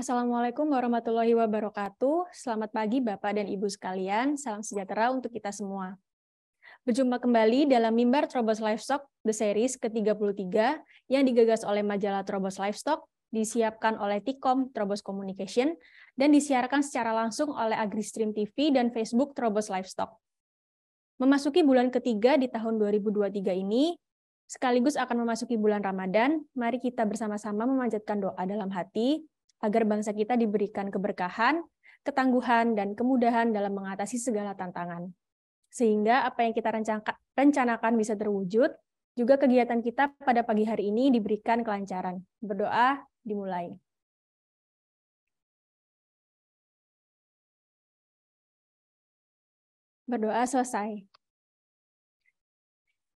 Assalamualaikum warahmatullahi wabarakatuh. Selamat pagi Bapak dan Ibu sekalian. Salam sejahtera untuk kita semua. Berjumpa kembali dalam mimbar Trobos Livestock The Series ke-33 yang digagas oleh majalah Trobos Livestock, disiapkan oleh Tikom Trobos Communication, dan disiarkan secara langsung oleh AgriStream TV dan Facebook Trobos Livestock. Memasuki bulan ketiga di tahun 2023 ini, sekaligus akan memasuki bulan Ramadan, mari kita bersama-sama memanjatkan doa dalam hati agar bangsa kita diberikan keberkahan, ketangguhan, dan kemudahan dalam mengatasi segala tantangan. Sehingga apa yang kita rencanakan bisa terwujud, juga kegiatan kita pada pagi hari ini diberikan kelancaran. Berdoa dimulai. Berdoa selesai.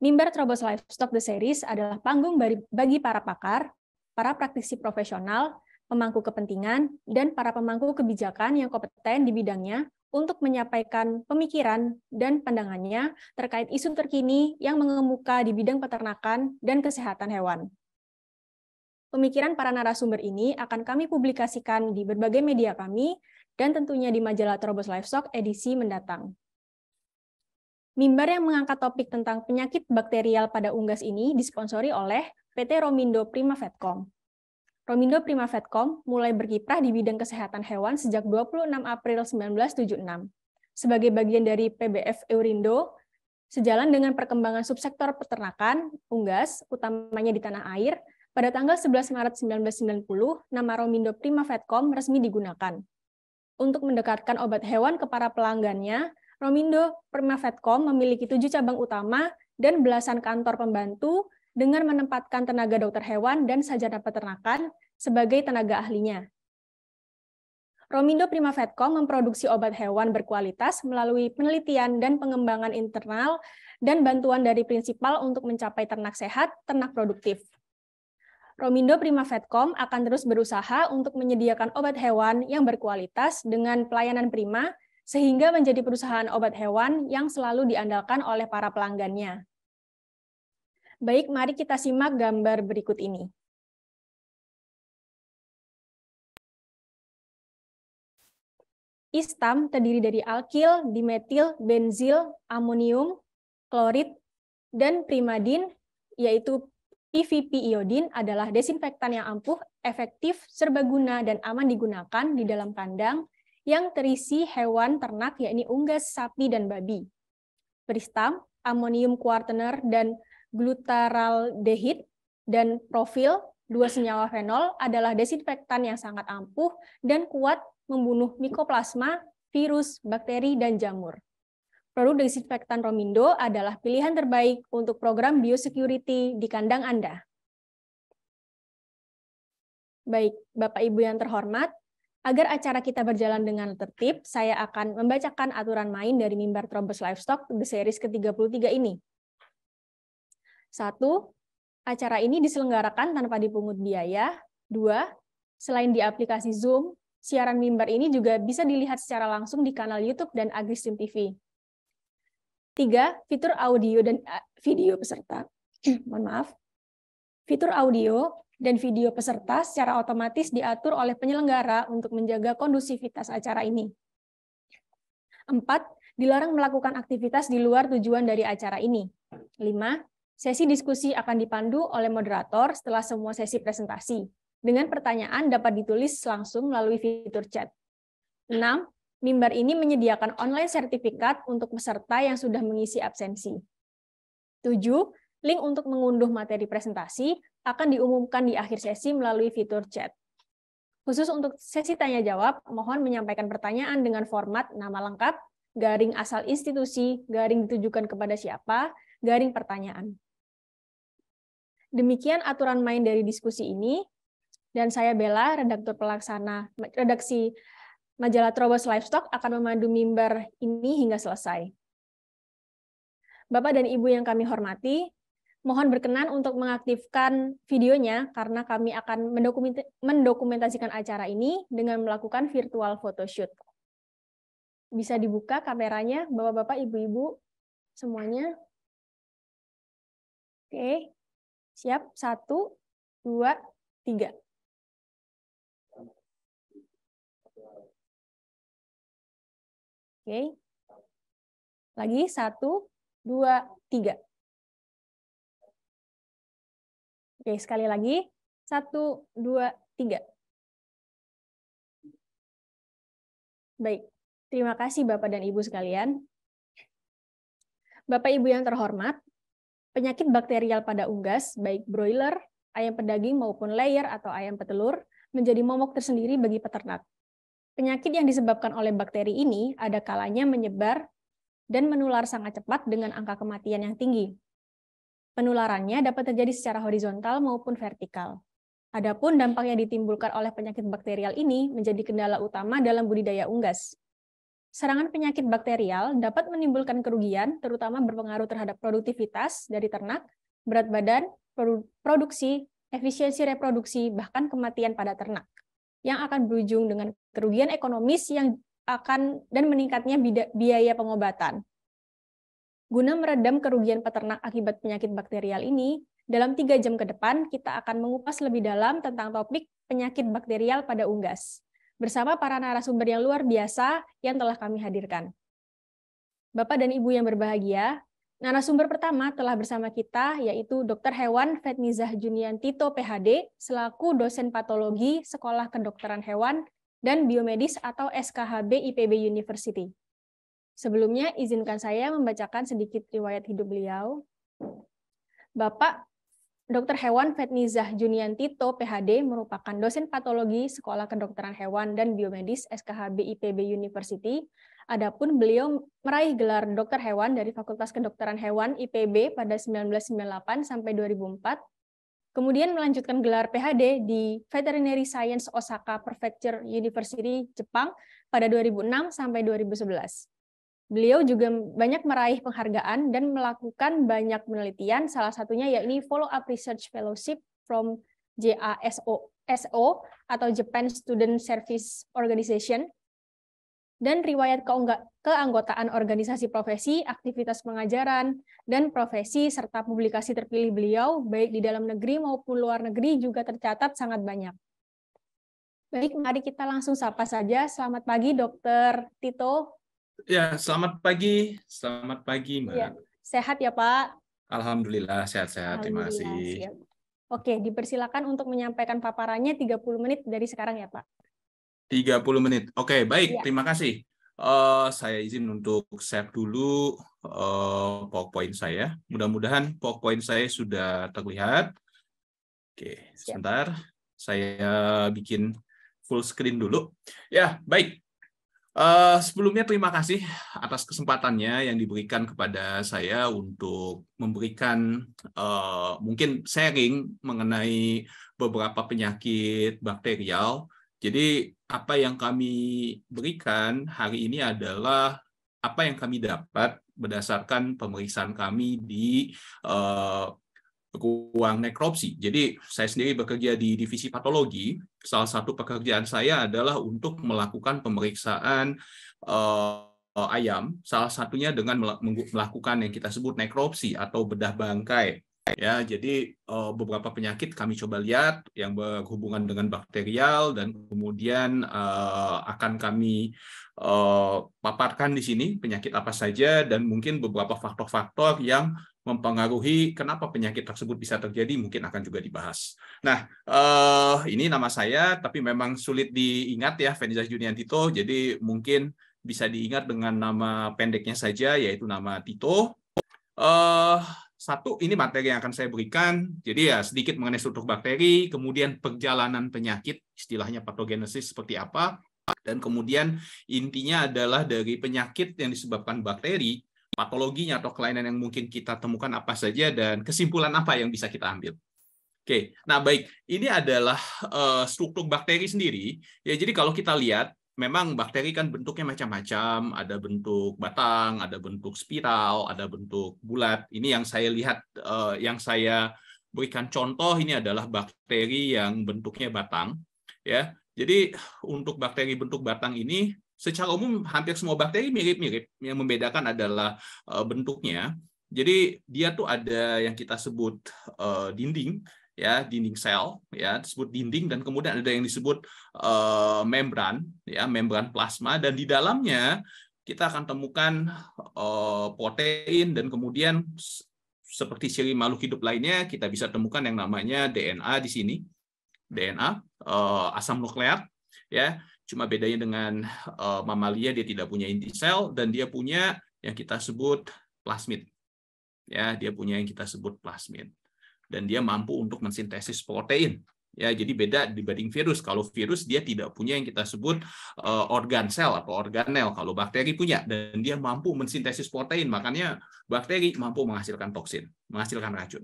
Mimbar Trobos Livestock The Series adalah panggung bagi para pakar, para praktisi profesional, pemangku kepentingan, dan para pemangku kebijakan yang kompeten di bidangnya untuk menyampaikan pemikiran dan pandangannya terkait isu terkini yang mengemuka di bidang peternakan dan kesehatan hewan. Pemikiran para narasumber ini akan kami publikasikan di berbagai media kami dan tentunya di majalah Trobos Livestock edisi mendatang. Mimbar yang mengangkat topik tentang penyakit bakterial pada unggas ini disponsori oleh PT Romindo Prima Vetcom. Romindo Prima Vetcom mulai berkiprah di bidang kesehatan hewan sejak 26 April 1976. Sebagai bagian dari PBF Eurindo, sejalan dengan perkembangan subsektor peternakan, unggas, utamanya di tanah air, pada tanggal 11 Maret 1990, nama Romindo Prima Vetcom resmi digunakan. Untuk mendekatkan obat hewan ke para pelanggannya, Romindo Prima Vetcom memiliki tujuh cabang utama dan belasan kantor pembantu dengan menempatkan tenaga dokter hewan dan sarjana peternakan sebagai tenaga ahlinya. Romindo Prima Vetcom memproduksi obat hewan berkualitas melalui penelitian dan pengembangan internal dan bantuan dari prinsipal untuk mencapai ternak sehat, ternak produktif. Romindo Prima Vetcom akan terus berusaha untuk menyediakan obat hewan yang berkualitas dengan pelayanan prima, sehingga menjadi perusahaan obat hewan yang selalu diandalkan oleh para pelanggannya. Baik, mari kita simak gambar berikut ini. Istam terdiri dari alkil, dimetil, benzil, amonium, klorid, dan primadin, yaitu PVP iodin adalah desinfektan yang ampuh, efektif, serbaguna, dan aman digunakan di dalam kandang yang terisi hewan ternak, yakni unggas, sapi, dan babi. Pristam, amonium kuartener, dan glutaraldehid dan profil dua senyawa fenol adalah desinfektan yang sangat ampuh dan kuat membunuh mikoplasma, virus, bakteri, dan jamur. Produk desinfektan Romindo adalah pilihan terbaik untuk program biosecurity di kandang Anda. Baik, Bapak Ibu yang terhormat, agar acara kita berjalan dengan tertib, saya akan membacakan aturan main dari mimbar Trobos Livestock The Series ke-33 ini. Satu, acara ini diselenggarakan tanpa dipungut biaya. Dua, selain di aplikasi Zoom, siaran mimbar ini juga bisa dilihat secara langsung di kanal YouTube dan AgriStream TV. Tiga, fitur audio dan eh, video peserta. Mohon maaf. Fitur audio dan video peserta secara otomatis diatur oleh penyelenggara untuk menjaga kondusivitas acara ini. Empat, dilarang melakukan aktivitas di luar tujuan dari acara ini. Lima, Sesi diskusi akan dipandu oleh moderator setelah semua sesi presentasi. Dengan pertanyaan dapat ditulis langsung melalui fitur chat. 6. Mimbar ini menyediakan online sertifikat untuk peserta yang sudah mengisi absensi. 7. Link untuk mengunduh materi presentasi akan diumumkan di akhir sesi melalui fitur chat. Khusus untuk sesi tanya-jawab, mohon menyampaikan pertanyaan dengan format nama lengkap, garing asal institusi, garing ditujukan kepada siapa, garing pertanyaan. Demikian aturan main dari diskusi ini. Dan saya Bella, redaktur pelaksana redaksi majalah Trobos Livestock akan memandu mimbar ini hingga selesai. Bapak dan Ibu yang kami hormati, mohon berkenan untuk mengaktifkan videonya karena kami akan mendokumentasikan acara ini dengan melakukan virtual photoshoot. Bisa dibuka kameranya, Bapak-bapak, Ibu-ibu semuanya. Oke. Siap? Satu, dua, tiga. Oke. Lagi satu, dua, tiga. Oke, sekali lagi. Satu, dua, tiga. Baik, terima kasih Bapak dan Ibu sekalian. Bapak Ibu yang terhormat, penyakit bakterial pada unggas, baik broiler, ayam pedaging maupun layer atau ayam petelur, menjadi momok tersendiri bagi peternak. Penyakit yang disebabkan oleh bakteri ini ada kalanya menyebar dan menular sangat cepat dengan angka kematian yang tinggi. Penularannya dapat terjadi secara horizontal maupun vertikal. Adapun dampak yang ditimbulkan oleh penyakit bakterial ini menjadi kendala utama dalam budidaya unggas. Serangan penyakit bakterial dapat menimbulkan kerugian, terutama berpengaruh terhadap produktivitas dari ternak, berat badan, produksi, efisiensi reproduksi, bahkan kematian pada ternak yang akan berujung dengan kerugian ekonomis yang akan dan meningkatnya biaya pengobatan. Guna meredam kerugian peternak akibat penyakit bakterial ini, dalam tiga jam ke depan kita akan mengupas lebih dalam tentang topik penyakit bakterial pada unggas bersama para narasumber yang luar biasa yang telah kami hadirkan. Bapak dan Ibu yang berbahagia, Narasumber pertama telah bersama kita yaitu Dr. Hewan Fetnizah Junian Tito PhD selaku dosen patologi Sekolah Kedokteran Hewan dan Biomedis atau SKHB IPB University. Sebelumnya izinkan saya membacakan sedikit riwayat hidup beliau. Bapak Dr. Hewan Fetnizah Junian Tito PhD merupakan dosen patologi Sekolah Kedokteran Hewan dan Biomedis SKHB IPB University Adapun beliau meraih gelar dokter hewan dari Fakultas Kedokteran Hewan IPB pada 1998 sampai 2004. Kemudian melanjutkan gelar PhD di Veterinary Science Osaka Prefecture University, Jepang pada 2006 sampai 2011. Beliau juga banyak meraih penghargaan dan melakukan banyak penelitian, salah satunya yakni Follow Up Research Fellowship from JASO SO atau Japan Student Service Organization dan riwayat keanggotaan organisasi profesi, aktivitas pengajaran, dan profesi, serta publikasi terpilih beliau, baik di dalam negeri maupun luar negeri juga tercatat sangat banyak. Baik, mari kita langsung sapa saja. Selamat pagi, Dokter Tito. Ya, selamat pagi. Selamat pagi, Mbak. Ya, sehat ya, Pak? Alhamdulillah, sehat-sehat. Terima kasih. Siap. Oke, dipersilakan untuk menyampaikan paparannya 30 menit dari sekarang ya, Pak. 30 menit. Oke, baik. Ya. Terima kasih. Uh, saya izin untuk save dulu uh, PowerPoint saya. Mudah-mudahan PowerPoint saya sudah terlihat. Oke, sebentar. Saya bikin full screen dulu. Ya, baik. Uh, sebelumnya terima kasih atas kesempatannya yang diberikan kepada saya untuk memberikan uh, mungkin sharing mengenai beberapa penyakit bakterial jadi apa yang kami berikan hari ini adalah apa yang kami dapat berdasarkan pemeriksaan kami di uh, ruang nekropsi. Jadi saya sendiri bekerja di divisi patologi. Salah satu pekerjaan saya adalah untuk melakukan pemeriksaan uh, ayam. Salah satunya dengan melakukan yang kita sebut nekropsi atau bedah bangkai. Ya, jadi uh, beberapa penyakit kami coba lihat yang berhubungan dengan bakterial dan kemudian uh, akan kami uh, paparkan di sini penyakit apa saja dan mungkin beberapa faktor-faktor yang mempengaruhi kenapa penyakit tersebut bisa terjadi mungkin akan juga dibahas. Nah, uh, ini nama saya tapi memang sulit diingat ya Feniza Juniantito, jadi mungkin bisa diingat dengan nama pendeknya saja yaitu nama Tito. Uh, satu, ini materi yang akan saya berikan. Jadi ya sedikit mengenai struktur bakteri, kemudian perjalanan penyakit, istilahnya patogenesis seperti apa, dan kemudian intinya adalah dari penyakit yang disebabkan bakteri, patologinya atau kelainan yang mungkin kita temukan apa saja, dan kesimpulan apa yang bisa kita ambil. Oke, nah baik, ini adalah uh, struktur bakteri sendiri. Ya, jadi kalau kita lihat memang bakteri kan bentuknya macam-macam, ada bentuk batang, ada bentuk spiral, ada bentuk bulat. Ini yang saya lihat, uh, yang saya berikan contoh ini adalah bakteri yang bentuknya batang, ya. Jadi untuk bakteri bentuk batang ini, secara umum hampir semua bakteri mirip-mirip. Yang membedakan adalah uh, bentuknya. Jadi dia tuh ada yang kita sebut uh, dinding, ya dinding sel ya disebut dinding dan kemudian ada yang disebut uh, membran ya membran plasma dan di dalamnya kita akan temukan uh, protein dan kemudian seperti ciri makhluk hidup lainnya kita bisa temukan yang namanya DNA di sini. DNA uh, asam nukleat ya. Cuma bedanya dengan uh, mamalia dia tidak punya inti sel dan dia punya yang kita sebut plasmid. Ya, dia punya yang kita sebut plasmid. Dan dia mampu untuk mensintesis protein Ya, jadi beda dibanding virus. Kalau virus dia tidak punya yang kita sebut uh, organ sel atau organel. Kalau bakteri punya dan dia mampu mensintesis protein. Makanya bakteri mampu menghasilkan toksin, menghasilkan racun.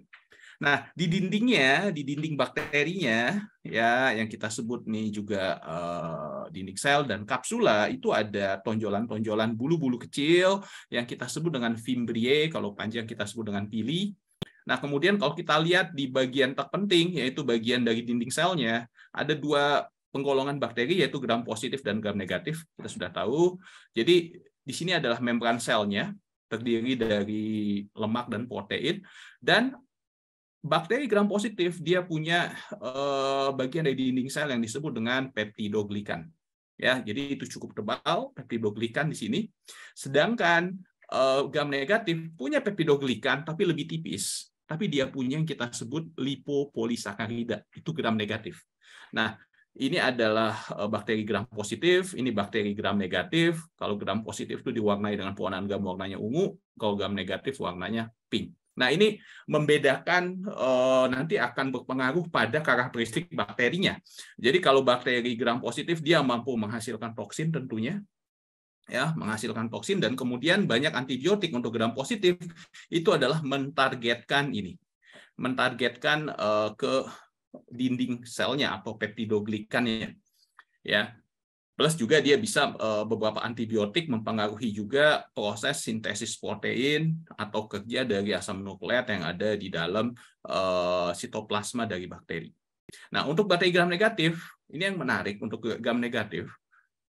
Nah, di dindingnya, di dinding bakterinya, ya yang kita sebut nih juga uh, dinding sel dan kapsula itu ada tonjolan-tonjolan bulu-bulu kecil yang kita sebut dengan fimbriae, kalau panjang kita sebut dengan pili. Nah, kemudian kalau kita lihat di bagian terpenting, yaitu bagian dari dinding selnya, ada dua penggolongan bakteri, yaitu gram positif dan gram negatif. Kita sudah tahu. Jadi, di sini adalah membran selnya, terdiri dari lemak dan protein. Dan bakteri gram positif, dia punya eh, bagian dari dinding sel yang disebut dengan peptidoglikan. Ya, jadi itu cukup tebal, peptidoglikan di sini. Sedangkan eh, gram negatif punya peptidoglikan, tapi lebih tipis tapi dia punya yang kita sebut lipopolisakarida, itu gram negatif. Nah, ini adalah eh, bakteri gram positif, ini bakteri gram negatif. Kalau gram positif itu diwarnai dengan pewarnaan gram warnanya ungu, kalau gram negatif warnanya pink. Nah, ini membedakan eh, nanti akan berpengaruh pada karakteristik bakterinya. Jadi kalau bakteri gram positif dia mampu menghasilkan toksin tentunya, ya menghasilkan toksin dan kemudian banyak antibiotik untuk gram positif itu adalah mentargetkan ini mentargetkan uh, ke dinding selnya atau peptidoglikannya ya plus juga dia bisa uh, beberapa antibiotik mempengaruhi juga proses sintesis protein atau kerja dari asam nukleat yang ada di dalam uh, sitoplasma dari bakteri. Nah, untuk bakteri gram negatif, ini yang menarik untuk gram negatif.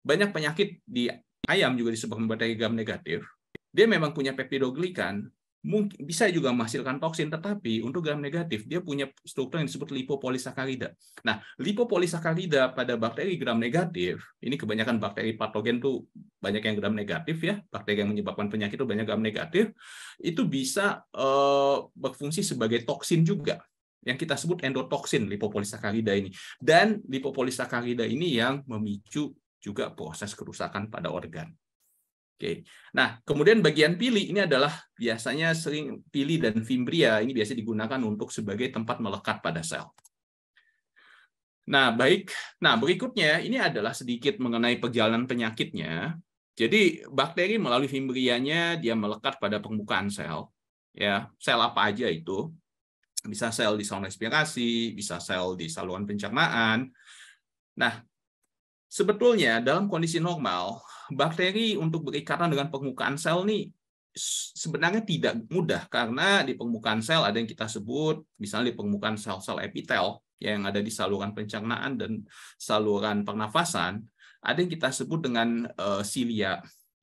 Banyak penyakit di ayam juga disebabkan bakteri gram negatif, dia memang punya peptidoglikan, mungkin bisa juga menghasilkan toksin, tetapi untuk gram negatif dia punya struktur yang disebut lipopolisakarida. Nah, lipopolisakarida pada bakteri gram negatif, ini kebanyakan bakteri patogen tuh banyak yang gram negatif ya, bakteri yang menyebabkan penyakit itu banyak gram negatif, itu bisa uh, berfungsi sebagai toksin juga yang kita sebut endotoksin lipopolisakarida ini. Dan lipopolisakarida ini yang memicu juga proses kerusakan pada organ. Oke. Nah, kemudian bagian pili ini adalah biasanya sering pili dan fimbria ini biasa digunakan untuk sebagai tempat melekat pada sel. Nah, baik. Nah, berikutnya ini adalah sedikit mengenai perjalanan penyakitnya. Jadi, bakteri melalui fimbrianya dia melekat pada permukaan sel. Ya, sel apa aja itu? Bisa sel di saluran respirasi, bisa sel di saluran pencernaan. Nah, Sebetulnya dalam kondisi normal, bakteri untuk berikatan dengan permukaan sel ini sebenarnya tidak mudah karena di permukaan sel ada yang kita sebut misalnya di permukaan sel-sel epitel yang ada di saluran pencernaan dan saluran pernafasan ada yang kita sebut dengan uh,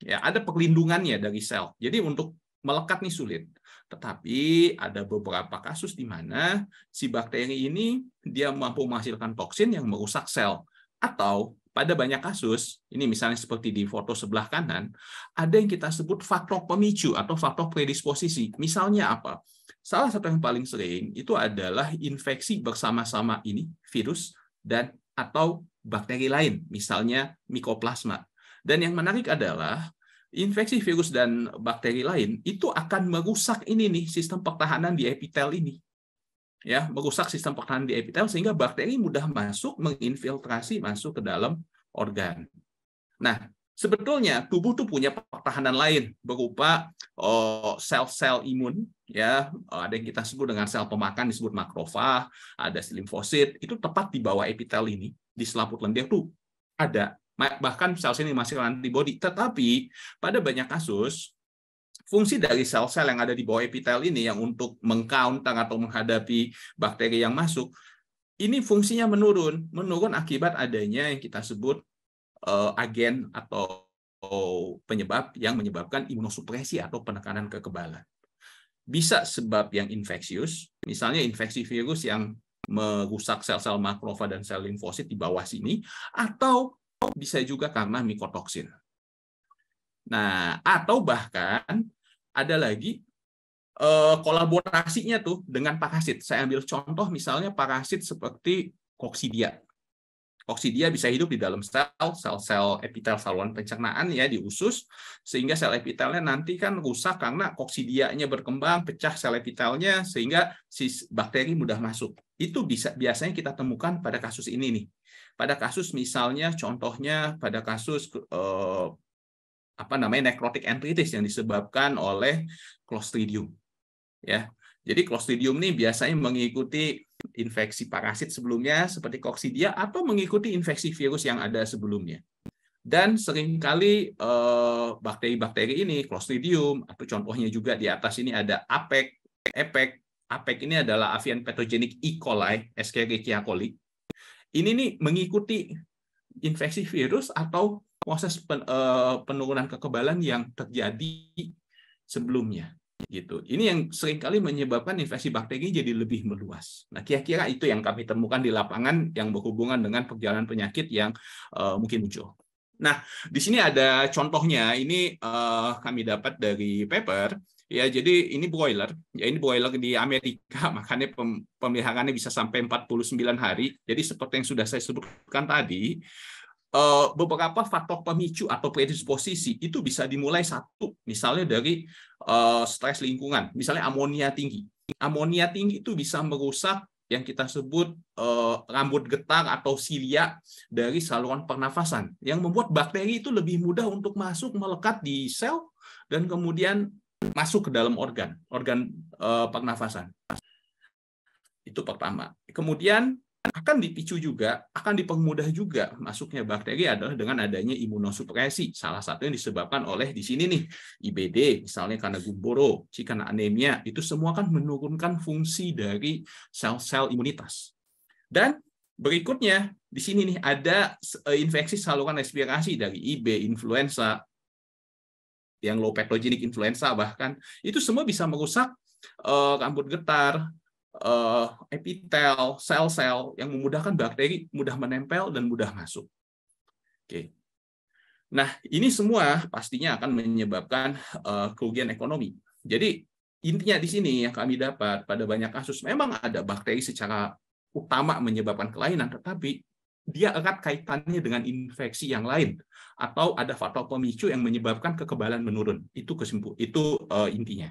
ya ada perlindungannya dari sel. Jadi untuk melekat nih sulit. Tetapi ada beberapa kasus di mana si bakteri ini dia mampu menghasilkan toksin yang merusak sel atau pada banyak kasus, ini misalnya seperti di foto sebelah kanan, ada yang kita sebut faktor pemicu atau faktor predisposisi. Misalnya apa? Salah satu yang paling sering itu adalah infeksi bersama-sama ini, virus, dan atau bakteri lain, misalnya mikoplasma. Dan yang menarik adalah infeksi virus dan bakteri lain itu akan merusak ini nih sistem pertahanan di epitel ini ya merusak sistem pertahanan di epitel sehingga bakteri mudah masuk menginfiltrasi masuk ke dalam organ. Nah, sebetulnya tubuh tuh punya pertahanan lain berupa oh, sel-sel imun ya. Ada yang kita sebut dengan sel pemakan disebut makrofag ada limfosit itu tepat di bawah epitel ini di selaput lendir tuh ada. Bahkan sel-sel ini masih antibody tetapi pada banyak kasus fungsi dari sel-sel yang ada di bawah epitel ini yang untuk mengcounter atau menghadapi bakteri yang masuk, ini fungsinya menurun, menurun akibat adanya yang kita sebut uh, agen atau penyebab yang menyebabkan imunosupresi atau penekanan kekebalan. Bisa sebab yang infeksius, misalnya infeksi virus yang merusak sel-sel makrofag dan sel limfosit di bawah sini, atau bisa juga karena mikotoksin. Nah, atau bahkan ada lagi eh, kolaborasinya tuh dengan parasit. Saya ambil contoh misalnya parasit seperti koksidia. Koksidia bisa hidup di dalam sel, sel-sel epitel saluran pencernaan ya di usus, sehingga sel epitelnya nanti kan rusak karena koksidianya berkembang, pecah sel epitelnya sehingga si bakteri mudah masuk. Itu bisa biasanya kita temukan pada kasus ini nih. Pada kasus misalnya contohnya pada kasus eh, apa namanya necrotic enteritis yang disebabkan oleh Clostridium. Ya. Jadi Clostridium ini biasanya mengikuti infeksi parasit sebelumnya seperti koksidia atau mengikuti infeksi virus yang ada sebelumnya. Dan sering kali eh, bakteri-bakteri ini, Clostridium, atau contohnya juga di atas ini ada APEC, EPEC. APEC ini adalah avian pathogenic E. coli, Escherichia coli. Ini nih mengikuti infeksi virus atau proses eh, penurunan kekebalan yang terjadi sebelumnya gitu. Ini yang sering kali menyebabkan infeksi bakteri jadi lebih meluas. Nah, kira-kira itu yang kami temukan di lapangan yang berhubungan dengan perjalanan penyakit yang uh, mungkin muncul. Nah, di sini ada contohnya. Ini uh, kami dapat dari paper. Ya, jadi ini broiler. Ya, ini broiler di Amerika, makanya pemeliharaannya bisa sampai 49 hari. Jadi seperti yang sudah saya sebutkan tadi, beberapa faktor pemicu atau predisposisi itu bisa dimulai satu misalnya dari uh, stres lingkungan misalnya amonia tinggi. Amonia tinggi itu bisa merusak yang kita sebut uh, rambut getar atau silia dari saluran pernafasan yang membuat bakteri itu lebih mudah untuk masuk melekat di sel dan kemudian masuk ke dalam organ organ pernafasan. Itu pertama. Kemudian akan dipicu juga, akan dipermudah juga masuknya bakteri adalah dengan adanya imunosupresi. Salah satu yang disebabkan oleh di sini nih, IBD, misalnya karena gumboro, karena anemia, itu semua kan menurunkan fungsi dari sel-sel imunitas. Dan berikutnya, di sini nih ada eh, infeksi saluran respirasi dari IB, influenza, yang low pathogenic influenza bahkan, itu semua bisa merusak uh, rambut getar, uh, epitel, sel-sel yang memudahkan bakteri mudah menempel dan mudah masuk. Oke. Nah, ini semua pastinya akan menyebabkan uh, kerugian ekonomi. Jadi intinya di sini yang kami dapat pada banyak kasus memang ada bakteri secara utama menyebabkan kelainan, tetapi dia erat kaitannya dengan infeksi yang lain atau ada faktor pemicu yang menyebabkan kekebalan menurun. Itu kesimpul, itu uh, intinya.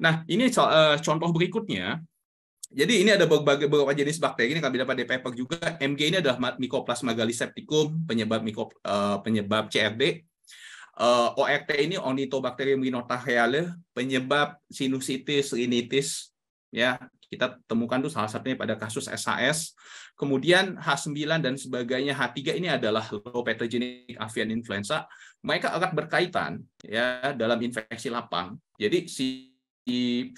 Nah, ini uh, contoh berikutnya. Jadi ini ada berbagai beberapa jenis bakteri ini kami dapat di paper juga. MG ini adalah Mycoplasma gallisepticum penyebab mikop, uh, penyebab CRD. Uh, ORT ini Ornithobacterium rhinotracheale penyebab sinusitis, rinitis ya. Kita temukan tuh salah satunya pada kasus SHS. Kemudian H9 dan sebagainya H3 ini adalah low pathogenic avian influenza. Mereka erat berkaitan ya dalam infeksi lapang. Jadi si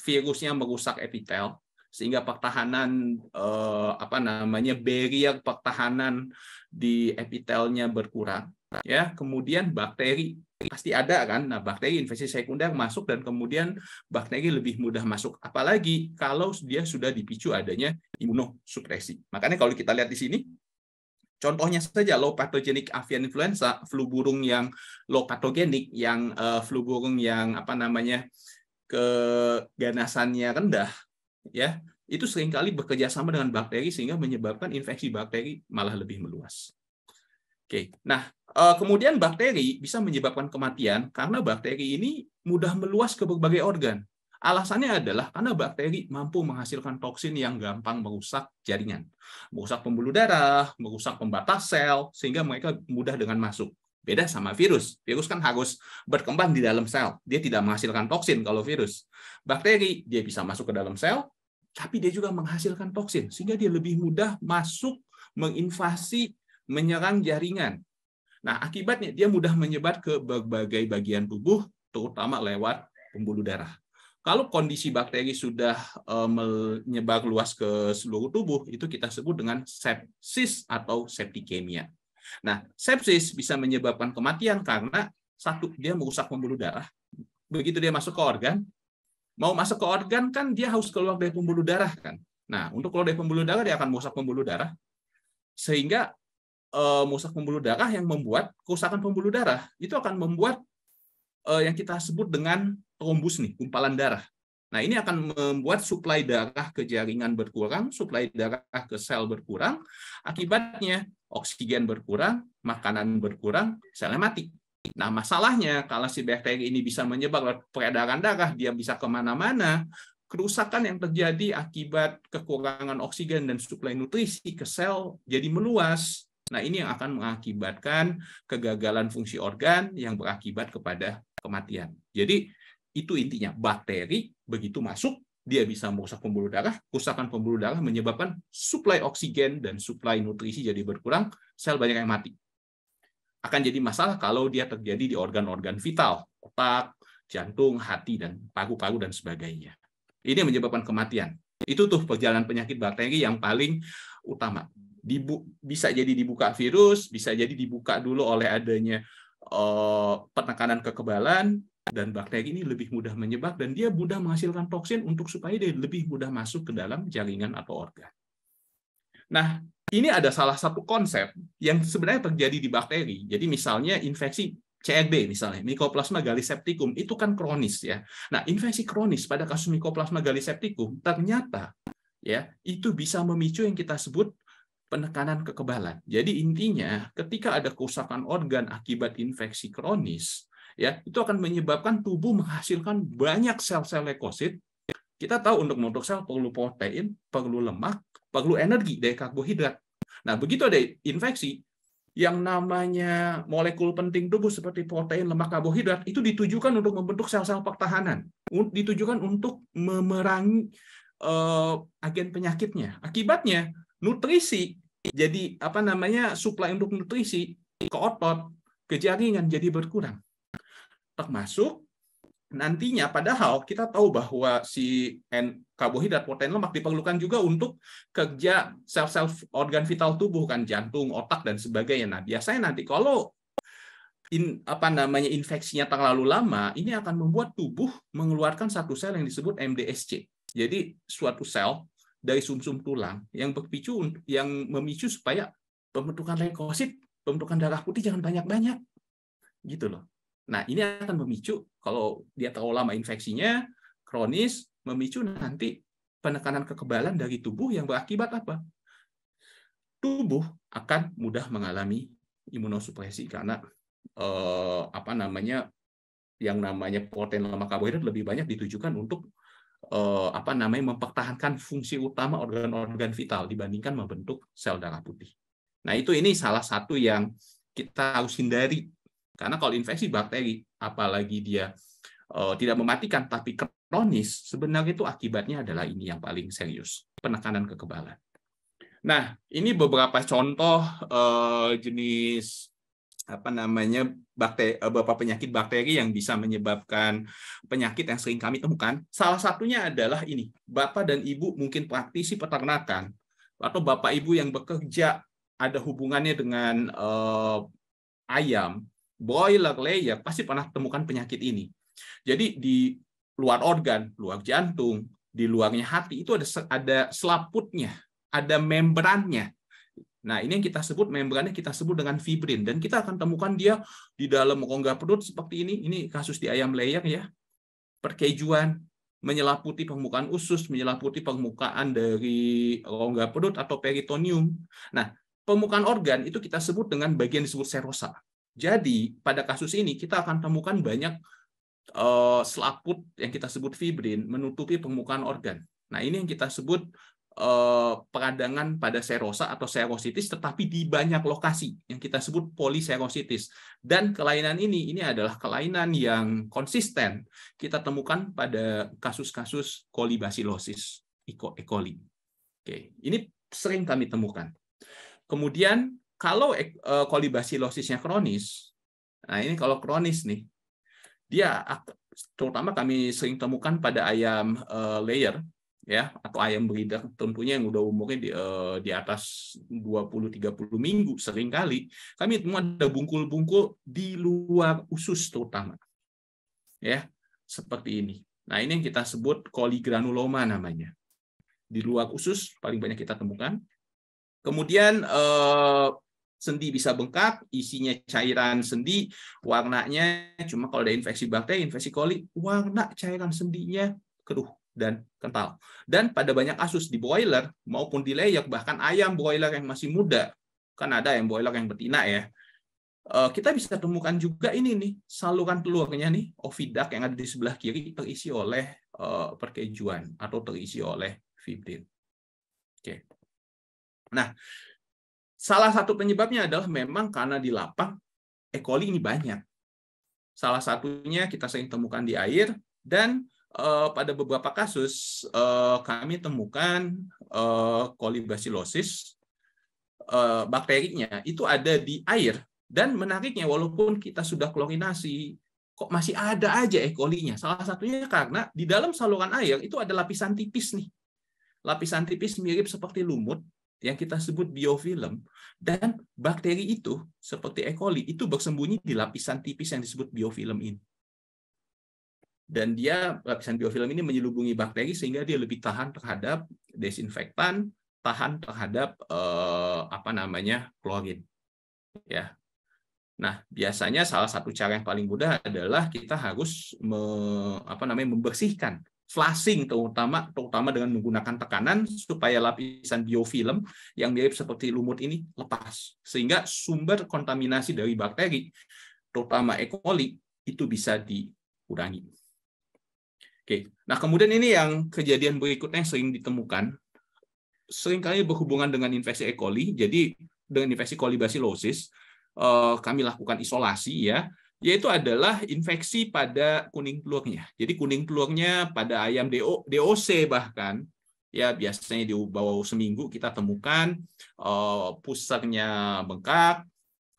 virusnya merusak epitel sehingga pertahanan eh, apa namanya barrier pertahanan di epitelnya berkurang ya. Kemudian bakteri pasti ada kan? Nah bakteri infeksi sekunder masuk dan kemudian bakteri lebih mudah masuk. Apalagi kalau dia sudah dipicu adanya imunosupresi. Makanya kalau kita lihat di sini Contohnya saja low pathogenic avian influenza, flu burung yang low pathogenic, yang uh, flu burung yang apa namanya keganasannya rendah, ya itu sering kali bekerja sama dengan bakteri sehingga menyebabkan infeksi bakteri malah lebih meluas. Oke, nah eh, kemudian bakteri bisa menyebabkan kematian karena bakteri ini mudah meluas ke berbagai organ. Alasannya adalah karena bakteri mampu menghasilkan toksin yang gampang merusak jaringan, merusak pembuluh darah, merusak pembatas sel, sehingga mereka mudah dengan masuk. Beda sama virus. Virus kan harus berkembang di dalam sel. Dia tidak menghasilkan toksin kalau virus. Bakteri, dia bisa masuk ke dalam sel, tapi dia juga menghasilkan toksin. Sehingga dia lebih mudah masuk, menginvasi, menyerang jaringan. Nah, akibatnya dia mudah menyebar ke berbagai bagian tubuh, terutama lewat pembuluh darah. Kalau kondisi bakteri sudah eh, menyebar luas ke seluruh tubuh, itu kita sebut dengan sepsis atau septikemia. Nah, sepsis bisa menyebabkan kematian karena satu, dia merusak pembuluh darah. Begitu dia masuk ke organ, mau masuk ke organ kan dia harus keluar dari pembuluh darah kan. Nah, untuk keluar dari pembuluh darah dia akan merusak pembuluh darah sehingga e, merusak pembuluh darah yang membuat kerusakan pembuluh darah itu akan membuat yang kita sebut dengan trombus nih, gumpalan darah. Nah, ini akan membuat suplai darah ke jaringan berkurang, suplai darah ke sel berkurang. Akibatnya oksigen berkurang, makanan berkurang, selnya mati. Nah, masalahnya kalau si bakteri ini bisa menyebar peredaran darah, dia bisa ke mana-mana, kerusakan yang terjadi akibat kekurangan oksigen dan suplai nutrisi ke sel jadi meluas. Nah, ini yang akan mengakibatkan kegagalan fungsi organ yang berakibat kepada kematian. Jadi, itu intinya, bakteri begitu masuk, dia bisa merusak pembuluh darah, kerusakan pembuluh darah menyebabkan suplai oksigen dan suplai nutrisi jadi berkurang, sel banyak yang mati. Akan jadi masalah kalau dia terjadi di organ-organ vital, otak, jantung, hati, dan paru-paru, dan sebagainya. Ini menyebabkan kematian. Itu tuh perjalanan penyakit bakteri yang paling utama. Dibu bisa jadi dibuka virus, bisa jadi dibuka dulu oleh adanya uh, penekanan kekebalan, dan bakteri ini lebih mudah menyebar dan dia mudah menghasilkan toksin untuk supaya dia lebih mudah masuk ke dalam jaringan atau organ. Nah, ini ada salah satu konsep yang sebenarnya terjadi di bakteri. Jadi misalnya infeksi CRD misalnya, Mycoplasma gallisepticum itu kan kronis ya. Nah, infeksi kronis pada kasus Mycoplasma gallisepticum ternyata ya itu bisa memicu yang kita sebut penekanan kekebalan. Jadi intinya ketika ada kerusakan organ akibat infeksi kronis, ya itu akan menyebabkan tubuh menghasilkan banyak sel-sel leukosit. Kita tahu untuk membentuk sel perlu protein, perlu lemak, perlu energi dari karbohidrat. Nah, begitu ada infeksi, yang namanya molekul penting tubuh seperti protein, lemak, karbohidrat itu ditujukan untuk membentuk sel-sel pertahanan, ditujukan untuk memerangi uh, agen penyakitnya. Akibatnya nutrisi jadi apa namanya suplai untuk nutrisi ke otot, ke jaringan jadi berkurang termasuk nantinya padahal kita tahu bahwa si karbohidrat protein lemak diperlukan juga untuk kerja sel-sel organ vital tubuh kan jantung otak dan sebagainya. Nah biasanya nanti kalau in, apa namanya infeksinya terlalu lama ini akan membuat tubuh mengeluarkan satu sel yang disebut MDSC jadi suatu sel dari sumsum -sum tulang yang berpicu yang memicu supaya pembentukan leukosit pembentukan darah putih jangan banyak-banyak. Gitu loh Nah, ini akan memicu kalau dia terlalu lama infeksinya, kronis, memicu nanti penekanan kekebalan dari tubuh yang berakibat apa? Tubuh akan mudah mengalami imunosupresi karena eh, apa namanya yang namanya protein lemak karbohidrat lebih banyak ditujukan untuk eh, apa namanya mempertahankan fungsi utama organ-organ vital dibandingkan membentuk sel darah putih. Nah, itu ini salah satu yang kita harus hindari karena kalau infeksi bakteri, apalagi dia uh, tidak mematikan tapi kronis, sebenarnya itu akibatnya adalah ini yang paling serius, penekanan kekebalan. Nah, ini beberapa contoh uh, jenis apa namanya bakteri eh, beberapa penyakit bakteri yang bisa menyebabkan penyakit yang sering kami temukan. Salah satunya adalah ini, Bapak dan Ibu mungkin praktisi peternakan atau Bapak Ibu yang bekerja ada hubungannya dengan uh, ayam boiler layer pasti pernah temukan penyakit ini. Jadi di luar organ, luar jantung, di luarnya hati itu ada ada selaputnya, ada membrannya. Nah, ini yang kita sebut membrannya kita sebut dengan fibrin dan kita akan temukan dia di dalam rongga perut seperti ini. Ini kasus di ayam layer ya. Perkejuan menyelaputi permukaan usus, menyelaputi permukaan dari rongga perut atau peritoneum. Nah, permukaan organ itu kita sebut dengan bagian disebut serosa. Jadi pada kasus ini kita akan temukan banyak uh, selaput yang kita sebut fibrin menutupi permukaan organ. Nah ini yang kita sebut uh, peradangan pada serosa atau serositis, tetapi di banyak lokasi yang kita sebut poliserositis. Dan kelainan ini ini adalah kelainan yang konsisten kita temukan pada kasus-kasus kolibasilosis E. coli. Oke, ini sering kami temukan. Kemudian kalau uh, kolibasielosisnya kronis, nah ini kalau kronis nih, dia terutama kami sering temukan pada ayam uh, layer ya atau ayam breeder tentunya yang udah umurnya di, uh, di atas 20-30 minggu sering kali kami temukan ada bungkul-bungkul di luar usus terutama ya seperti ini. Nah ini yang kita sebut koligranuloma namanya. Di luar usus paling banyak kita temukan kemudian sendi bisa bengkak, isinya cairan sendi, warnanya cuma kalau ada infeksi bakteri, infeksi coli, warna cairan sendinya keruh dan kental. Dan pada banyak kasus di broiler maupun di layer, bahkan ayam broiler yang masih muda, kan ada yang broiler yang betina ya, eh, kita bisa temukan juga ini nih saluran telurnya nih oviduct yang ada di sebelah kiri terisi oleh eh, perkejuan atau terisi oleh fibrin. Oke. Nah, Salah satu penyebabnya adalah memang karena di lapang E. coli ini banyak. Salah satunya kita sering temukan di air dan uh, pada beberapa kasus uh, kami temukan kolibasilosis uh, bakterinya itu ada di air dan menariknya walaupun kita sudah klorinasi kok masih ada aja E. coli-nya. Salah satunya karena di dalam saluran air itu ada lapisan tipis nih. Lapisan tipis mirip seperti lumut yang kita sebut biofilm dan bakteri itu seperti E. coli itu bersembunyi di lapisan tipis yang disebut biofilm ini. Dan dia lapisan biofilm ini menyelubungi bakteri sehingga dia lebih tahan terhadap desinfektan, tahan terhadap eh, apa namanya klorin. Ya. Nah, biasanya salah satu cara yang paling mudah adalah kita harus me, apa namanya membersihkan flushing terutama terutama dengan menggunakan tekanan supaya lapisan biofilm yang mirip seperti lumut ini lepas sehingga sumber kontaminasi dari bakteri terutama E. coli itu bisa dikurangi. Oke, nah kemudian ini yang kejadian berikutnya yang sering ditemukan sering kali berhubungan dengan infeksi E. coli. Jadi dengan infeksi kolibasilosis eh, kami lakukan isolasi ya yaitu adalah infeksi pada kuning telurnya. Jadi kuning telurnya pada ayam DO, DOC bahkan ya biasanya di bawah seminggu kita temukan uh, pusarnya bengkak,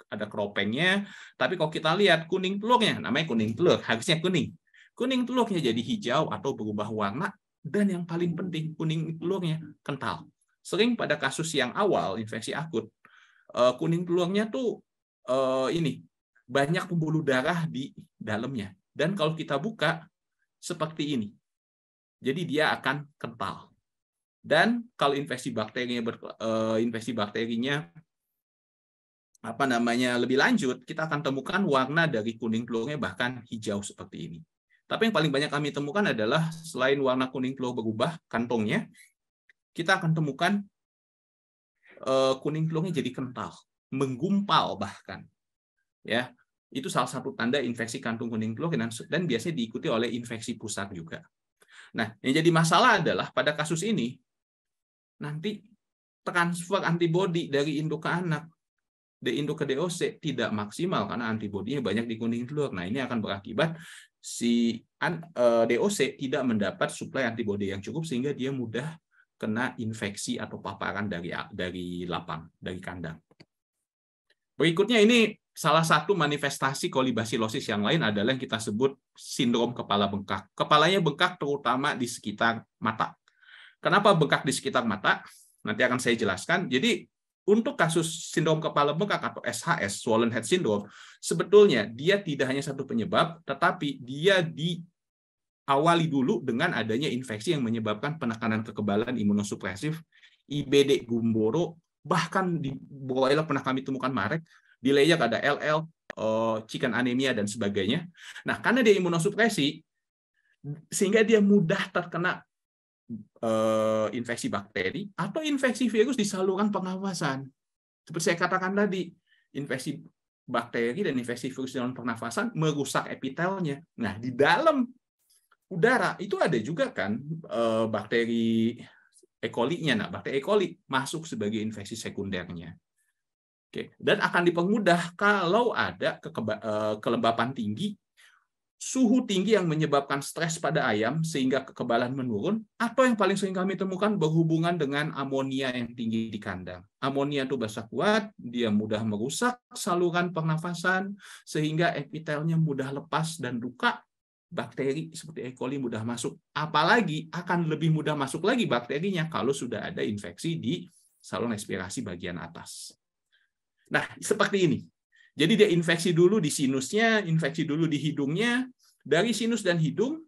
ada keropengnya. Tapi kalau kita lihat kuning telurnya, namanya kuning telur, harusnya kuning. Kuning telurnya jadi hijau atau berubah warna dan yang paling penting kuning telurnya kental. Sering pada kasus yang awal infeksi akut, uh, kuning telurnya tuh uh, ini banyak pembuluh darah di dalamnya. Dan kalau kita buka seperti ini. Jadi dia akan kental. Dan kalau infeksi bakterinya eh, infeksi bakterinya apa namanya lebih lanjut, kita akan temukan warna dari kuning telurnya bahkan hijau seperti ini. Tapi yang paling banyak kami temukan adalah selain warna kuning telur berubah kantongnya, kita akan temukan eh, kuning telurnya jadi kental, menggumpal bahkan ya itu salah satu tanda infeksi kantung kuning telur dan, dan biasanya diikuti oleh infeksi pusat juga. Nah, yang jadi masalah adalah pada kasus ini nanti transfer antibodi dari induk ke anak dari induk ke DOC tidak maksimal karena antibodinya banyak di kuning telur. Nah, ini akan berakibat si eh, DOC tidak mendapat suplai antibodi yang cukup sehingga dia mudah kena infeksi atau paparan dari dari lapang, dari kandang. Berikutnya ini salah satu manifestasi kolibasilosis yang lain adalah yang kita sebut sindrom kepala bengkak. Kepalanya bengkak terutama di sekitar mata. Kenapa bengkak di sekitar mata? Nanti akan saya jelaskan. Jadi untuk kasus sindrom kepala bengkak atau SHS, swollen head syndrome, sebetulnya dia tidak hanya satu penyebab, tetapi dia diawali dulu dengan adanya infeksi yang menyebabkan penekanan kekebalan imunosupresif, IBD Gumboro, bahkan di broiler pernah kami temukan marek, di layak ada LL, eh, chicken anemia dan sebagainya. Nah, karena dia imunosupresi, sehingga dia mudah terkena uh, infeksi bakteri atau infeksi virus di saluran pernafasan. Seperti saya katakan tadi, infeksi bakteri dan infeksi virus di saluran pernafasan merusak epitelnya. Nah, di dalam udara itu ada juga kan uh, bakteri E. coli-nya. Nah, bakteri E. coli masuk sebagai infeksi sekundernya. Oke, dan akan dipermudah kalau ada eh, kelembapan tinggi, suhu tinggi yang menyebabkan stres pada ayam sehingga kekebalan menurun, atau yang paling sering kami temukan berhubungan dengan amonia yang tinggi di kandang. Amonia itu basah kuat, dia mudah merusak saluran pernafasan sehingga epitelnya mudah lepas dan luka, bakteri seperti E. coli mudah masuk. Apalagi akan lebih mudah masuk lagi bakterinya kalau sudah ada infeksi di saluran respirasi bagian atas. Nah, seperti ini. Jadi dia infeksi dulu di sinusnya, infeksi dulu di hidungnya. Dari sinus dan hidung,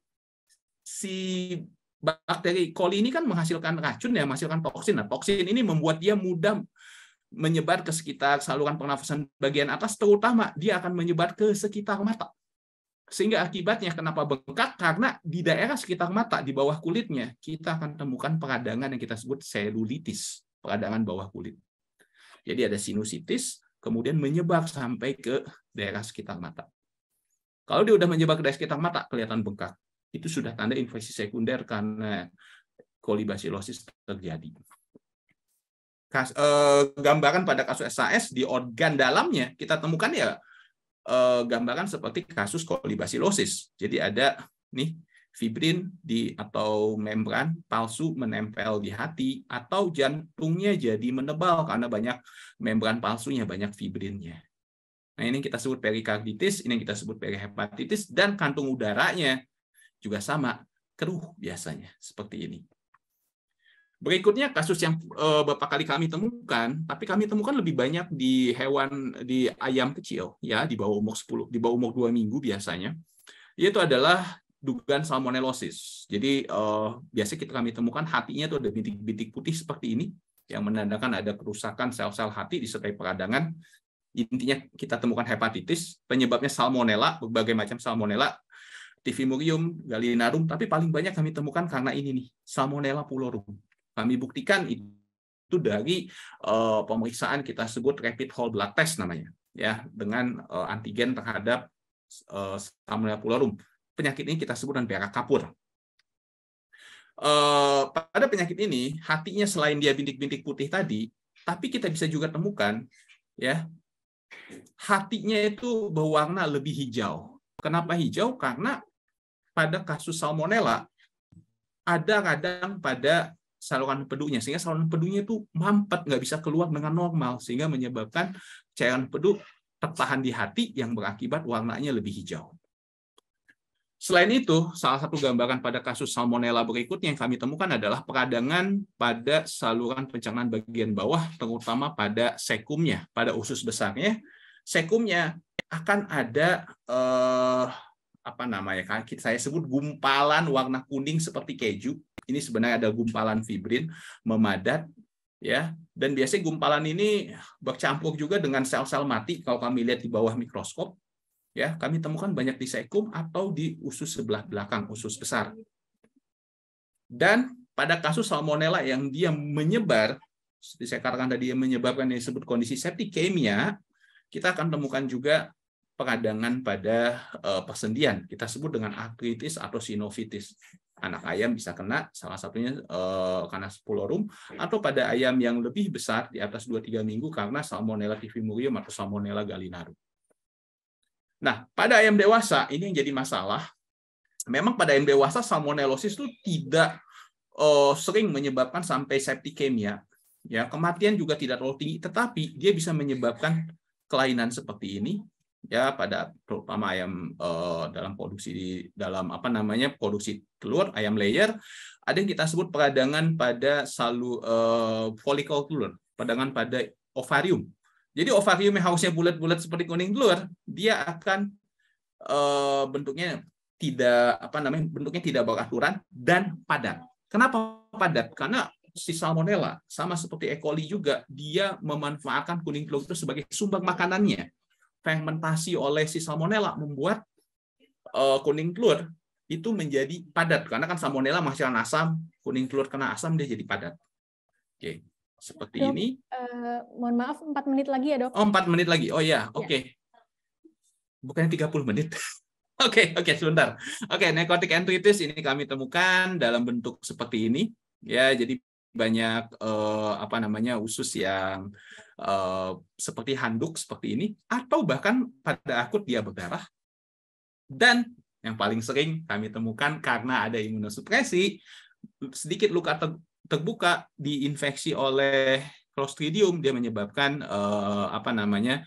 si bakteri coli ini kan menghasilkan racun ya, menghasilkan toksin. Nah, toksin ini membuat dia mudah menyebar ke sekitar saluran pernafasan bagian atas, terutama dia akan menyebar ke sekitar mata. Sehingga akibatnya kenapa bengkak? Karena di daerah sekitar mata, di bawah kulitnya, kita akan temukan peradangan yang kita sebut selulitis, peradangan bawah kulit. Jadi ada sinusitis, kemudian menyebar sampai ke daerah sekitar mata. Kalau dia sudah menyebar ke daerah sekitar mata, kelihatan bengkak. Itu sudah tanda infeksi sekunder karena kolibasilosis terjadi. Kas, eh, gambaran pada kasus SAS di organ dalamnya kita temukan ya eh, gambaran seperti kasus kolibasilosis. Jadi ada nih fibrin di atau membran palsu menempel di hati atau jantungnya jadi menebal karena banyak membran palsunya, banyak fibrinnya. Nah, ini kita sebut perikarditis, ini kita sebut perihepatitis dan kantung udaranya juga sama, keruh biasanya seperti ini. Berikutnya kasus yang uh, beberapa kali kami temukan, tapi kami temukan lebih banyak di hewan di ayam kecil ya di bawah umur 10, di bawah umur 2 minggu biasanya. Yaitu adalah dugaan salmonellosis. Jadi uh, biasa kita kami temukan hatinya itu ada bintik-bintik putih seperti ini yang menandakan ada kerusakan sel-sel hati disertai peradangan. Intinya kita temukan hepatitis, penyebabnya salmonella, berbagai macam salmonella, tifimurium, galinarum, tapi paling banyak kami temukan karena ini nih, salmonella pulorum kami buktikan itu dari uh, pemeriksaan kita sebut rapid whole blood test namanya ya dengan uh, antigen terhadap uh, Salmonella pulorum. Penyakit ini kita sebut dengan kapur. Uh, pada penyakit ini hatinya selain dia bintik-bintik putih tadi, tapi kita bisa juga temukan ya hatinya itu berwarna lebih hijau. Kenapa hijau? Karena pada kasus salmonella ada kadang pada saluran empedunya sehingga saluran empedunya itu mampet nggak bisa keluar dengan normal sehingga menyebabkan cairan empedu tertahan di hati yang berakibat warnanya lebih hijau. Selain itu, salah satu gambaran pada kasus salmonella berikutnya yang kami temukan adalah peradangan pada saluran pencernaan bagian bawah, terutama pada sekumnya, pada usus besarnya. Sekumnya akan ada eh, apa namanya? Saya sebut gumpalan warna kuning seperti keju ini sebenarnya ada gumpalan fibrin memadat ya dan biasanya gumpalan ini bercampur juga dengan sel-sel mati kalau kami lihat di bawah mikroskop ya kami temukan banyak di sekum atau di usus sebelah belakang usus besar. Dan pada kasus salmonella yang dia menyebar seperti saya katakan tadi yang menyebabkan yang disebut kondisi septikemia kita akan temukan juga peradangan pada uh, persendian. Kita sebut dengan artritis atau sinovitis. Anak ayam bisa kena salah satunya uh, karena spulorum atau pada ayam yang lebih besar di atas 2-3 minggu karena Salmonella typhimurium atau Salmonella gallinarum. Nah, pada ayam dewasa ini yang jadi masalah. Memang pada ayam dewasa salmonellosis itu tidak uh, sering menyebabkan sampai septikemia. Ya, kematian juga tidak terlalu tinggi, tetapi dia bisa menyebabkan kelainan seperti ini ya pada terutama ayam uh, dalam produksi dalam apa namanya produksi telur ayam layer ada yang kita sebut peradangan pada salu uh, follicle telur peradangan pada ovarium jadi ovarium yang harusnya bulat-bulat seperti kuning telur dia akan uh, bentuknya tidak apa namanya bentuknya tidak beraturan dan padat. Kenapa padat? Karena si salmonella sama seperti E. coli juga dia memanfaatkan kuning telur itu sebagai sumber makanannya. Fermentasi oleh si salmonella membuat uh, kuning telur itu menjadi padat. Karena kan salmonella menghasilkan asam, kuning telur kena asam dia jadi padat. Oke, seperti dok, ini. Uh, mohon maaf, 4 menit lagi ya dok. Oh, 4 menit lagi. Oh ya, oke. Okay. Ya. Bukannya 30 menit. Oke, oke, okay, okay, sebentar. Oke, okay, necrotic enteritis ini kami temukan dalam bentuk seperti ini. Ya, jadi banyak eh, apa namanya usus yang eh, seperti handuk seperti ini atau bahkan pada akut dia berdarah dan yang paling sering kami temukan karena ada imunosupresi sedikit luka terbuka diinfeksi oleh Clostridium dia menyebabkan eh, apa namanya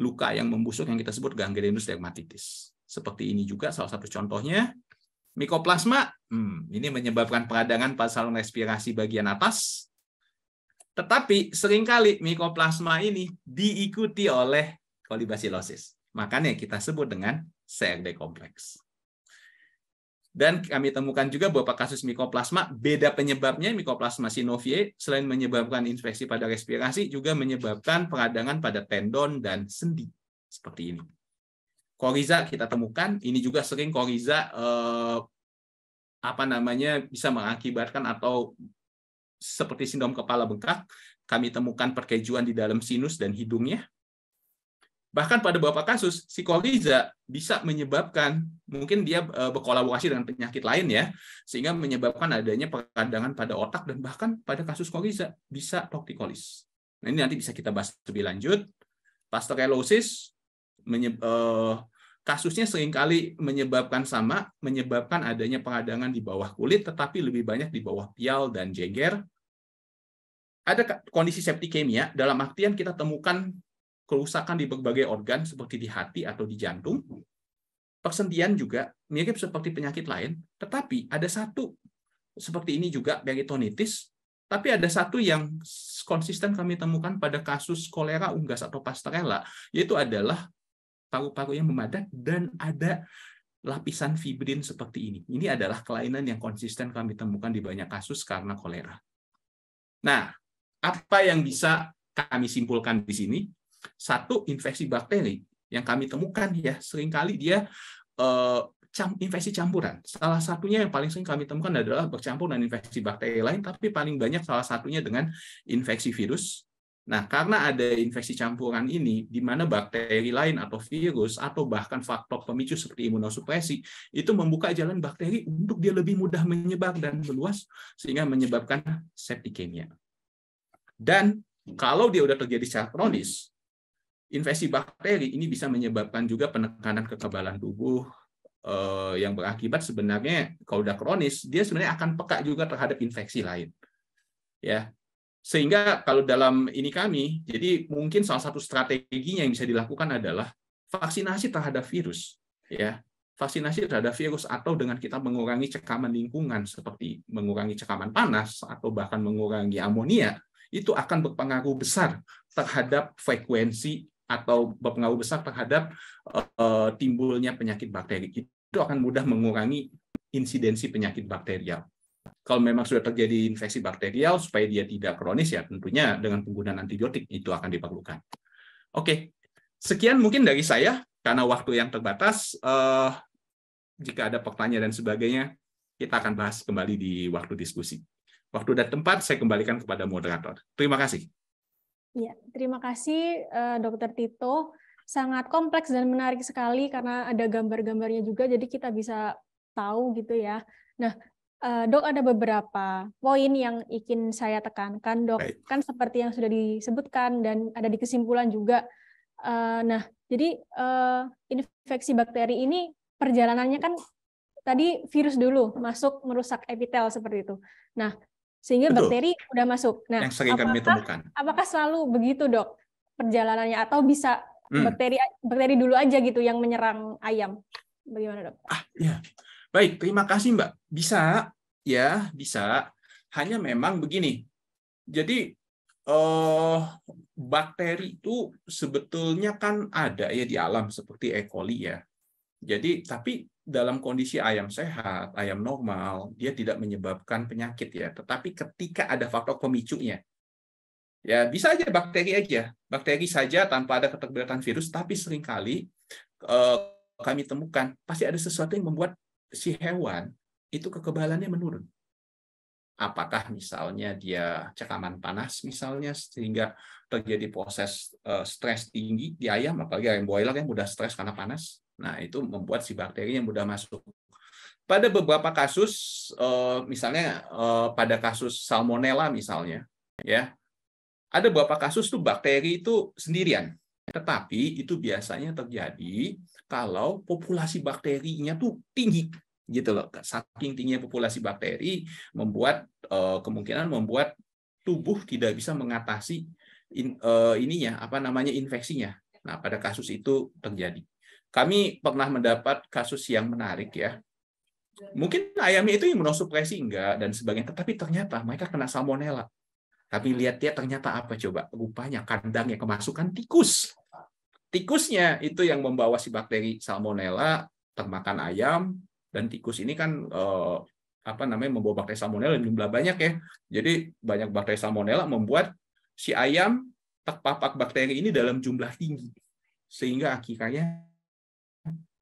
luka yang membusuk yang kita sebut gangrenus dermatitis. Seperti ini juga salah satu contohnya Mikoplasma, hmm, ini menyebabkan peradangan pada saluran respirasi bagian atas. Tetapi sering kali mikoplasma ini diikuti oleh kolibasilosis. Makanya kita sebut dengan CRD kompleks. Dan kami temukan juga beberapa kasus mikoplasma, beda penyebabnya mikoplasma synoviae selain menyebabkan infeksi pada respirasi juga menyebabkan peradangan pada tendon dan sendi. Seperti ini. Koriza kita temukan, ini juga sering koriza eh, apa namanya bisa mengakibatkan atau seperti sindrom kepala bengkak, kami temukan perkejuan di dalam sinus dan hidungnya, Bahkan pada beberapa kasus, si koliza bisa menyebabkan, mungkin dia e, berkolaborasi dengan penyakit lain ya, sehingga menyebabkan adanya peradangan pada otak dan bahkan pada kasus koliza bisa tortikolis. Nah ini nanti bisa kita bahas lebih lanjut. Pasteurellosis eh, kasusnya sering kali menyebabkan sama, menyebabkan adanya peradangan di bawah kulit, tetapi lebih banyak di bawah pial dan jeger. Ada kondisi septikemia, dalam artian kita temukan kerusakan di berbagai organ seperti di hati atau di jantung. Persendian juga mirip seperti penyakit lain, tetapi ada satu seperti ini juga peritonitis, tapi ada satu yang konsisten kami temukan pada kasus kolera unggas atau pastorella, yaitu adalah paru-paru yang memadat dan ada lapisan fibrin seperti ini. Ini adalah kelainan yang konsisten kami temukan di banyak kasus karena kolera. Nah, apa yang bisa kami simpulkan di sini? Satu, infeksi bakteri yang kami temukan ya sering kali dia eh, infeksi campuran. Salah satunya yang paling sering kami temukan adalah bercampur dengan infeksi bakteri lain, tapi paling banyak salah satunya dengan infeksi virus. Nah, karena ada infeksi campuran ini, di mana bakteri lain atau virus atau bahkan faktor pemicu seperti imunosupresi itu membuka jalan bakteri untuk dia lebih mudah menyebar dan meluas sehingga menyebabkan septikemia. Dan kalau dia sudah terjadi secara kronis, infeksi bakteri ini bisa menyebabkan juga penekanan kekebalan tubuh eh, yang berakibat sebenarnya kalau udah kronis dia sebenarnya akan peka juga terhadap infeksi lain ya. Sehingga kalau dalam ini kami jadi mungkin salah satu strateginya yang bisa dilakukan adalah vaksinasi terhadap virus ya. Vaksinasi terhadap virus atau dengan kita mengurangi cekaman lingkungan seperti mengurangi cekaman panas atau bahkan mengurangi amonia itu akan berpengaruh besar terhadap frekuensi atau berpengaruh besar terhadap uh, timbulnya penyakit bakteri. Itu akan mudah mengurangi insidensi penyakit bakterial. Kalau memang sudah terjadi infeksi bakterial, supaya dia tidak kronis, ya tentunya dengan penggunaan antibiotik itu akan diperlukan. Oke, sekian mungkin dari saya, karena waktu yang terbatas. Uh, jika ada pertanyaan dan sebagainya, kita akan bahas kembali di waktu diskusi. Waktu dan tempat saya kembalikan kepada moderator. Terima kasih. Ya, terima kasih uh, Dokter Tito. Sangat kompleks dan menarik sekali karena ada gambar-gambarnya juga, jadi kita bisa tahu gitu ya. Nah, uh, Dok ada beberapa poin yang ingin saya tekankan, Dok. Baik. Kan seperti yang sudah disebutkan dan ada di kesimpulan juga. Uh, nah, jadi uh, infeksi bakteri ini perjalanannya kan tadi virus dulu masuk merusak epitel seperti itu. Nah, sehingga Betul. bakteri udah masuk. Nah, yang sering apakah, kami temukan. Apakah selalu begitu dok perjalanannya atau bisa hmm. bakteri bakteri dulu aja gitu yang menyerang ayam? Bagaimana dok? Ah ya, baik terima kasih mbak. Bisa ya bisa. Hanya memang begini. Jadi eh, bakteri itu sebetulnya kan ada ya di alam seperti E. coli ya. Jadi tapi dalam kondisi ayam sehat, ayam normal, dia tidak menyebabkan penyakit ya. Tetapi ketika ada faktor pemicunya, ya bisa aja bakteri aja, bakteri saja tanpa ada keterlibatan virus, tapi sering kali eh, kami temukan pasti ada sesuatu yang membuat si hewan itu kekebalannya menurun. Apakah misalnya dia cekaman panas misalnya sehingga terjadi proses uh, stres tinggi di ayam, apalagi ayam boiler yang mudah stres karena panas, Nah, itu membuat si bakteri yang mudah masuk. Pada beberapa kasus, eh, misalnya eh, pada kasus salmonella misalnya, ya ada beberapa kasus tuh bakteri itu sendirian. Tetapi itu biasanya terjadi kalau populasi bakterinya tuh tinggi gitu loh. Saking tingginya populasi bakteri membuat eh, kemungkinan membuat tubuh tidak bisa mengatasi ininya apa namanya infeksinya. Nah, pada kasus itu terjadi. Kami pernah mendapat kasus yang menarik ya. Mungkin ayamnya itu imunosupresi enggak dan sebagainya, tetapi ternyata mereka kena salmonella. Kami lihat dia ternyata apa coba? Rupanya kandangnya kemasukan tikus. Tikusnya itu yang membawa si bakteri salmonella termakan ayam, Dan tikus ini kan eh, apa namanya membawa bakteri salmonella jumlah banyak ya. Jadi banyak bakteri salmonella membuat si ayam terpapar bakteri ini dalam jumlah tinggi sehingga akhirnya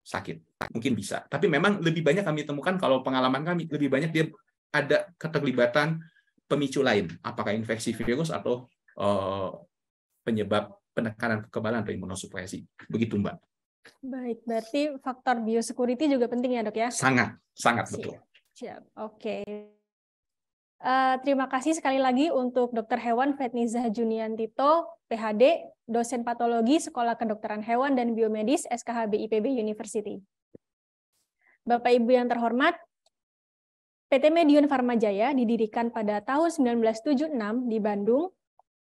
sakit. Mungkin bisa. Tapi memang lebih banyak kami temukan kalau pengalaman kami lebih banyak dia ada keterlibatan pemicu lain, apakah infeksi virus atau uh, penyebab penekanan kekebalan atau imunosupresi. Begitu, Mbak. Baik, berarti faktor biosecurity juga penting ya, Dok ya? Sangat, sangat betul. Siap, oke. Uh, terima kasih sekali lagi untuk Dr. Hewan Fetniza Juniantito, PhD, dosen patologi Sekolah Kedokteran Hewan dan Biomedis SKHB IPB University. Bapak Ibu yang terhormat, PT Medion Farmajaya didirikan pada tahun 1976 di Bandung.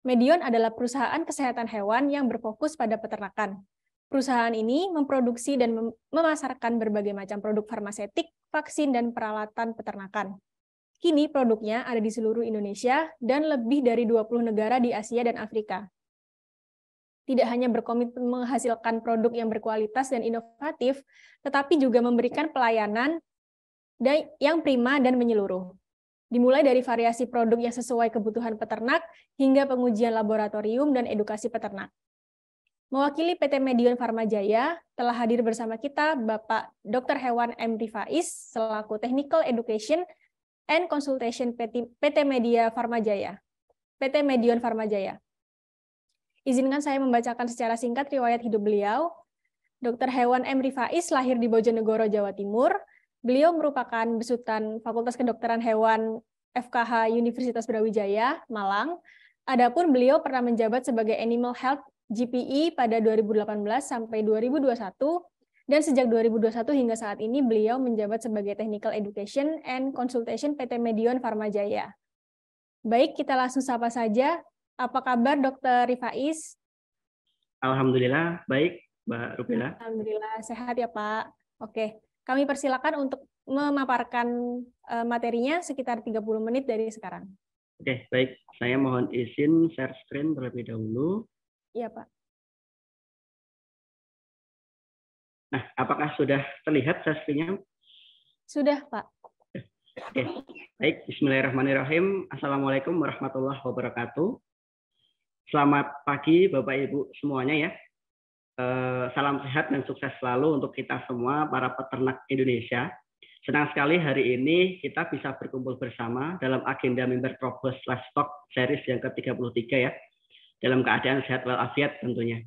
Medion adalah perusahaan kesehatan hewan yang berfokus pada peternakan. Perusahaan ini memproduksi dan memasarkan berbagai macam produk farmasetik, vaksin, dan peralatan peternakan. Kini produknya ada di seluruh Indonesia dan lebih dari 20 negara di Asia dan Afrika. Tidak hanya berkomitmen menghasilkan produk yang berkualitas dan inovatif, tetapi juga memberikan pelayanan yang prima dan menyeluruh. Dimulai dari variasi produk yang sesuai kebutuhan peternak hingga pengujian laboratorium dan edukasi peternak. Mewakili PT Medion Farmajaya, telah hadir bersama kita Bapak Dr. Hewan M. Rifais, selaku Technical Education and Consultation PT, Media Farmajaya. PT Medion Farmajaya. Izinkan saya membacakan secara singkat riwayat hidup beliau. Dr. Hewan M. Rifais lahir di Bojonegoro, Jawa Timur. Beliau merupakan besutan Fakultas Kedokteran Hewan FKH Universitas Brawijaya, Malang. Adapun beliau pernah menjabat sebagai Animal Health GPE pada 2018 sampai 2021 dan sejak 2021 hingga saat ini beliau menjabat sebagai Technical Education and Consultation PT Medion Farmajaya. Baik, kita langsung sapa saja. Apa kabar Dr. Rifais? Alhamdulillah, baik Mbak Rubela. Alhamdulillah, sehat ya Pak. Oke, kami persilakan untuk memaparkan eh, materinya sekitar 30 menit dari sekarang. Oke, baik. Saya mohon izin share screen terlebih dahulu. Iya, Pak. Nah, apakah sudah terlihat sesinya? Sudah, Pak. Oke, baik. Bismillahirrahmanirrahim. Assalamualaikum warahmatullahi wabarakatuh. Selamat pagi, Bapak Ibu semuanya ya. Eh, salam sehat dan sukses selalu untuk kita semua, para peternak Indonesia. Senang sekali hari ini kita bisa berkumpul bersama dalam agenda Member Probos Livestock Series yang ke-33 ya. Dalam keadaan sehat walafiat tentunya.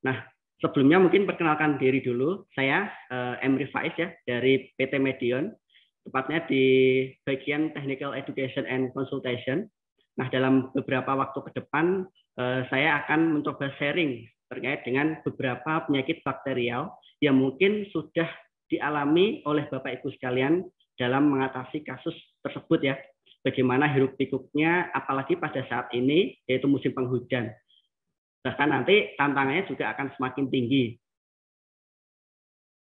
Nah, Sebelumnya mungkin perkenalkan diri dulu. Saya uh, Emri Faiz ya dari PT Medion, tepatnya di bagian Technical Education and Consultation. Nah, dalam beberapa waktu ke depan saya akan mencoba sharing terkait dengan beberapa penyakit bakterial yang mungkin sudah dialami oleh Bapak Ibu sekalian dalam mengatasi kasus tersebut ya. Bagaimana hiruk pikuknya apalagi pada saat ini yaitu musim penghujan. Bahkan nanti tantangannya juga akan semakin tinggi.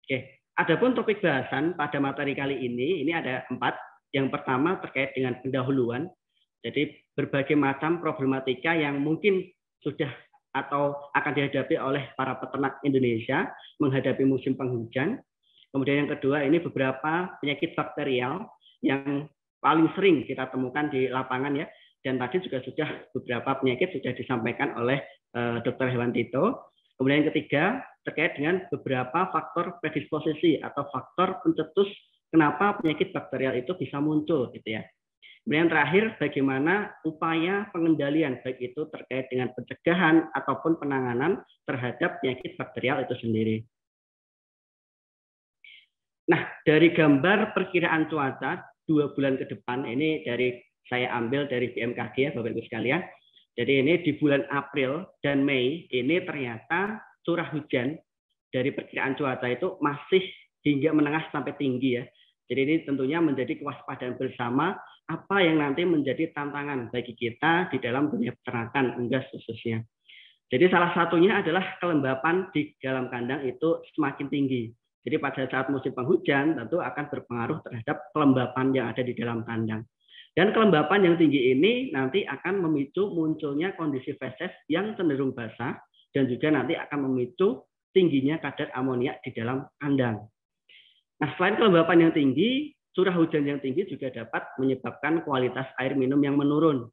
Oke, adapun topik bahasan pada materi kali ini, ini ada empat. Yang pertama terkait dengan pendahuluan. Jadi berbagai macam problematika yang mungkin sudah atau akan dihadapi oleh para peternak Indonesia menghadapi musim penghujan. Kemudian yang kedua ini beberapa penyakit bakterial yang paling sering kita temukan di lapangan ya. Dan tadi juga sudah beberapa penyakit sudah disampaikan oleh Eh, Dr. Hewan Tito. Kemudian yang ketiga terkait dengan beberapa faktor predisposisi atau faktor pencetus kenapa penyakit bakterial itu bisa muncul gitu ya. Kemudian terakhir bagaimana upaya pengendalian baik itu terkait dengan pencegahan ataupun penanganan terhadap penyakit bakterial itu sendiri. Nah, dari gambar perkiraan cuaca dua bulan ke depan ini dari saya ambil dari BMKG ya Bapak Ibu sekalian. Jadi ini di bulan April dan Mei ini ternyata curah hujan dari perkiraan cuaca itu masih hingga menengah sampai tinggi ya. Jadi ini tentunya menjadi kewaspadaan bersama apa yang nanti menjadi tantangan bagi kita di dalam dunia peternakan unggas khususnya. Jadi salah satunya adalah kelembapan di dalam kandang itu semakin tinggi. Jadi pada saat musim penghujan tentu akan berpengaruh terhadap kelembapan yang ada di dalam kandang. Dan kelembapan yang tinggi ini nanti akan memicu munculnya kondisi feses yang cenderung basah dan juga nanti akan memicu tingginya kadar amonia di dalam kandang. Nah, selain kelembapan yang tinggi, curah hujan yang tinggi juga dapat menyebabkan kualitas air minum yang menurun.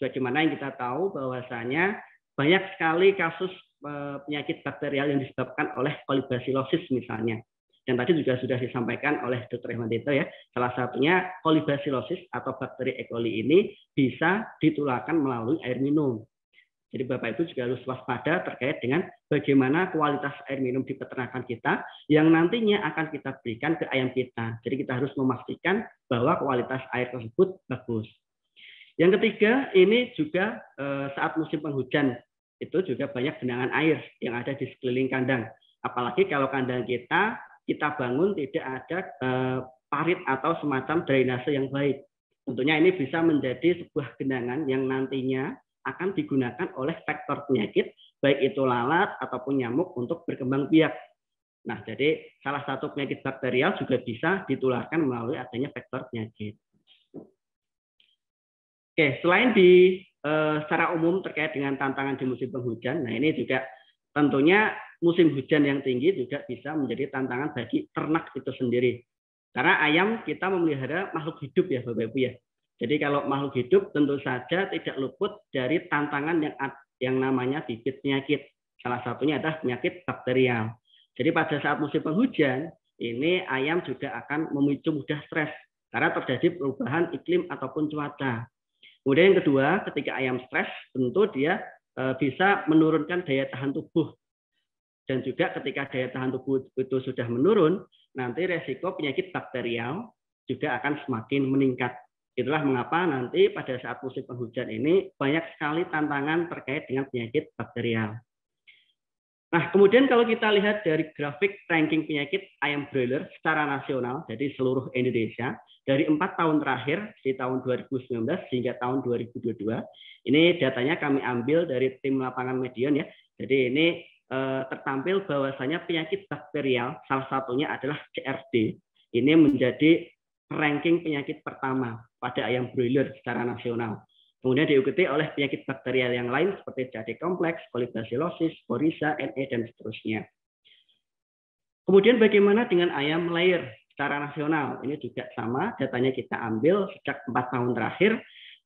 Sebagaimana yang kita tahu bahwasanya banyak sekali kasus eh, penyakit bakterial yang disebabkan oleh kolibasilosis misalnya. Dan tadi juga sudah disampaikan oleh Dr. Hemantito ya, salah satunya kolibasilosis atau bakteri E. coli ini bisa ditularkan melalui air minum. Jadi Bapak Ibu juga harus waspada terkait dengan bagaimana kualitas air minum di peternakan kita yang nantinya akan kita berikan ke ayam kita. Jadi kita harus memastikan bahwa kualitas air tersebut bagus. Yang ketiga, ini juga eh, saat musim penghujan itu juga banyak genangan air yang ada di sekeliling kandang. Apalagi kalau kandang kita kita bangun tidak ada eh, parit atau semacam drainase yang baik. Tentunya ini bisa menjadi sebuah genangan yang nantinya akan digunakan oleh faktor penyakit, baik itu lalat ataupun nyamuk untuk berkembang biak. Nah, jadi salah satu penyakit bakterial juga bisa ditularkan melalui adanya faktor penyakit. Oke, selain di eh, secara umum terkait dengan tantangan di musim penghujan, nah ini juga tentunya musim hujan yang tinggi juga bisa menjadi tantangan bagi ternak itu sendiri. Karena ayam kita memelihara makhluk hidup ya Bapak Ibu ya. Jadi kalau makhluk hidup tentu saja tidak luput dari tantangan yang yang namanya bibit penyakit. Salah satunya adalah penyakit bakterial. Jadi pada saat musim penghujan, ini ayam juga akan memicu mudah stres karena terjadi perubahan iklim ataupun cuaca. Kemudian yang kedua, ketika ayam stres, tentu dia e, bisa menurunkan daya tahan tubuh. Dan juga ketika daya tahan tubuh itu sudah menurun, nanti resiko penyakit bakterial juga akan semakin meningkat. Itulah mengapa nanti pada saat musim penghujan ini banyak sekali tantangan terkait dengan penyakit bakterial. Nah, kemudian kalau kita lihat dari grafik ranking penyakit ayam broiler secara nasional, jadi seluruh Indonesia, dari empat tahun terakhir di tahun 2019 hingga tahun 2022, ini datanya kami ambil dari tim lapangan Medion ya. Jadi ini eh, tertampil bahwasanya penyakit bakterial salah satunya adalah CRD. Ini menjadi ranking penyakit pertama pada ayam broiler secara nasional. Kemudian diikuti oleh penyakit bakterial yang lain seperti CAD kompleks, kolibasilosis, porisa, NE, dan seterusnya. Kemudian bagaimana dengan ayam layer secara nasional? Ini juga sama, datanya kita ambil sejak empat tahun terakhir.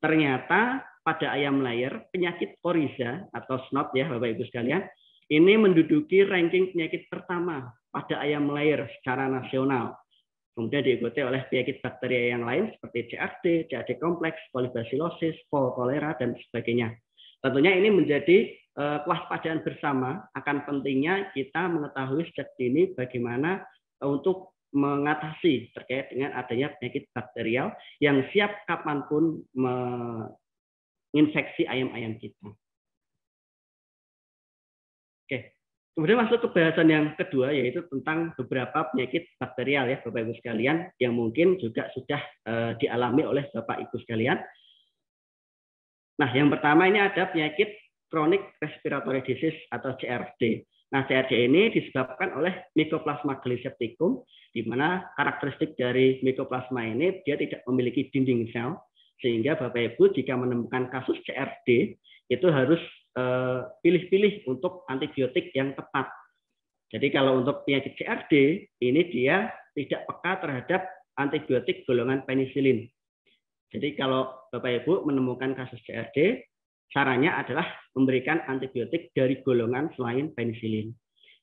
Ternyata pada ayam layer penyakit korisa atau snot ya Bapak Ibu sekalian, ini menduduki ranking penyakit pertama pada ayam layer secara nasional Kemudian diikuti oleh penyakit bakteri yang lain seperti CRD, CAD kompleks, kolibasilosis, kolera, dan sebagainya. Tentunya ini menjadi eh, kewaspadaan bersama akan pentingnya kita mengetahui sejak dini bagaimana eh, untuk mengatasi terkait dengan adanya penyakit bakterial yang siap kapan pun menginfeksi ayam-ayam kita. Kemudian masuk ke bahasan yang kedua yaitu tentang beberapa penyakit bakterial ya Bapak Ibu sekalian yang mungkin juga sudah uh, dialami oleh Bapak Ibu sekalian. Nah, yang pertama ini ada penyakit chronic respiratory disease atau CRD. Nah, CRD ini disebabkan oleh Mycoplasma glycepticum di mana karakteristik dari Mycoplasma ini dia tidak memiliki dinding sel sehingga Bapak Ibu jika menemukan kasus CRD itu harus pilih-pilih untuk antibiotik yang tepat. Jadi kalau untuk penyakit CRD, ini dia tidak peka terhadap antibiotik golongan penisilin. Jadi kalau Bapak Ibu menemukan kasus CRD, caranya adalah memberikan antibiotik dari golongan selain penisilin.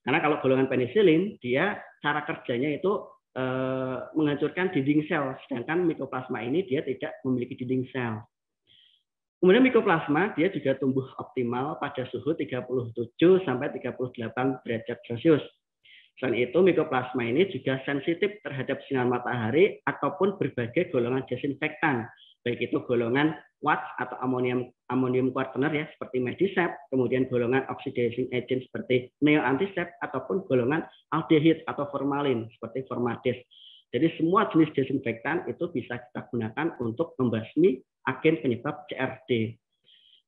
Karena kalau golongan penisilin, dia cara kerjanya itu eh, menghancurkan dinding sel, sedangkan mikoplasma ini dia tidak memiliki dinding sel. Kemudian mikoplasma dia juga tumbuh optimal pada suhu 37 sampai 38 derajat Celcius. Selain itu, mikoplasma ini juga sensitif terhadap sinar matahari ataupun berbagai golongan desinfektan, baik itu golongan Watts atau amonium amonium ya seperti Medisep, kemudian golongan oxidizing agent seperti neoantisep ataupun golongan aldehid atau formalin seperti formadis. Jadi semua jenis desinfektan itu bisa kita gunakan untuk membasmi agen penyebab CRD.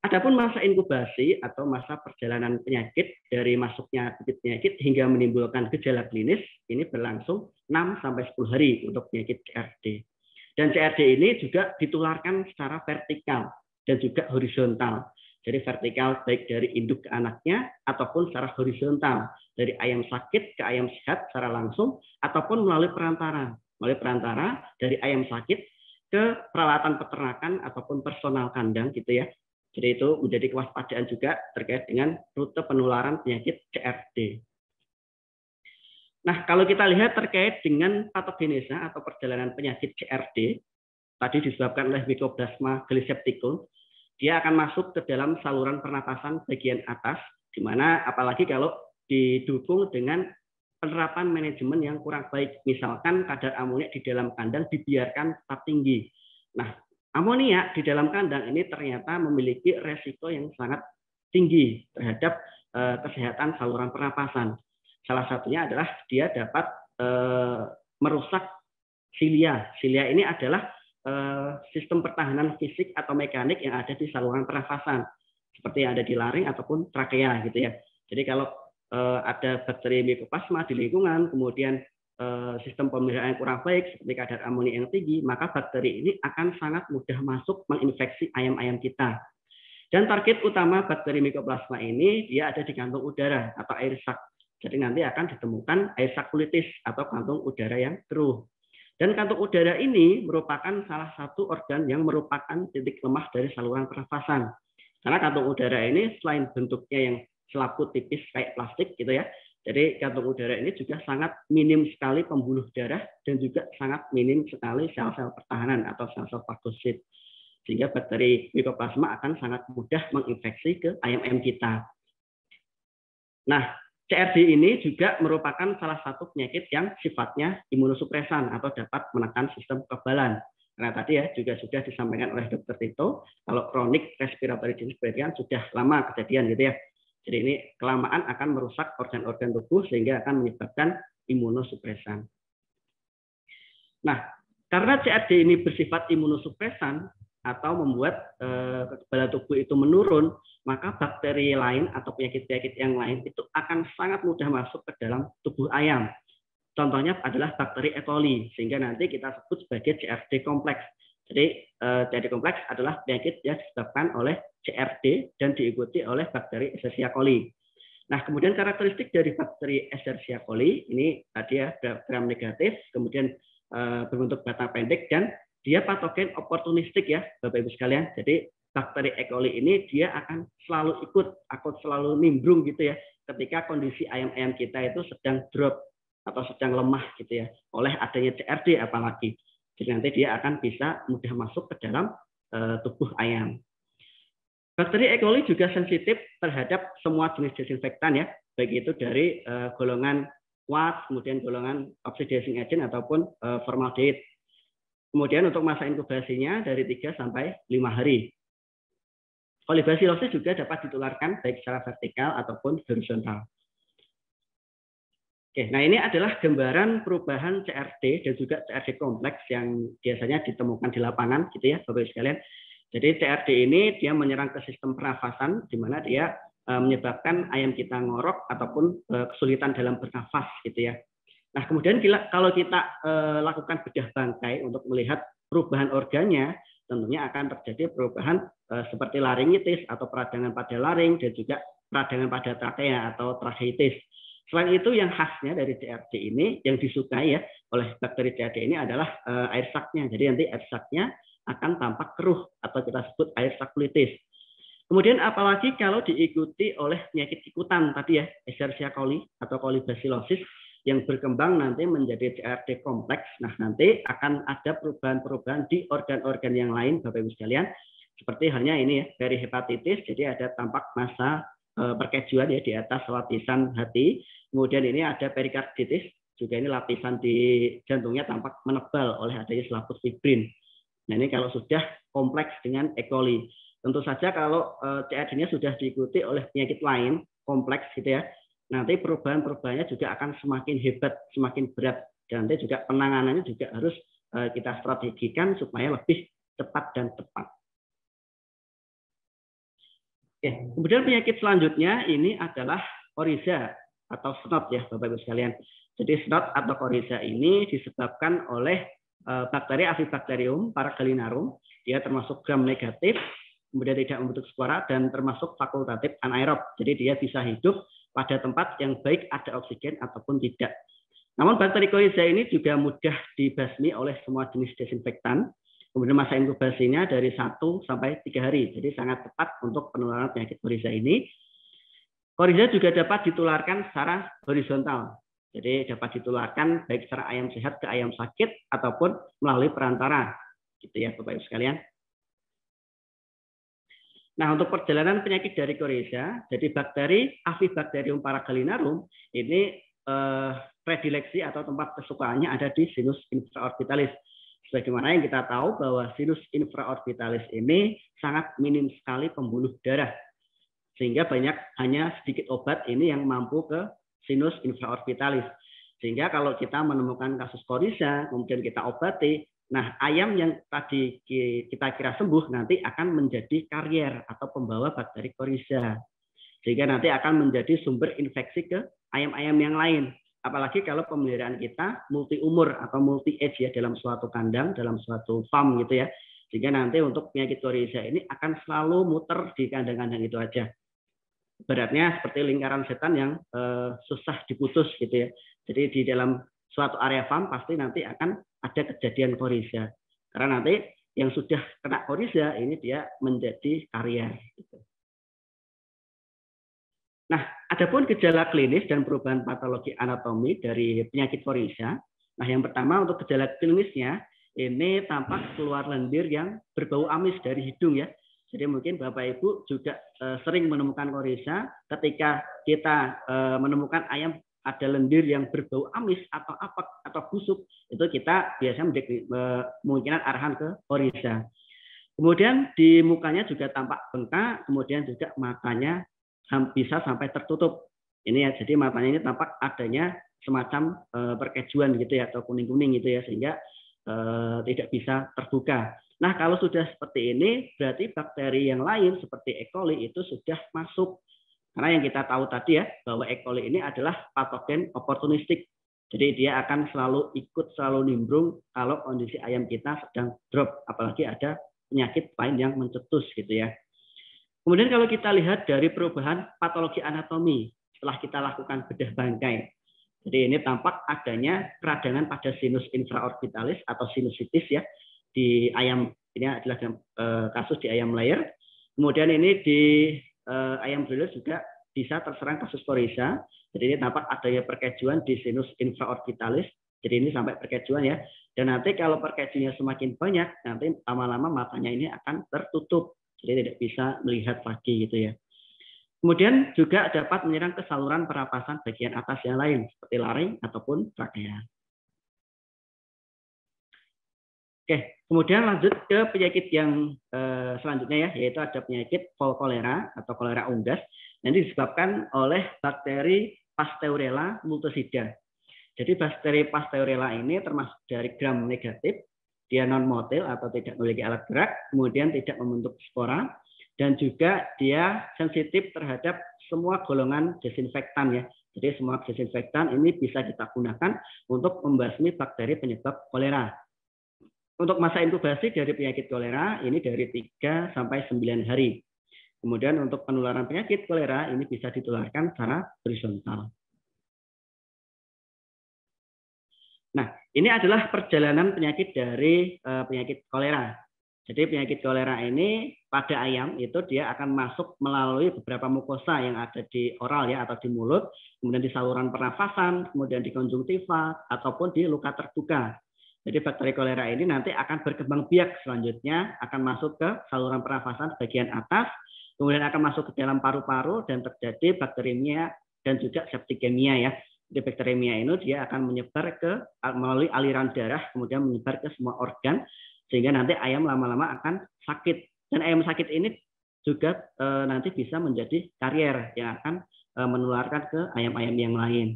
Adapun masa inkubasi atau masa perjalanan penyakit dari masuknya penyakit hingga menimbulkan gejala klinis ini berlangsung 6 sampai 10 hari untuk penyakit CRD. Dan CRD ini juga ditularkan secara vertikal dan juga horizontal. Jadi vertikal baik dari induk ke anaknya ataupun secara horizontal dari ayam sakit ke ayam sehat secara langsung ataupun melalui perantara. Melalui perantara dari ayam sakit ke peralatan peternakan ataupun personal kandang gitu ya. Jadi itu menjadi kewaspadaan juga terkait dengan rute penularan penyakit CRD. Nah, kalau kita lihat terkait dengan patogenesa atau perjalanan penyakit CRD, tadi disebabkan oleh Mycoplasma glisepticum, dia akan masuk ke dalam saluran pernapasan bagian atas, di mana apalagi kalau didukung dengan penerapan manajemen yang kurang baik. Misalkan kadar amoniak di dalam kandang dibiarkan tetap tinggi. Nah, amoniak di dalam kandang ini ternyata memiliki resiko yang sangat tinggi terhadap eh, kesehatan saluran pernapasan. Salah satunya adalah dia dapat eh, merusak silia. Silia ini adalah eh, sistem pertahanan fisik atau mekanik yang ada di saluran pernafasan, seperti yang ada di laring ataupun trakea gitu ya. Jadi kalau ada bakteri mikoplasma di lingkungan, kemudian eh, sistem pemeliharaan yang kurang baik seperti kadar amonia yang tinggi, maka bakteri ini akan sangat mudah masuk menginfeksi ayam-ayam kita. Dan target utama bakteri mikoplasma ini dia ada di kantung udara atau air sak. Jadi nanti akan ditemukan air sakulitis atau kantung udara yang keruh. Dan kantung udara ini merupakan salah satu organ yang merupakan titik lemah dari saluran pernafasan. Karena kantung udara ini selain bentuknya yang selaput tipis kayak plastik gitu ya. Jadi kantung udara ini juga sangat minim sekali pembuluh darah dan juga sangat minim sekali sel-sel pertahanan atau sel-sel fagosit. Sehingga bakteri mikroplasma akan sangat mudah menginfeksi ke ayam-ayam kita. Nah, CRD ini juga merupakan salah satu penyakit yang sifatnya imunosupresan atau dapat menekan sistem kekebalan. Karena tadi ya juga sudah disampaikan oleh Dr. Tito, kalau kronik respiratory disease sudah lama kejadian gitu ya. Jadi ini kelamaan akan merusak organ-organ tubuh sehingga akan menyebabkan imunosupresan. Nah, karena CRD ini bersifat imunosupresan, atau membuat eh, kekebalan tubuh itu menurun, maka bakteri lain atau penyakit-penyakit yang lain itu akan sangat mudah masuk ke dalam tubuh ayam. Contohnya adalah bakteri E. coli, sehingga nanti kita sebut sebagai CRD kompleks. Jadi eh, CRD kompleks adalah penyakit yang disebabkan oleh CRD dan diikuti oleh bakteri Escherichia coli. Nah, kemudian karakteristik dari bakteri Escherichia coli ini tadi ya gram negatif, kemudian eh, berbentuk batang pendek dan dia patogen oportunistik ya Bapak Ibu sekalian. Jadi bakteri E. coli ini dia akan selalu ikut, akan selalu nimbrung gitu ya ketika kondisi ayam-ayam kita itu sedang drop atau sedang lemah gitu ya oleh adanya CRD apalagi. Jadi nanti dia akan bisa mudah masuk ke dalam uh, tubuh ayam. Bakteri E. coli juga sensitif terhadap semua jenis desinfektan ya, baik itu dari uh, golongan kuat, kemudian golongan oxidizing agent ataupun uh, formaldehyde. Kemudian untuk masa inkubasinya dari 3 sampai 5 hari. Kolibasilosis juga dapat ditularkan baik secara vertikal ataupun horizontal. Oke, nah ini adalah gambaran perubahan CRD dan juga CRD kompleks yang biasanya ditemukan di lapangan gitu ya Bapak Ibu sekalian. Jadi CRD ini dia menyerang ke sistem pernafasan di mana dia eh, menyebabkan ayam kita ngorok ataupun eh, kesulitan dalam bernafas gitu ya. Nah, kemudian kalau kita eh, lakukan bedah bangkai untuk melihat perubahan organnya, tentunya akan terjadi perubahan seperti laringitis atau peradangan pada laring dan juga peradangan pada trakea atau tracheitis. Selain itu yang khasnya dari CRD ini yang disukai ya oleh bakteri CRD ini adalah eh, air saknya. Jadi nanti air saknya akan tampak keruh atau kita sebut air sakulitis. Kemudian apalagi kalau diikuti oleh penyakit ikutan tadi ya, Escherichia coli atau colibacillosis yang berkembang nanti menjadi CRD kompleks. Nah, nanti akan ada perubahan-perubahan di organ-organ yang lain, Bapak Ibu sekalian. Seperti halnya ini ya, dari hepatitis, jadi ada tampak masa e, perkejuan ya di atas lapisan hati. Kemudian ini ada perikarditis, juga ini lapisan di jantungnya tampak menebal oleh adanya selaput fibrin. Nah, ini kalau sudah kompleks dengan E. coli. Tentu saja kalau e, CRD-nya sudah diikuti oleh penyakit lain, kompleks gitu ya, nanti perubahan-perubahannya juga akan semakin hebat, semakin berat. Dan nanti juga penanganannya juga harus eh, kita strategikan supaya lebih cepat dan tepat. Oke, kemudian penyakit selanjutnya ini adalah oriza atau snot ya Bapak Ibu sekalian. Jadi snot atau oriza ini disebabkan oleh eh, bakteri Avibacterium paragalinarum. Dia termasuk gram negatif kemudian tidak membentuk spora dan termasuk fakultatif anaerob. Jadi dia bisa hidup pada tempat yang baik ada oksigen ataupun tidak. Namun bakteri koiza ini juga mudah dibasmi oleh semua jenis desinfektan. Kemudian masa inkubasinya dari 1 sampai 3 hari. Jadi sangat tepat untuk penularan penyakit koiza ini. Koiza juga dapat ditularkan secara horizontal. Jadi dapat ditularkan baik secara ayam sehat ke ayam sakit ataupun melalui perantara. Gitu ya Bapak Ibu sekalian. Nah, untuk perjalanan penyakit dari Korea, jadi bakteri Avibacterium paragalinarum ini eh, predileksi atau tempat kesukaannya ada di sinus infraorbitalis. Sebagaimana yang kita tahu bahwa sinus infraorbitalis ini sangat minim sekali pembuluh darah. Sehingga banyak hanya sedikit obat ini yang mampu ke sinus infraorbitalis. Sehingga kalau kita menemukan kasus korisa, kemudian kita obati, nah ayam yang tadi kita kira sembuh nanti akan menjadi karier atau pembawa bakteri korisa. Sehingga nanti akan menjadi sumber infeksi ke ayam-ayam yang lain. Apalagi kalau pemeliharaan kita multi umur atau multi age ya dalam suatu kandang, dalam suatu farm gitu ya. Sehingga nanti untuk penyakit korisa ini akan selalu muter di kandang-kandang itu aja beratnya seperti lingkaran setan yang uh, susah diputus gitu ya. Jadi di dalam suatu area farm pasti nanti akan ada kejadian korisa. Karena nanti yang sudah kena korisa ini dia menjadi karier. Gitu. Nah, adapun gejala klinis dan perubahan patologi anatomi dari penyakit korisa. Nah, yang pertama untuk gejala klinisnya ini tampak keluar lendir yang berbau amis dari hidung ya. Jadi mungkin Bapak Ibu juga uh, sering menemukan korisa ketika kita uh, menemukan ayam ada lendir yang berbau amis atau apa atau busuk itu kita biasanya uh, kemungkinan arahan ke korisa. Kemudian di mukanya juga tampak bengkak, kemudian juga matanya bisa sampai tertutup. Ini ya, jadi matanya ini tampak adanya semacam perkejuan gitu ya atau kuning-kuning gitu ya sehingga tidak bisa terbuka. Nah, kalau sudah seperti ini, berarti bakteri yang lain seperti E. coli itu sudah masuk. Karena yang kita tahu tadi ya, bahwa E. coli ini adalah patogen oportunistik. Jadi dia akan selalu ikut, selalu nimbrung kalau kondisi ayam kita sedang drop. Apalagi ada penyakit lain yang mencetus gitu ya. Kemudian kalau kita lihat dari perubahan patologi anatomi setelah kita lakukan bedah bangkai. Jadi ini tampak adanya keradangan pada sinus infraorbitalis atau sinusitis ya di ayam ini adalah eh, kasus di ayam layer. Kemudian ini di eh, ayam broiler juga bisa terserang kasus korisa. Jadi ini tampak adanya perkejuan di sinus infraorbitalis. Jadi ini sampai perkejuan ya. Dan nanti kalau perkejuannya semakin banyak, nanti lama-lama matanya ini akan tertutup. Jadi tidak bisa melihat lagi gitu ya. Kemudian juga dapat menyerang ke saluran pernapasan bagian atas yang lain, seperti laring ataupun trakea. Oke, kemudian lanjut ke penyakit yang eh, selanjutnya ya, yaitu ada penyakit kolera atau kolera unggas. Yang disebabkan oleh bakteri Pasteurella multisida. Jadi bakteri Pasteurella ini termasuk dari gram negatif, dia non motil atau tidak memiliki alat gerak, kemudian tidak membentuk spora, dan juga dia sensitif terhadap semua golongan desinfektan ya. Jadi semua desinfektan ini bisa kita gunakan untuk membasmi bakteri penyebab kolera. Untuk masa inkubasi dari penyakit kolera ini dari 3 sampai 9 hari. Kemudian untuk penularan penyakit kolera ini bisa ditularkan secara horizontal. Nah, ini adalah perjalanan penyakit dari uh, penyakit kolera. Jadi penyakit kolera ini pada ayam itu dia akan masuk melalui beberapa mukosa yang ada di oral ya atau di mulut, kemudian di saluran pernafasan, kemudian di konjungtiva ataupun di luka terbuka. Jadi bakteri kolera ini nanti akan berkembang biak selanjutnya, akan masuk ke saluran pernafasan bagian atas, kemudian akan masuk ke dalam paru-paru dan terjadi bakterimia dan juga septikemia ya. Jadi bakterimia ini dia akan menyebar ke melalui aliran darah, kemudian menyebar ke semua organ, sehingga nanti ayam lama-lama akan sakit. Dan ayam sakit ini juga e, nanti bisa menjadi karier yang akan e, menularkan ke ayam-ayam yang lain.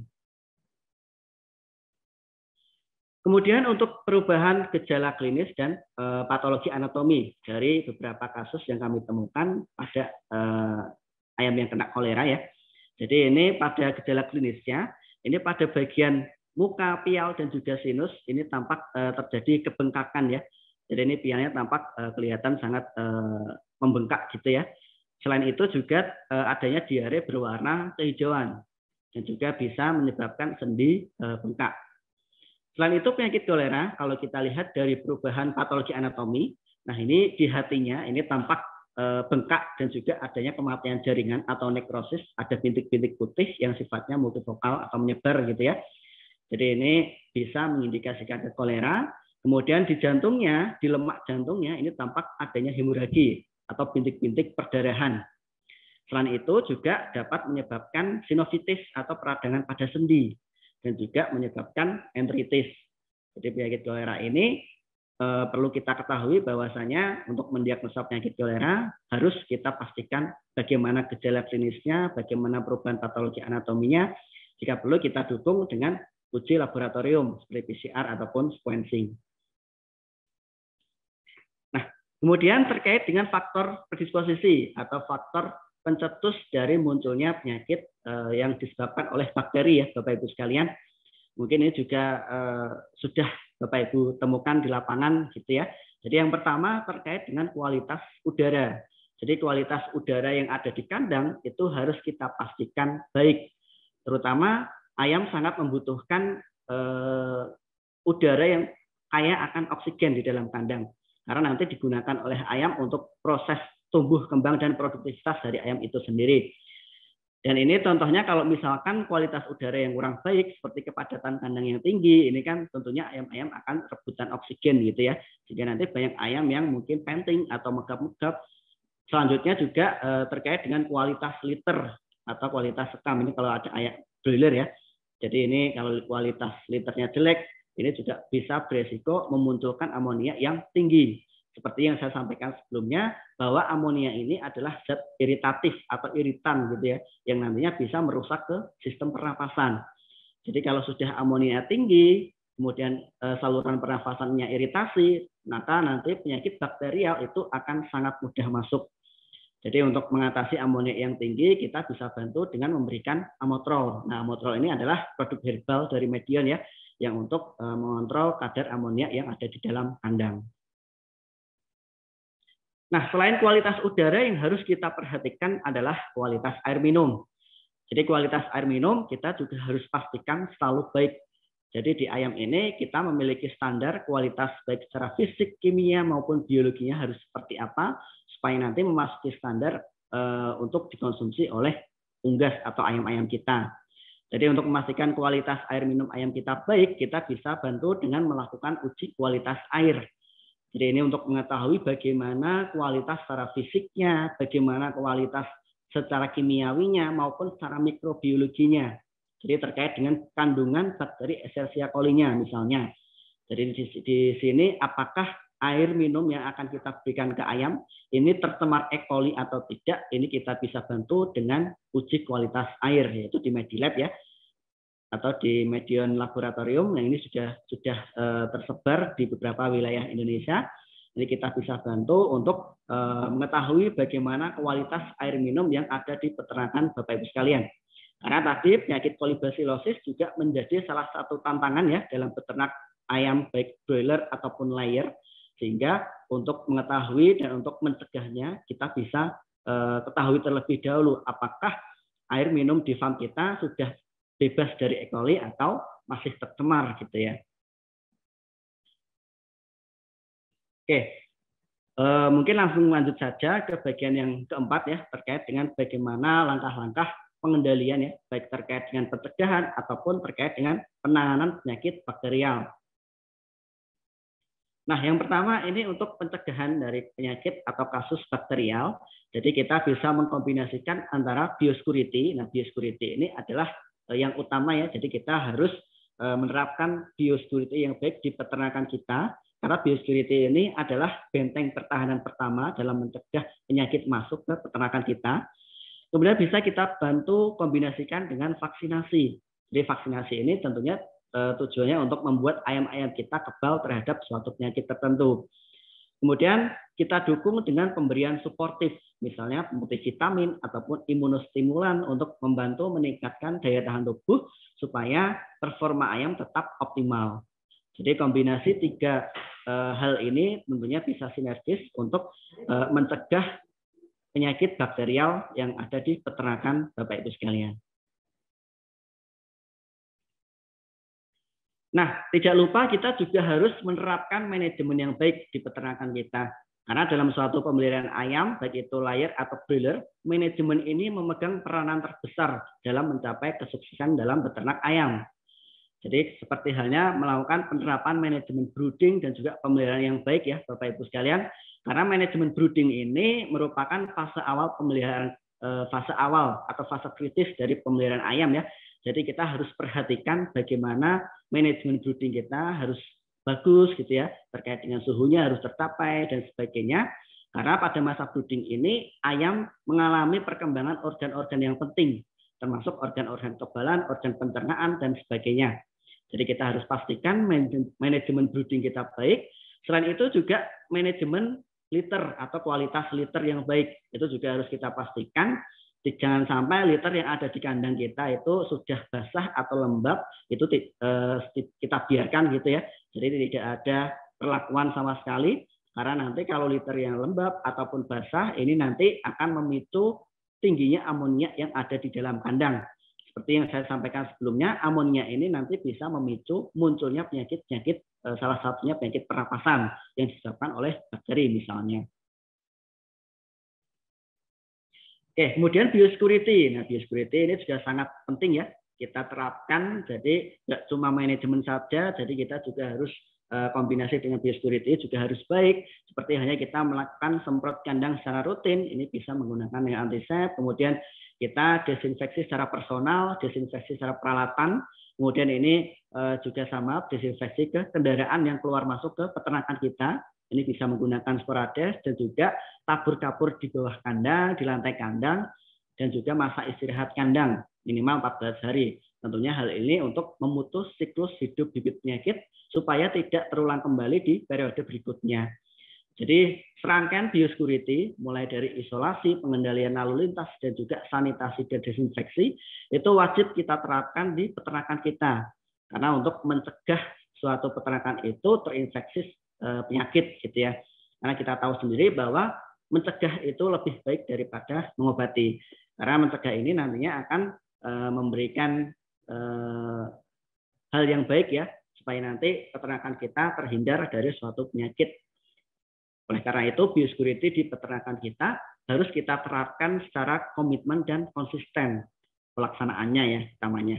Kemudian untuk perubahan gejala klinis dan e, patologi anatomi dari beberapa kasus yang kami temukan pada e, ayam yang kena kolera ya. Jadi ini pada gejala klinisnya, ini pada bagian muka, piau dan juga sinus ini tampak e, terjadi kebengkakan ya. Jadi ini pialnya tampak e, kelihatan sangat e, membengkak gitu ya. Selain itu juga eh, adanya diare berwarna kehijauan dan juga bisa menyebabkan sendi eh, bengkak. Selain itu penyakit kolera kalau kita lihat dari perubahan patologi anatomi, nah ini di hatinya ini tampak eh, bengkak dan juga adanya kematian jaringan atau nekrosis, ada bintik-bintik putih yang sifatnya multifokal atau menyebar gitu ya. Jadi ini bisa mengindikasikan ke kolera. Kemudian di jantungnya, di lemak jantungnya ini tampak adanya hemoragi atau bintik-bintik perdarahan. Selain itu juga dapat menyebabkan sinusitis atau peradangan pada sendi dan juga menyebabkan enteritis. Jadi penyakit kolera ini eh, perlu kita ketahui bahwasanya untuk mendiagnosa penyakit kolera harus kita pastikan bagaimana gejala klinisnya, bagaimana perubahan patologi anatominya. Jika perlu kita dukung dengan uji laboratorium seperti PCR ataupun sequencing. Nah, kemudian terkait dengan faktor predisposisi atau faktor pencetus dari munculnya penyakit eh, yang disebabkan oleh bakteri ya Bapak Ibu sekalian. Mungkin ini juga eh, sudah Bapak Ibu temukan di lapangan gitu ya. Jadi yang pertama terkait dengan kualitas udara. Jadi kualitas udara yang ada di kandang itu harus kita pastikan baik. Terutama ayam sangat membutuhkan uh, udara yang kaya akan oksigen di dalam kandang. Karena nanti digunakan oleh ayam untuk proses tumbuh kembang dan produktivitas dari ayam itu sendiri. Dan ini contohnya kalau misalkan kualitas udara yang kurang baik seperti kepadatan kandang yang tinggi, ini kan tentunya ayam-ayam akan rebutan oksigen gitu ya. Sehingga nanti banyak ayam yang mungkin penting atau megap-megap. Selanjutnya juga eh, terkait dengan kualitas liter atau kualitas sekam. Ini kalau ada ayam broiler ya. Jadi ini kalau kualitas liternya jelek, ini juga bisa beresiko memunculkan amonia yang tinggi. Seperti yang saya sampaikan sebelumnya, bahwa amonia ini adalah zat iritatif atau iritan gitu ya, yang nantinya bisa merusak ke sistem pernapasan. Jadi kalau sudah amonia tinggi, kemudian eh, saluran pernapasannya iritasi, maka nanti penyakit bakterial itu akan sangat mudah masuk jadi untuk mengatasi amonia yang tinggi, kita bisa bantu dengan memberikan amotrol. Nah, amotrol ini adalah produk herbal dari Medion ya, yang untuk eh, mengontrol kadar amonia yang ada di dalam kandang. Nah, selain kualitas udara yang harus kita perhatikan adalah kualitas air minum. Jadi kualitas air minum kita juga harus pastikan selalu baik. Jadi di ayam ini kita memiliki standar kualitas baik secara fisik, kimia maupun biologinya harus seperti apa supaya nanti memasuki standar uh, untuk dikonsumsi oleh unggas atau ayam-ayam kita. Jadi untuk memastikan kualitas air minum ayam kita baik, kita bisa bantu dengan melakukan uji kualitas air. Jadi ini untuk mengetahui bagaimana kualitas secara fisiknya, bagaimana kualitas secara kimiawinya maupun secara mikrobiologinya. Jadi terkait dengan kandungan bakteri Escherichia coli-nya misalnya. Jadi di, di sini apakah air minum yang akan kita berikan ke ayam ini tercemar E. coli atau tidak, ini kita bisa bantu dengan uji kualitas air yaitu di Medilab ya atau di Medion Laboratorium yang ini sudah sudah uh, tersebar di beberapa wilayah Indonesia. Jadi kita bisa bantu untuk uh, mengetahui bagaimana kualitas air minum yang ada di peternakan Bapak Ibu sekalian. Karena tadi penyakit kolibasilosis juga menjadi salah satu tantangan ya dalam peternak ayam baik broiler ataupun layer sehingga untuk mengetahui dan untuk mencegahnya kita bisa eh, ketahui terlebih dahulu apakah air minum di farm kita sudah bebas dari E. coli atau masih tercemar gitu ya. Oke, eh, mungkin langsung lanjut saja ke bagian yang keempat ya terkait dengan bagaimana langkah-langkah pengendalian ya baik terkait dengan pencegahan ataupun terkait dengan penanganan penyakit bakterial. Nah, yang pertama ini untuk pencegahan dari penyakit atau kasus bakterial. Jadi kita bisa mengkombinasikan antara biosecurity. Nah, biosecurity ini adalah yang utama ya. Jadi kita harus eh, menerapkan biosecurity yang baik di peternakan kita. Karena biosecurity ini adalah benteng pertahanan pertama dalam mencegah penyakit masuk ke peternakan kita. Kemudian bisa kita bantu kombinasikan dengan vaksinasi. Jadi vaksinasi ini tentunya Eh, tujuannya untuk membuat ayam-ayam kita kebal terhadap suatu penyakit tertentu. Kemudian kita dukung dengan pemberian suportif, misalnya multivitamin ataupun imunostimulan untuk membantu meningkatkan daya tahan tubuh supaya performa ayam tetap optimal. Jadi kombinasi tiga eh, hal ini tentunya bisa sinergis untuk eh, mencegah penyakit bakterial yang ada di peternakan Bapak Ibu sekalian. Nah, tidak lupa kita juga harus menerapkan manajemen yang baik di peternakan kita. Karena dalam suatu pemeliharaan ayam, baik itu layer atau broiler, manajemen ini memegang peranan terbesar dalam mencapai kesuksesan dalam beternak ayam. Jadi seperti halnya melakukan penerapan manajemen brooding dan juga pemeliharaan yang baik ya Bapak Ibu sekalian. Karena manajemen brooding ini merupakan fase awal pemeliharaan eh, fase awal atau fase kritis dari pemeliharaan ayam ya. Jadi kita harus perhatikan bagaimana manajemen brooding kita harus bagus gitu ya, terkait dengan suhunya harus tercapai dan sebagainya. Karena pada masa brooding ini ayam mengalami perkembangan organ-organ yang penting, termasuk organ-organ kebalan, organ pencernaan dan sebagainya. Jadi kita harus pastikan manajemen brooding kita baik. Selain itu juga manajemen liter atau kualitas liter yang baik itu juga harus kita pastikan jangan sampai liter yang ada di kandang kita itu sudah basah atau lembab itu eh, kita biarkan gitu ya jadi tidak ada perlakuan sama sekali karena nanti kalau liter yang lembab ataupun basah ini nanti akan memicu tingginya amonia yang ada di dalam kandang. Seperti yang saya sampaikan sebelumnya amonia ini nanti bisa memicu munculnya penyakit-penyakit eh, salah satunya penyakit pernapasan yang disebabkan oleh bakteri misalnya. Oke, kemudian biosecurity. Nah, biosecurity ini juga sangat penting ya kita terapkan. Jadi nggak cuma manajemen saja, jadi kita juga harus eh, kombinasi dengan biosecurity juga harus baik. Seperti hanya kita melakukan semprot kandang secara rutin, ini bisa menggunakan yang antisep. Kemudian kita desinfeksi secara personal, desinfeksi secara peralatan. Kemudian ini eh, juga sama desinfeksi ke kendaraan yang keluar masuk ke peternakan kita ini bisa menggunakan sporades dan juga tabur kapur di bawah kandang, di lantai kandang, dan juga masa istirahat kandang minimal 14 hari. Tentunya hal ini untuk memutus siklus hidup bibit penyakit supaya tidak terulang kembali di periode berikutnya. Jadi serangkaian biosecurity mulai dari isolasi, pengendalian lalu lintas dan juga sanitasi dan desinfeksi itu wajib kita terapkan di peternakan kita. Karena untuk mencegah suatu peternakan itu terinfeksi Eh, penyakit gitu ya. Karena kita tahu sendiri bahwa mencegah itu lebih baik daripada mengobati. Karena mencegah ini nantinya akan memberikan eh, hal yang baik ya supaya nanti peternakan kita terhindar dari suatu penyakit. Oleh karena itu biosecurity di peternakan kita harus kita terapkan secara komitmen dan konsisten pelaksanaannya ya utamanya.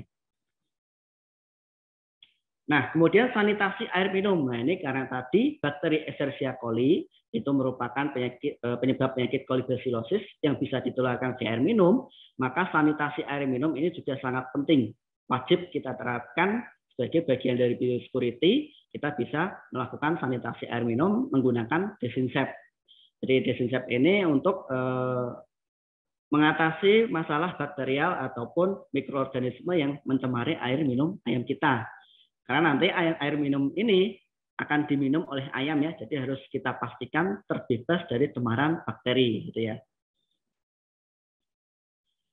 Nah, kemudian sanitasi air minum. Nah, ini karena tadi bakteri Escherichia coli itu merupakan penyakit, eh, penyebab penyakit kolibasilosis yang bisa ditularkan di air minum, maka sanitasi air minum ini juga sangat penting. Wajib kita terapkan sebagai bagian dari biosecurity, kita bisa melakukan sanitasi air minum menggunakan desinsep. Jadi desinsep ini untuk eh, mengatasi masalah bakterial ataupun mikroorganisme yang mencemari air minum ayam kita. Karena nanti air, air minum ini akan diminum oleh ayam ya, jadi harus kita pastikan terbebas dari cemaran bakteri gitu ya.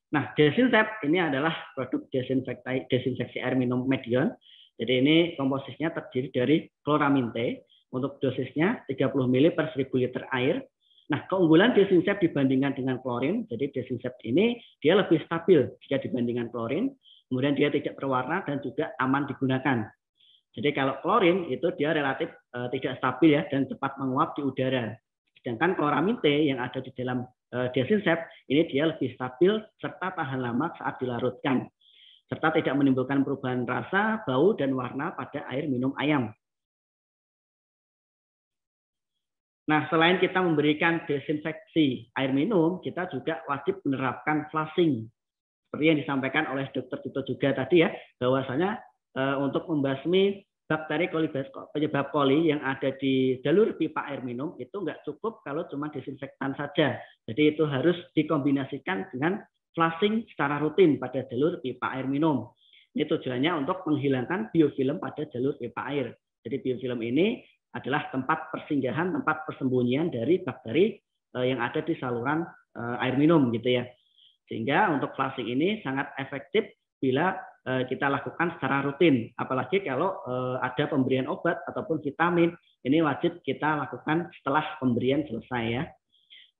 Nah, Desinsep ini adalah produk desinfeksi, air minum Medion. Jadi ini komposisinya terdiri dari chloraminte. Untuk dosisnya 30 ml per 1000 liter air. Nah, keunggulan Desinsep dibandingkan dengan klorin, jadi Desinsep ini dia lebih stabil jika dibandingkan klorin. Kemudian dia tidak berwarna dan juga aman digunakan. Jadi kalau klorin itu dia relatif uh, tidak stabil ya dan cepat menguap di udara. Sedangkan kloraminte yang ada di dalam uh, desinsep ini dia lebih stabil serta tahan lama saat dilarutkan serta tidak menimbulkan perubahan rasa, bau dan warna pada air minum ayam. Nah, selain kita memberikan desinfeksi air minum, kita juga wajib menerapkan flushing. Seperti yang disampaikan oleh Dr. Tito juga tadi ya, bahwasanya Eh, untuk membasmi bakteri penyebab koli yang ada di jalur pipa air minum itu nggak cukup kalau cuma desinfektan saja. Jadi itu harus dikombinasikan dengan flushing secara rutin pada jalur pipa air minum. Ini tujuannya untuk menghilangkan biofilm pada jalur pipa air. Jadi biofilm ini adalah tempat persinggahan, tempat persembunyian dari bakteri eh, yang ada di saluran eh, air minum gitu ya. Sehingga untuk flushing ini sangat efektif bila Eh, kita lakukan secara rutin. Apalagi kalau eh, ada pemberian obat ataupun vitamin, ini wajib kita lakukan setelah pemberian selesai ya.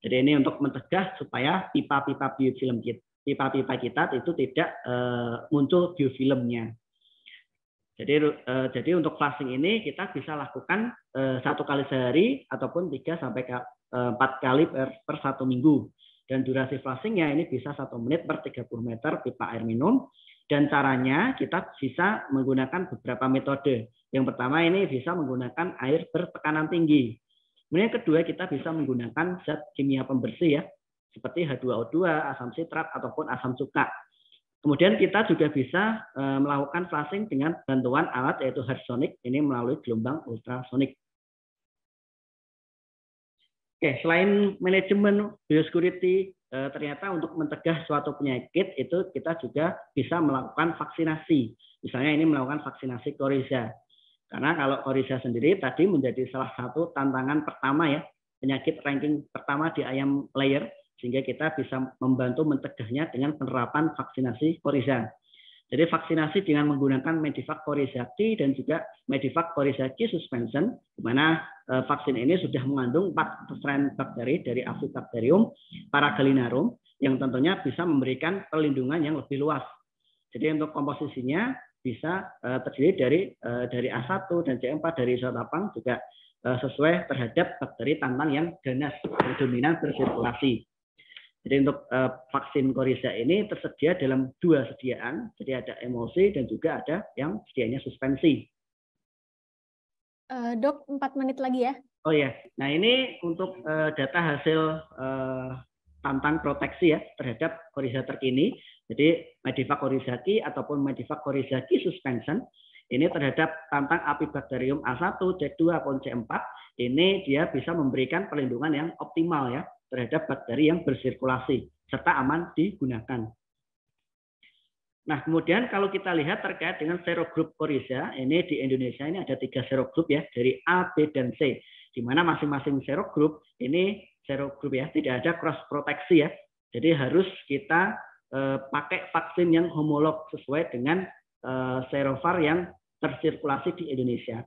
Jadi ini untuk mencegah supaya pipa-pipa biofilm kita, pipa-pipa kita itu tidak uh, muncul biofilmnya. Jadi jadi untuk flushing ini kita bisa lakukan satu kali sehari ataupun tiga sampai empat kali per, per satu minggu. Dan durasi flushingnya ini bisa satu menit per 30 meter pipa air minum. Dan caranya kita bisa menggunakan beberapa metode. Yang pertama ini bisa menggunakan air bertekanan tinggi. Kemudian yang kedua kita bisa menggunakan zat kimia pembersih ya, seperti H2O2, asam sitrat ataupun asam cuka. Kemudian kita juga bisa eh, melakukan flushing dengan bantuan alat yaitu Harsonic ini melalui gelombang ultrasonik. Oke, selain manajemen biosecurity, ternyata untuk mencegah suatu penyakit itu kita juga bisa melakukan vaksinasi. Misalnya ini melakukan vaksinasi Coriza. Karena kalau Korisa sendiri tadi menjadi salah satu tantangan pertama ya, penyakit ranking pertama di ayam layer, sehingga kita bisa membantu mencegahnya dengan penerapan vaksinasi Korisa. Jadi vaksinasi dengan menggunakan Medivac Corisaki dan juga Medivac Corisaki suspension, di mana e, vaksin ini sudah mengandung 4 strain bakteri dari Aflibacterium paragalinarum yang tentunya bisa memberikan perlindungan yang lebih luas. Jadi untuk komposisinya bisa uh, terdiri dari uh, dari A1 dan C4 dari isotapang juga sesuai terhadap bakteri tantan yang ganas dominan bersirkulasi. Jadi untuk uh, vaksin Korisa ini tersedia dalam dua sediaan, jadi ada emulsi dan juga ada yang sedianya suspensi. Uh, dok, empat menit lagi ya. Oh ya, nah ini untuk uh, data hasil uh, tantang proteksi ya terhadap Korisa terkini. Jadi Medivac Corisaki ataupun Medivac Corisaki suspension ini terhadap tantang Apibacterium A1, C2 ataupun C4 ini dia bisa memberikan perlindungan yang optimal ya terhadap bakteri yang bersirkulasi serta aman digunakan. Nah, kemudian kalau kita lihat terkait dengan serogrup Coryza, ini di Indonesia ini ada tiga serogrup ya, dari A, B, dan C. Di mana masing-masing serogrup ini serogrup ya, tidak ada cross proteksi ya. Jadi harus kita eh, pakai vaksin yang homolog sesuai dengan eh, serovar yang tersirkulasi di Indonesia.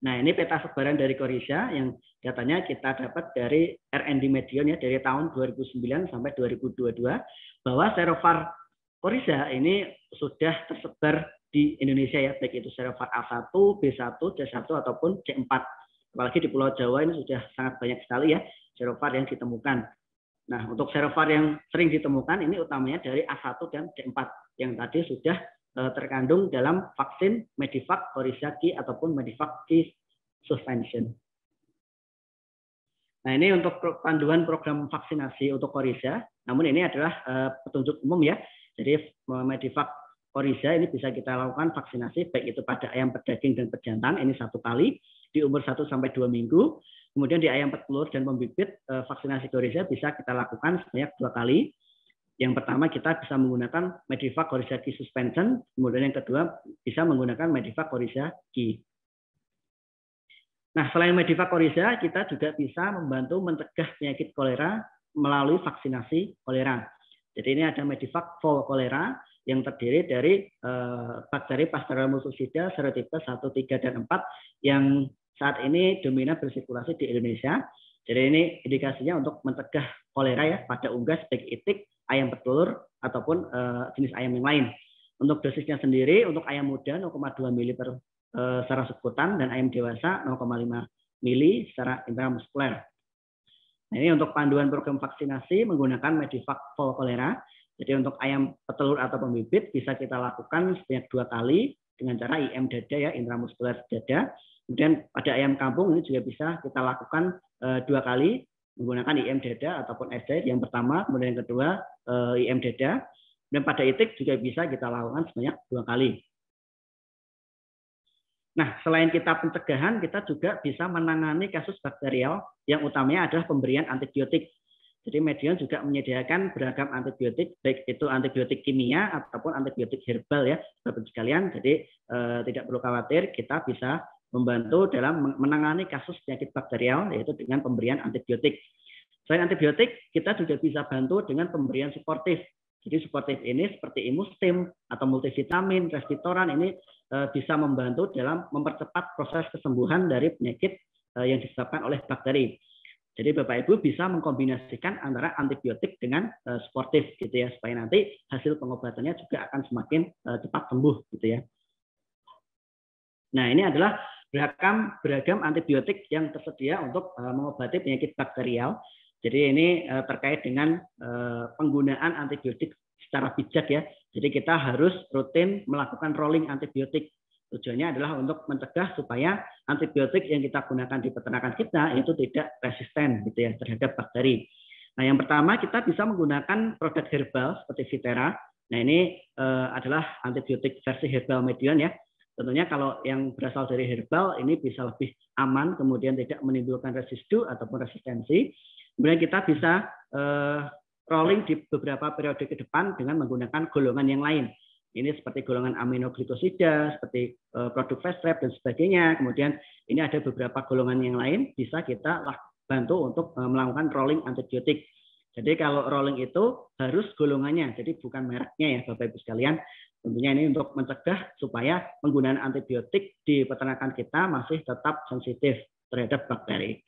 Nah, ini peta sebaran dari Korea yang datanya kita dapat dari R&D Medion ya dari tahun 2009 sampai 2022 bahwa serovar Korea ini sudah tersebar di Indonesia ya, baik itu serovar A1, B1, C1 ataupun C4. Apalagi di Pulau Jawa ini sudah sangat banyak sekali ya serovar yang ditemukan. Nah, untuk serovar yang sering ditemukan ini utamanya dari A1 dan C4 yang tadi sudah terkandung dalam vaksin Medivac Corisaki ataupun Medivac suspension. Nah, ini untuk panduan program vaksinasi untuk Korisa. Namun ini adalah eh, petunjuk umum ya. Jadi Medivac Korisa ini bisa kita lakukan vaksinasi baik itu pada ayam pedaging dan pejantan ini satu kali di umur 1 sampai 2 minggu. Kemudian di ayam petelur dan pembibit eh, vaksinasi Gorisa bisa kita lakukan sebanyak dua kali. Yang pertama kita bisa menggunakan Medivac Corisaki suspension, kemudian yang kedua bisa menggunakan Medivac Corisaki. Nah, selain Medivac Corisa, kita juga bisa membantu mencegah penyakit kolera melalui vaksinasi kolera. Jadi ini ada Medivac Vol Kolera yang terdiri dari eh, bakteri Pasteurella multisida serotipe 1, 3, dan 4 yang saat ini dominan bersirkulasi di Indonesia. Jadi ini indikasinya untuk mencegah kolera ya pada unggas baik itik, ayam petelur ataupun uh, jenis ayam yang lain. Untuk dosisnya sendiri untuk ayam muda 0,2 mili per uh, secara sekutan dan ayam dewasa 0,5 mili secara intramuskuler. Nah, ini untuk panduan program vaksinasi menggunakan Medivac Vol Cholera. Jadi untuk ayam petelur atau pembibit bisa kita lakukan sebanyak dua kali dengan cara IM dada ya intramuskuler dada Kemudian pada ayam kampung ini juga bisa kita lakukan uh, dua kali menggunakan IM dada ataupun SD yang pertama, kemudian yang kedua uh, IM dada. Dan pada itik juga bisa kita lakukan sebanyak dua kali. Nah, selain kita pencegahan, kita juga bisa menangani kasus bakterial yang utamanya adalah pemberian antibiotik. Jadi Medion juga menyediakan beragam antibiotik, baik itu antibiotik kimia ataupun antibiotik herbal ya, Bapak sekalian. Jadi eh, tidak perlu khawatir, kita bisa membantu dalam menangani kasus penyakit bakterial yaitu dengan pemberian antibiotik. Selain antibiotik, kita juga bisa bantu dengan pemberian suportif. Jadi suportif ini seperti imustim atau multivitamin, resvitoran ini eh, bisa membantu dalam mempercepat proses kesembuhan dari penyakit eh, yang disebabkan oleh bakteri. Jadi Bapak Ibu bisa mengkombinasikan antara antibiotik dengan uh, sportif gitu ya supaya nanti hasil pengobatannya juga akan semakin cepat sembuh gitu ya. Nah, ini adalah beragam beragam antibiotik yang tersedia untuk uh, mengobati penyakit bakterial. Jadi ini uh, terkait dengan uh, penggunaan antibiotik secara bijak ya. Jadi kita harus rutin melakukan rolling antibiotik Tujuannya adalah untuk mencegah supaya antibiotik yang kita gunakan di peternakan kita itu tidak resisten gitu ya terhadap bakteri. Nah, yang pertama kita bisa menggunakan produk herbal seperti Vitera. Nah, ini eh, adalah antibiotik versi herbal medion ya. Tentunya kalau yang berasal dari herbal ini bisa lebih aman, kemudian tidak menimbulkan residu ataupun resistensi. Kemudian kita bisa eh, rolling di beberapa periode ke depan dengan menggunakan golongan yang lain. Ini seperti golongan aminoglikosida, seperti eh, produk fast trap dan sebagainya. Kemudian ini ada beberapa golongan yang lain bisa kita bantu untuk eh, melakukan rolling antibiotik. Jadi kalau rolling itu harus golongannya, jadi bukan mereknya ya Bapak Ibu sekalian. Tentunya ini untuk mencegah supaya penggunaan antibiotik di peternakan kita masih tetap sensitif terhadap bakteri.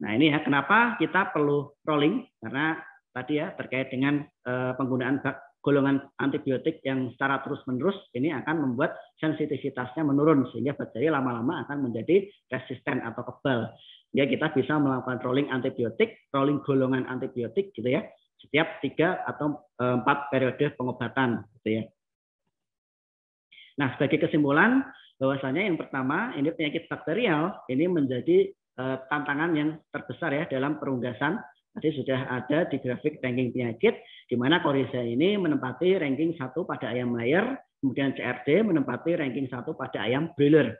Nah ini ya kenapa kita perlu rolling karena tadi ya terkait dengan eh, penggunaan golongan antibiotik yang secara terus-menerus ini akan membuat sensitivitasnya menurun sehingga bakteri lama-lama akan menjadi resisten atau kebal. Ya kita bisa melakukan rolling antibiotik, rolling golongan antibiotik gitu ya, setiap tiga atau eh, empat periode pengobatan gitu ya. Nah, sebagai kesimpulan bahwasanya yang pertama ini penyakit bakterial ini menjadi eh, tantangan yang terbesar ya dalam perunggasan Tadi sudah ada di grafik ranking penyakit, di mana Coriza ini menempati ranking satu pada ayam layer, kemudian CRD menempati ranking satu pada ayam broiler.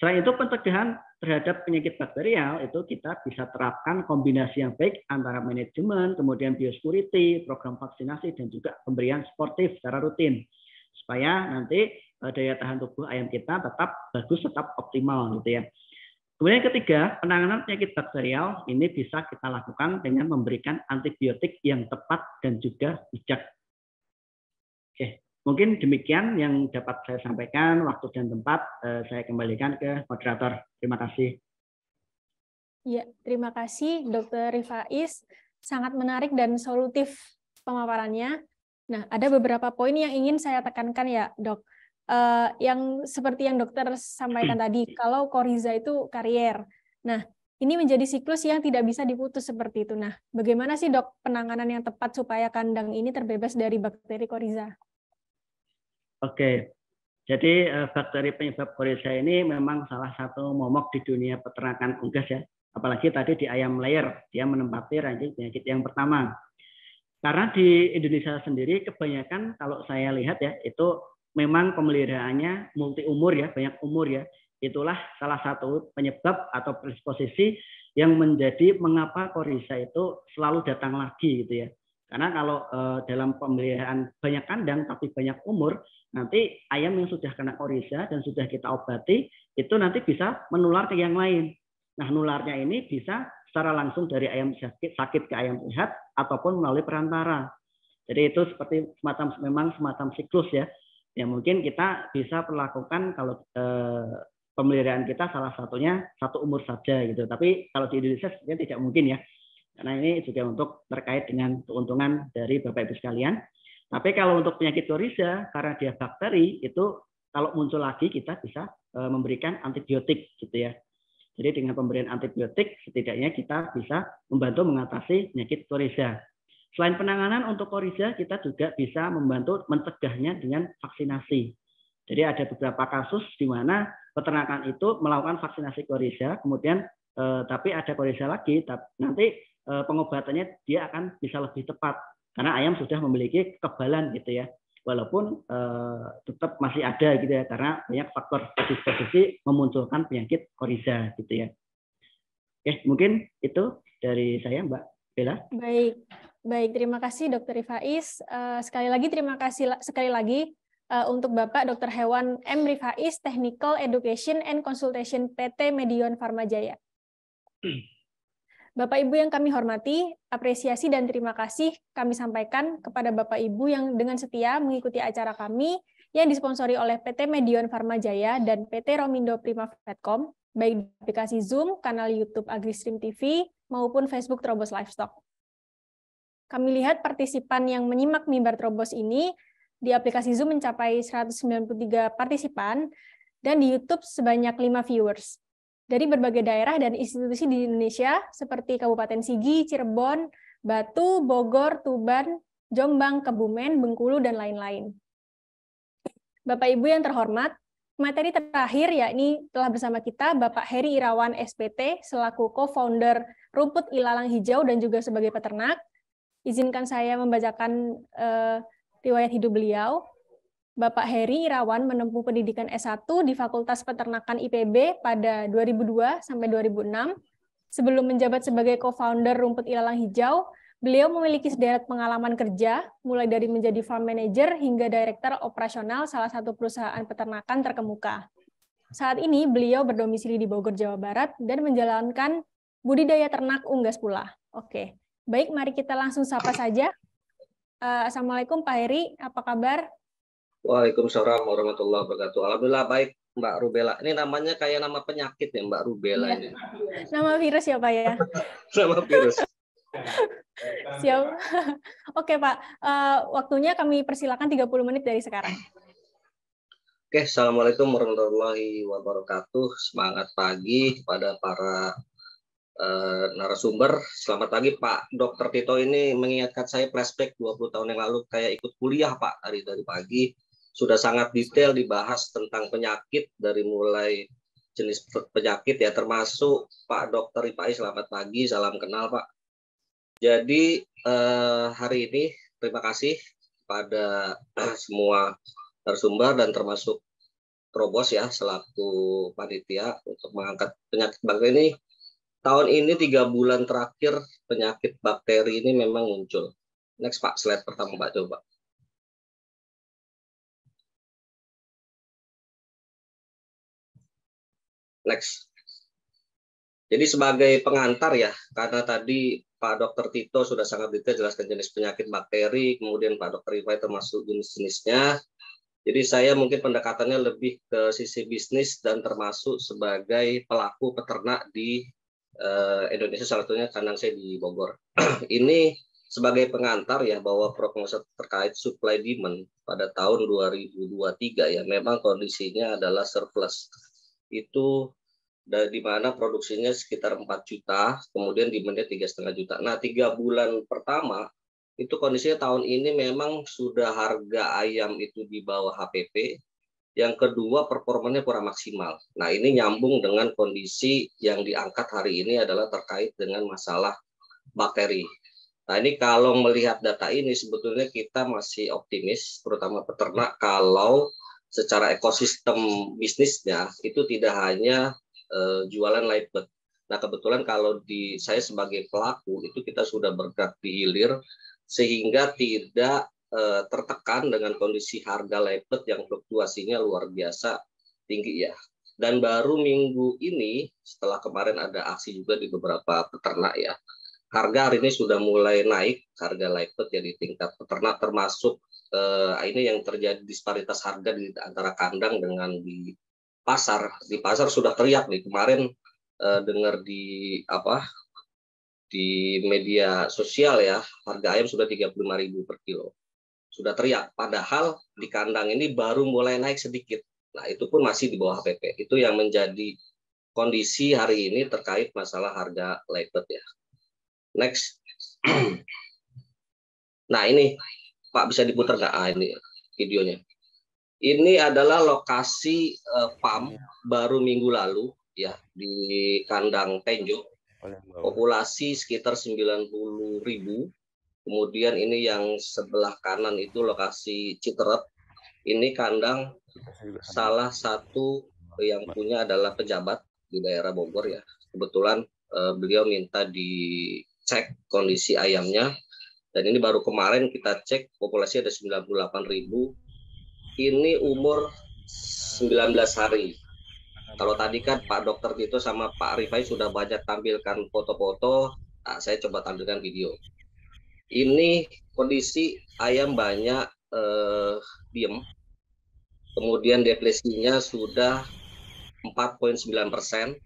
Selain itu pencegahan terhadap penyakit bakterial itu kita bisa terapkan kombinasi yang baik antara manajemen, kemudian biosecurity, program vaksinasi dan juga pemberian sportif secara rutin supaya nanti eh, daya tahan tubuh ayam kita tetap bagus, tetap optimal gitu ya. Kemudian ketiga, penanganan penyakit bakterial ini bisa kita lakukan dengan memberikan antibiotik yang tepat dan juga bijak. Oke, mungkin demikian yang dapat saya sampaikan. Waktu dan tempat eh, saya kembalikan ke moderator. Terima kasih. Ya, terima kasih Dr. Rifais. Sangat menarik dan solutif pemaparannya. Nah, ada beberapa poin yang ingin saya tekankan ya, Dok uh, yang seperti yang dokter sampaikan tadi, kalau koriza itu karier. Nah, ini menjadi siklus yang tidak bisa diputus seperti itu. Nah, bagaimana sih dok penanganan yang tepat supaya kandang ini terbebas dari bakteri koriza? Oke, jadi eh, bakteri penyebab koriza ini memang salah satu momok di dunia peternakan unggas ya. Apalagi tadi di ayam layer, dia menempati ranking penyakit yang pertama. Karena di Indonesia sendiri kebanyakan kalau saya lihat ya, itu memang pemeliharaannya multi umur ya, banyak umur ya. Itulah salah satu penyebab atau predisposisi yang menjadi mengapa korisa itu selalu datang lagi gitu ya. Karena kalau eh, dalam pemeliharaan banyak kandang tapi banyak umur, nanti ayam yang sudah kena korisa dan sudah kita obati itu nanti bisa menular ke yang lain. Nah, nularnya ini bisa secara langsung dari ayam sakit sakit ke ayam sehat ataupun melalui perantara. Jadi itu seperti semacam memang semacam siklus ya ya mungkin kita bisa perlakukan kalau eh, pemeliharaan kita salah satunya satu umur saja gitu. Tapi kalau di Indonesia sebenarnya tidak mungkin ya. Karena ini juga untuk terkait dengan keuntungan dari Bapak Ibu sekalian. Tapi kalau untuk penyakit koriza karena dia bakteri itu kalau muncul lagi kita bisa eh, memberikan antibiotik gitu ya. Jadi dengan pemberian antibiotik setidaknya kita bisa membantu mengatasi penyakit koriza. Selain penanganan untuk koriza, kita juga bisa membantu mencegahnya dengan vaksinasi. Jadi ada beberapa kasus di mana peternakan itu melakukan vaksinasi koriza, kemudian eh, tapi ada koriza lagi, nanti eh, pengobatannya dia akan bisa lebih tepat karena ayam sudah memiliki kekebalan gitu ya. Walaupun eh, tetap masih ada gitu ya karena banyak faktor predisposisi memunculkan penyakit koriza gitu ya. Oke, mungkin itu dari saya Mbak Bella. Baik. Baik, terima kasih Dr. Rifais. Uh, sekali lagi terima kasih sekali lagi uh, untuk Bapak Dr. Hewan M. Rifais, Technical Education and Consultation PT Medion Farmajaya. Bapak Ibu yang kami hormati, apresiasi dan terima kasih kami sampaikan kepada Bapak Ibu yang dengan setia mengikuti acara kami yang disponsori oleh PT Medion Farmajaya dan PT Romindo Prima Vetcom baik di aplikasi Zoom, kanal YouTube AgriStream TV, maupun Facebook Trobos Livestock. Kami lihat partisipan yang menyimak mimbar Trobos ini di aplikasi Zoom mencapai 193 partisipan dan di YouTube sebanyak 5 viewers dari berbagai daerah dan institusi di Indonesia seperti Kabupaten Sigi, Cirebon, Batu, Bogor, Tuban, Jombang, Kebumen, Bengkulu, dan lain-lain. Bapak Ibu yang terhormat, materi terakhir yakni telah bersama kita Bapak Heri Irawan SPT selaku co-founder Rumput Ilalang Hijau dan juga sebagai peternak. Izinkan saya membacakan uh, riwayat hidup beliau. Bapak Heri Irawan menempuh pendidikan S1 di Fakultas Peternakan IPB pada 2002 sampai 2006. Sebelum menjabat sebagai co-founder Rumput Ilalang Hijau, Beliau memiliki sederet pengalaman kerja, mulai dari menjadi farm manager hingga direktur operasional salah satu perusahaan peternakan terkemuka. Saat ini beliau berdomisili di Bogor, Jawa Barat, dan menjalankan budidaya ternak unggas pula. Oke, baik mari kita langsung sapa saja. Uh, Assalamualaikum Pak Heri, apa kabar? Waalaikumsalam warahmatullahi wabarakatuh. Alhamdulillah baik Mbak Rubella. Ini namanya kayak nama penyakit ya Mbak Rubella iya. ini. Nama virus ya Pak ya? nama virus. Siap. Oke Pak, uh, waktunya kami persilakan 30 menit dari sekarang. Oke, Assalamualaikum warahmatullahi wabarakatuh. Semangat pagi kepada para uh, narasumber. Selamat pagi Pak Dr. Tito ini mengingatkan saya flashback 20 tahun yang lalu kayak ikut kuliah Pak dari dari pagi. Sudah sangat detail dibahas tentang penyakit dari mulai jenis penyakit ya termasuk Pak Dr. Ipai selamat pagi, salam kenal Pak jadi eh, hari ini terima kasih pada eh, semua narasumber dan termasuk Trobos ya selaku panitia untuk mengangkat penyakit bakteri ini. Tahun ini tiga bulan terakhir penyakit bakteri ini memang muncul. Next Pak, slide pertama Pak coba. Next. Jadi sebagai pengantar ya, karena tadi Pak Dr. Tito sudah sangat detail jelaskan jenis penyakit bakteri, kemudian Pak Dr. Iva termasuk jenis-jenisnya. Jadi saya mungkin pendekatannya lebih ke sisi bisnis dan termasuk sebagai pelaku peternak di uh, Indonesia, salah satunya kandang saya di Bogor. Ini sebagai pengantar ya bahwa prognosa terkait supply demand pada tahun 2023 ya memang kondisinya adalah surplus. Itu di mana produksinya sekitar 4 juta, kemudian demandnya tiga setengah juta. Nah, tiga bulan pertama itu kondisinya tahun ini memang sudah harga ayam itu di bawah HPP. Yang kedua performanya kurang maksimal. Nah ini nyambung dengan kondisi yang diangkat hari ini adalah terkait dengan masalah bakteri. Nah ini kalau melihat data ini sebetulnya kita masih optimis, terutama peternak kalau secara ekosistem bisnisnya itu tidak hanya uh, jualan bird. Nah kebetulan kalau di saya sebagai pelaku itu kita sudah bergerak di hilir sehingga tidak uh, tertekan dengan kondisi harga bird yang fluktuasinya luar biasa tinggi ya. Dan baru minggu ini setelah kemarin ada aksi juga di beberapa peternak ya. Harga hari ini sudah mulai naik harga light bird ya di tingkat peternak termasuk uh, ini yang terjadi disparitas harga di antara kandang dengan di pasar. Di pasar sudah teriak nih. Kemarin uh, dengar di apa di media sosial ya harga ayam sudah 35.000 per kilo. Sudah teriak. Padahal di kandang ini baru mulai naik sedikit. Nah itu pun masih di bawah HPP itu yang menjadi kondisi hari ini terkait masalah harga lepet ya. Next. Nah ini Pak bisa diputar nggak ah, ini videonya ini adalah lokasi uh, PAM baru minggu lalu ya di kandang Tenjo. Populasi sekitar 90 ribu. Kemudian ini yang sebelah kanan itu lokasi Citerep. Ini kandang salah satu yang punya adalah pejabat di daerah Bogor ya. Kebetulan uh, beliau minta dicek kondisi ayamnya dan ini baru kemarin kita cek populasi ada 98 ribu ini umur 19 hari. Kalau tadi kan Pak Dokter Tito sama Pak Rifai sudah banyak tampilkan foto-foto, nah, saya coba tampilkan video. Ini kondisi ayam banyak eh, diem, kemudian depresinya sudah 4,9 persen.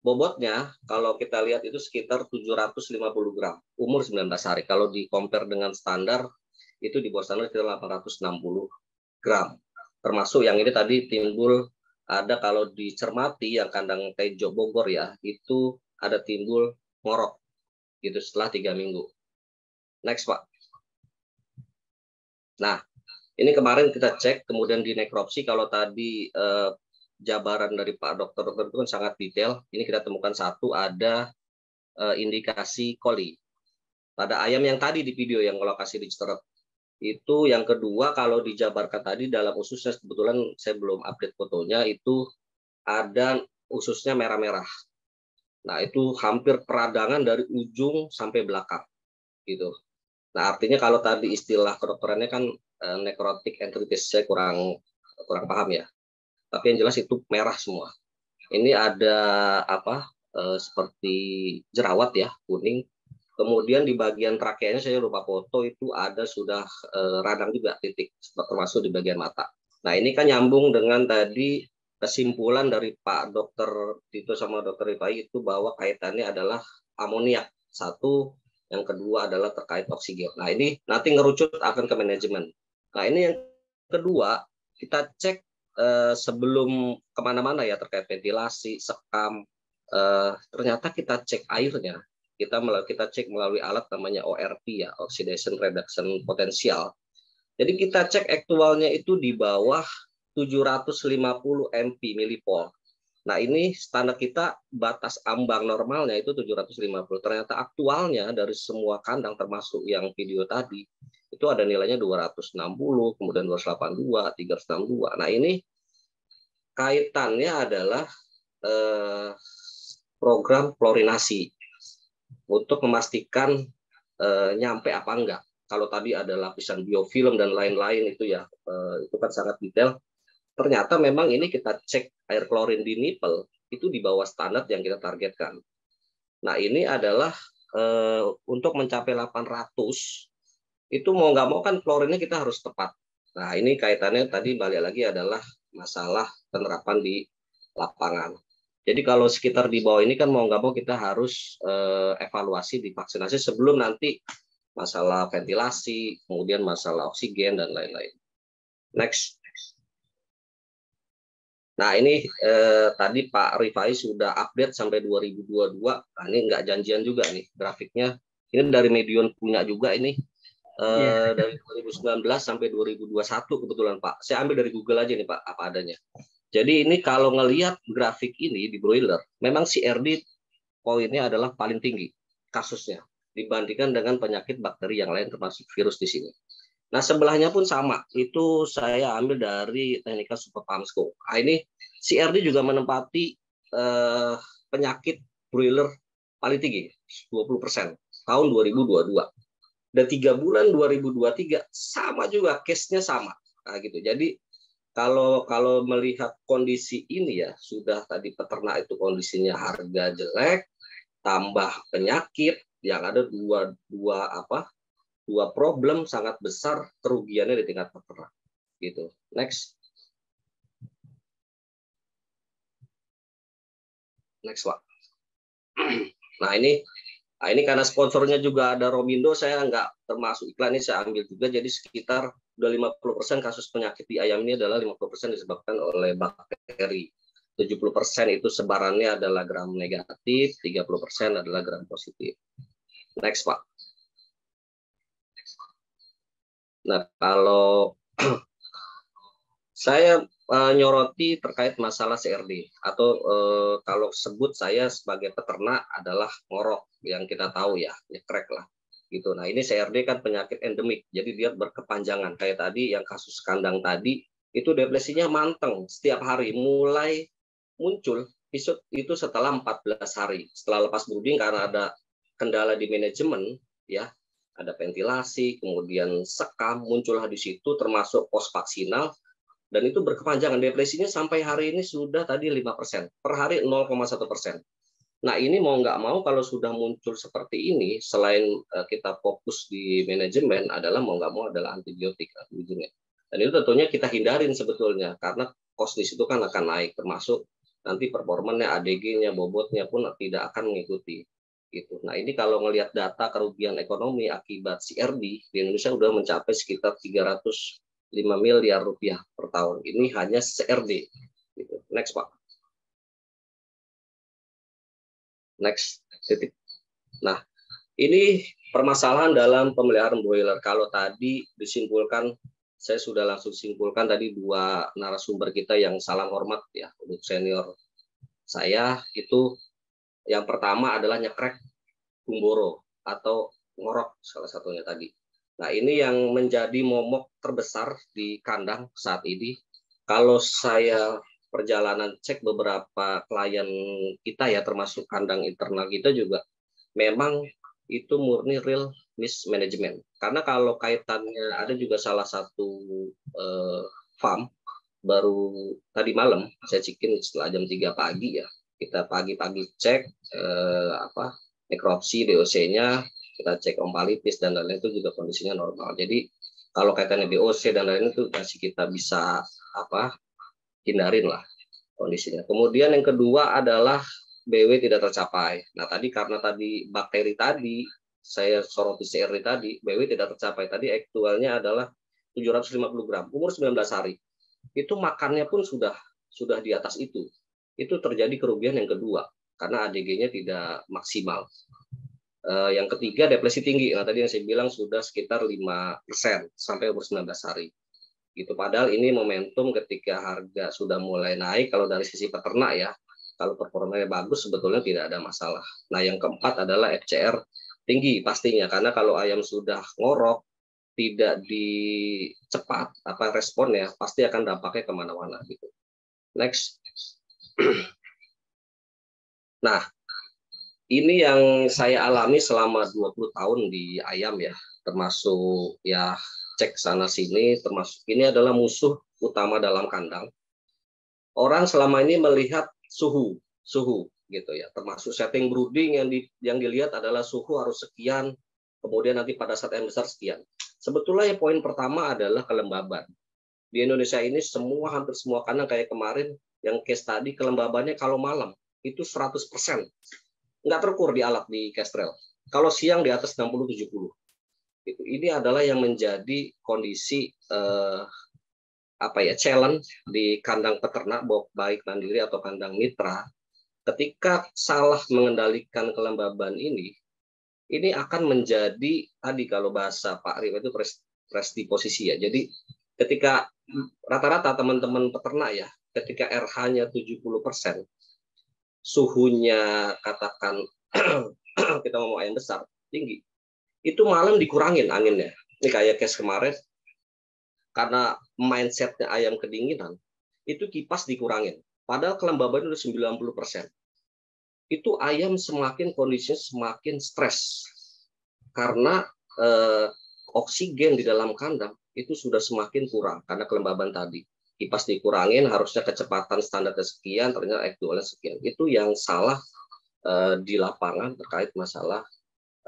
Bobotnya kalau kita lihat itu sekitar 750 gram, umur 19 hari. Kalau di compare dengan standar, itu di bawah standar sekitar 860 gram. Termasuk yang ini tadi timbul ada kalau dicermati yang kandang Tejo Bogor ya, itu ada timbul ngorok gitu setelah tiga minggu. Next Pak. Nah, ini kemarin kita cek, kemudian di nekropsi kalau tadi eh, jabaran dari Pak Dokter Dokter itu kan sangat detail. Ini kita temukan satu ada eh, indikasi koli pada ayam yang tadi di video yang lokasi di Citerep. Itu yang kedua kalau dijabarkan tadi dalam ususnya kebetulan saya belum update fotonya itu ada ususnya merah-merah. Nah, itu hampir peradangan dari ujung sampai belakang gitu. Nah, artinya kalau tadi istilah kedokterannya kan uh, necrotic enteritis saya kurang kurang paham ya. Tapi yang jelas itu merah semua. Ini ada apa uh, seperti jerawat ya kuning. Kemudian di bagian trakeanya saya lupa foto itu ada sudah uh, radang juga titik termasuk di bagian mata. Nah ini kan nyambung dengan tadi kesimpulan dari Pak Dokter Tito sama Dokter Rifai itu bahwa kaitannya adalah amoniak. Satu, yang kedua adalah terkait oksigen. Nah ini nanti ngerucut akan ke manajemen. Nah ini yang kedua kita cek eh, sebelum ke mana-mana ya terkait ventilasi, sekam. Eh, ternyata kita cek airnya. Kita kita cek melalui alat namanya ORP ya, oxidation reduction potential. Jadi kita cek aktualnya itu di bawah 750 MP milipol. Nah ini standar kita batas ambang normalnya itu 750. Ternyata aktualnya dari semua kandang termasuk yang video tadi itu ada nilainya 260, kemudian 282, 362. Nah ini kaitannya adalah eh, program klorinasi untuk memastikan eh, nyampe apa enggak. Kalau tadi ada lapisan biofilm dan lain-lain itu ya eh, itu kan sangat detail. Ternyata memang ini kita cek air klorin di nipple itu di bawah standar yang kita targetkan. Nah ini adalah eh, untuk mencapai 800 itu mau nggak mau kan klorinnya kita harus tepat. Nah ini kaitannya tadi balik lagi adalah masalah penerapan di lapangan. Jadi kalau sekitar di bawah ini kan mau nggak mau kita harus eh, evaluasi di vaksinasi sebelum nanti masalah ventilasi, kemudian masalah oksigen dan lain-lain. Next. Nah ini eh, tadi Pak Rifai sudah update sampai 2022. Nah, ini nggak janjian juga nih grafiknya. Ini dari Medion punya juga ini yeah. Iya. dari 2019 sampai 2021 kebetulan Pak. Saya ambil dari Google aja nih Pak apa adanya. Jadi ini kalau ngelihat grafik ini di broiler, memang CRD poinnya adalah paling tinggi kasusnya dibandingkan dengan penyakit bakteri yang lain termasuk virus di sini. Nah sebelahnya pun sama, itu saya ambil dari teknika Super Pamsco. Nah, ini CRD juga menempati eh, penyakit broiler paling tinggi, 20% tahun 2022 dan tiga bulan 2023 sama juga case-nya sama. Nah, gitu. Jadi kalau kalau melihat kondisi ini ya sudah tadi peternak itu kondisinya harga jelek tambah penyakit yang ada dua dua apa dua problem sangat besar kerugiannya di tingkat peternak. Gitu. Next. Next pak. Nah ini Nah, ini karena sponsornya juga ada Romindo, saya nggak termasuk iklan ini saya ambil juga. Jadi sekitar udah 50% kasus penyakit di ayam ini adalah 50% disebabkan oleh bakteri. 70% itu sebarannya adalah gram negatif, 30% adalah gram positif. Next, Pak. Nah, kalau saya uh, nyoroti terkait masalah CRD atau uh, kalau sebut saya sebagai peternak adalah ngorok yang kita tahu ya, nyekrek lah gitu. Nah ini CRD kan penyakit endemik, jadi dia berkepanjangan. Kayak tadi yang kasus kandang tadi itu depresinya manteng. Setiap hari mulai muncul itu itu setelah 14 hari. Setelah lepas brooding karena ada kendala di manajemen ya ada ventilasi kemudian sekam muncullah di situ termasuk pos vaksinal dan itu berkepanjangan depresinya sampai hari ini sudah tadi 5% per hari 0,1 persen. Nah ini mau nggak mau kalau sudah muncul seperti ini selain uh, kita fokus di manajemen adalah mau nggak mau adalah antibiotik ujungnya. Dan itu tentunya kita hindarin sebetulnya karena cost di situ kan akan naik termasuk nanti performanya ADG-nya, bobotnya pun tidak akan mengikuti. Gitu. Nah ini kalau melihat data kerugian ekonomi akibat CRD di Indonesia sudah mencapai sekitar 305 miliar rupiah per tahun. Ini hanya CRD. Gitu. Next Pak. Next. Nah ini permasalahan dalam pemeliharaan broiler. Kalau tadi disimpulkan saya sudah langsung simpulkan tadi dua narasumber kita yang salam hormat ya untuk senior saya itu yang pertama adalah nyekrek bumboro atau ngorok salah satunya tadi. Nah ini yang menjadi momok terbesar di kandang saat ini. Kalau saya perjalanan cek beberapa klien kita ya termasuk kandang internal kita juga memang itu murni real mismanagement. Karena kalau kaitannya ada juga salah satu uh, farm baru tadi malam saya cekin setelah jam 3 pagi ya. Kita pagi-pagi cek uh, apa nekropsi DOC-nya, kita cek ompalitis dan lain-lain itu juga kondisinya normal. Jadi kalau kaitannya DOC dan lain-lain itu masih kita bisa apa hindarin lah kondisinya. Kemudian yang kedua adalah BW tidak tercapai. Nah tadi karena tadi bakteri tadi saya soroti CRD tadi, BW tidak tercapai. Tadi aktualnya adalah 750 gram, umur 19 hari. Itu makannya pun sudah sudah di atas itu. Itu terjadi kerugian yang kedua karena ADG-nya tidak maksimal. Uh, yang ketiga depresi tinggi. Nah, tadi yang saya bilang sudah sekitar 5% sampai umur 19 hari. Gitu. Padahal ini momentum ketika harga sudah mulai naik kalau dari sisi peternak ya. Kalau performanya bagus sebetulnya tidak ada masalah. Nah, yang keempat adalah FCR tinggi pastinya karena kalau ayam sudah ngorok tidak dicepat apa responnya pasti akan dampaknya ke mana-mana gitu. Next. Nah, ini yang saya alami selama 20 tahun di ayam ya, termasuk ya cek sana sini, termasuk ini adalah musuh utama dalam kandang. Orang selama ini melihat suhu, suhu gitu ya termasuk setting brooding yang di, yang dilihat adalah suhu harus sekian kemudian nanti pada saat yang besar sekian. Sebetulnya yang poin pertama adalah kelembaban. Di Indonesia ini semua hampir semua kandang kayak kemarin yang case tadi kelembabannya kalau malam itu 100% nggak terukur di alat di Kestrel. Kalau siang di atas 60 70 itu ini adalah yang menjadi kondisi eh, apa ya challenge di kandang peternak baik mandiri atau kandang mitra. Ketika salah mengendalikan kelembaban ini, ini akan menjadi tadi kalau bahasa Pak Rio itu presti posisi ya. Jadi ketika rata-rata teman-teman peternak ya, ketika RH-nya 70 persen, suhunya katakan kita ngomong ayam besar tinggi, itu malam dikurangin anginnya. Ini kayak case kemarin, karena mindsetnya ayam kedinginan, itu kipas dikurangin. Padahal kelembaban udah 90 persen. Itu ayam semakin kondisinya semakin stres karena eh, oksigen di dalam kandang itu sudah semakin kurang karena kelembaban tadi. Kipas dikurangin, harusnya kecepatan standarnya sekian, ternyata aktualnya sekian. Itu yang salah eh, di lapangan terkait masalah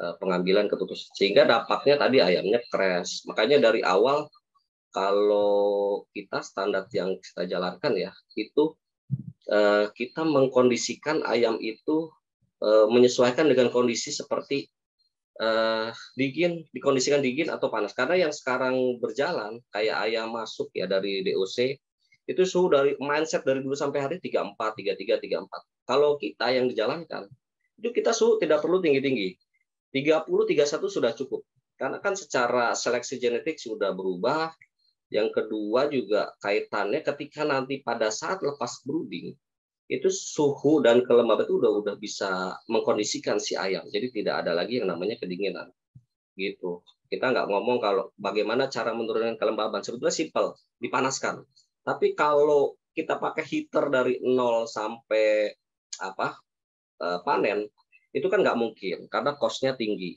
eh, pengambilan keputusan. Sehingga dampaknya tadi ayamnya crash. Makanya dari awal kalau kita standar yang kita jalankan ya itu Eh, kita mengkondisikan ayam itu menyesuaikan dengan kondisi seperti eh, dingin, dikondisikan dingin atau panas. Karena yang sekarang berjalan kayak ayam masuk ya dari DOC itu suhu dari mindset dari dulu sampai hari 34, 33, 34. Kalau kita yang dijalankan itu kita suhu tidak perlu tinggi-tinggi. 30, 31 sudah cukup. Karena kan secara seleksi genetik sudah berubah, yang kedua juga kaitannya ketika nanti pada saat lepas brooding itu suhu dan kelembaban itu udah udah bisa mengkondisikan si ayam. Jadi tidak ada lagi yang namanya kedinginan. Gitu. Kita nggak ngomong kalau bagaimana cara menurunkan kelembaban. Sebetulnya simpel, dipanaskan. Tapi kalau kita pakai heater dari nol sampai apa eh, panen, itu kan nggak mungkin karena costnya tinggi.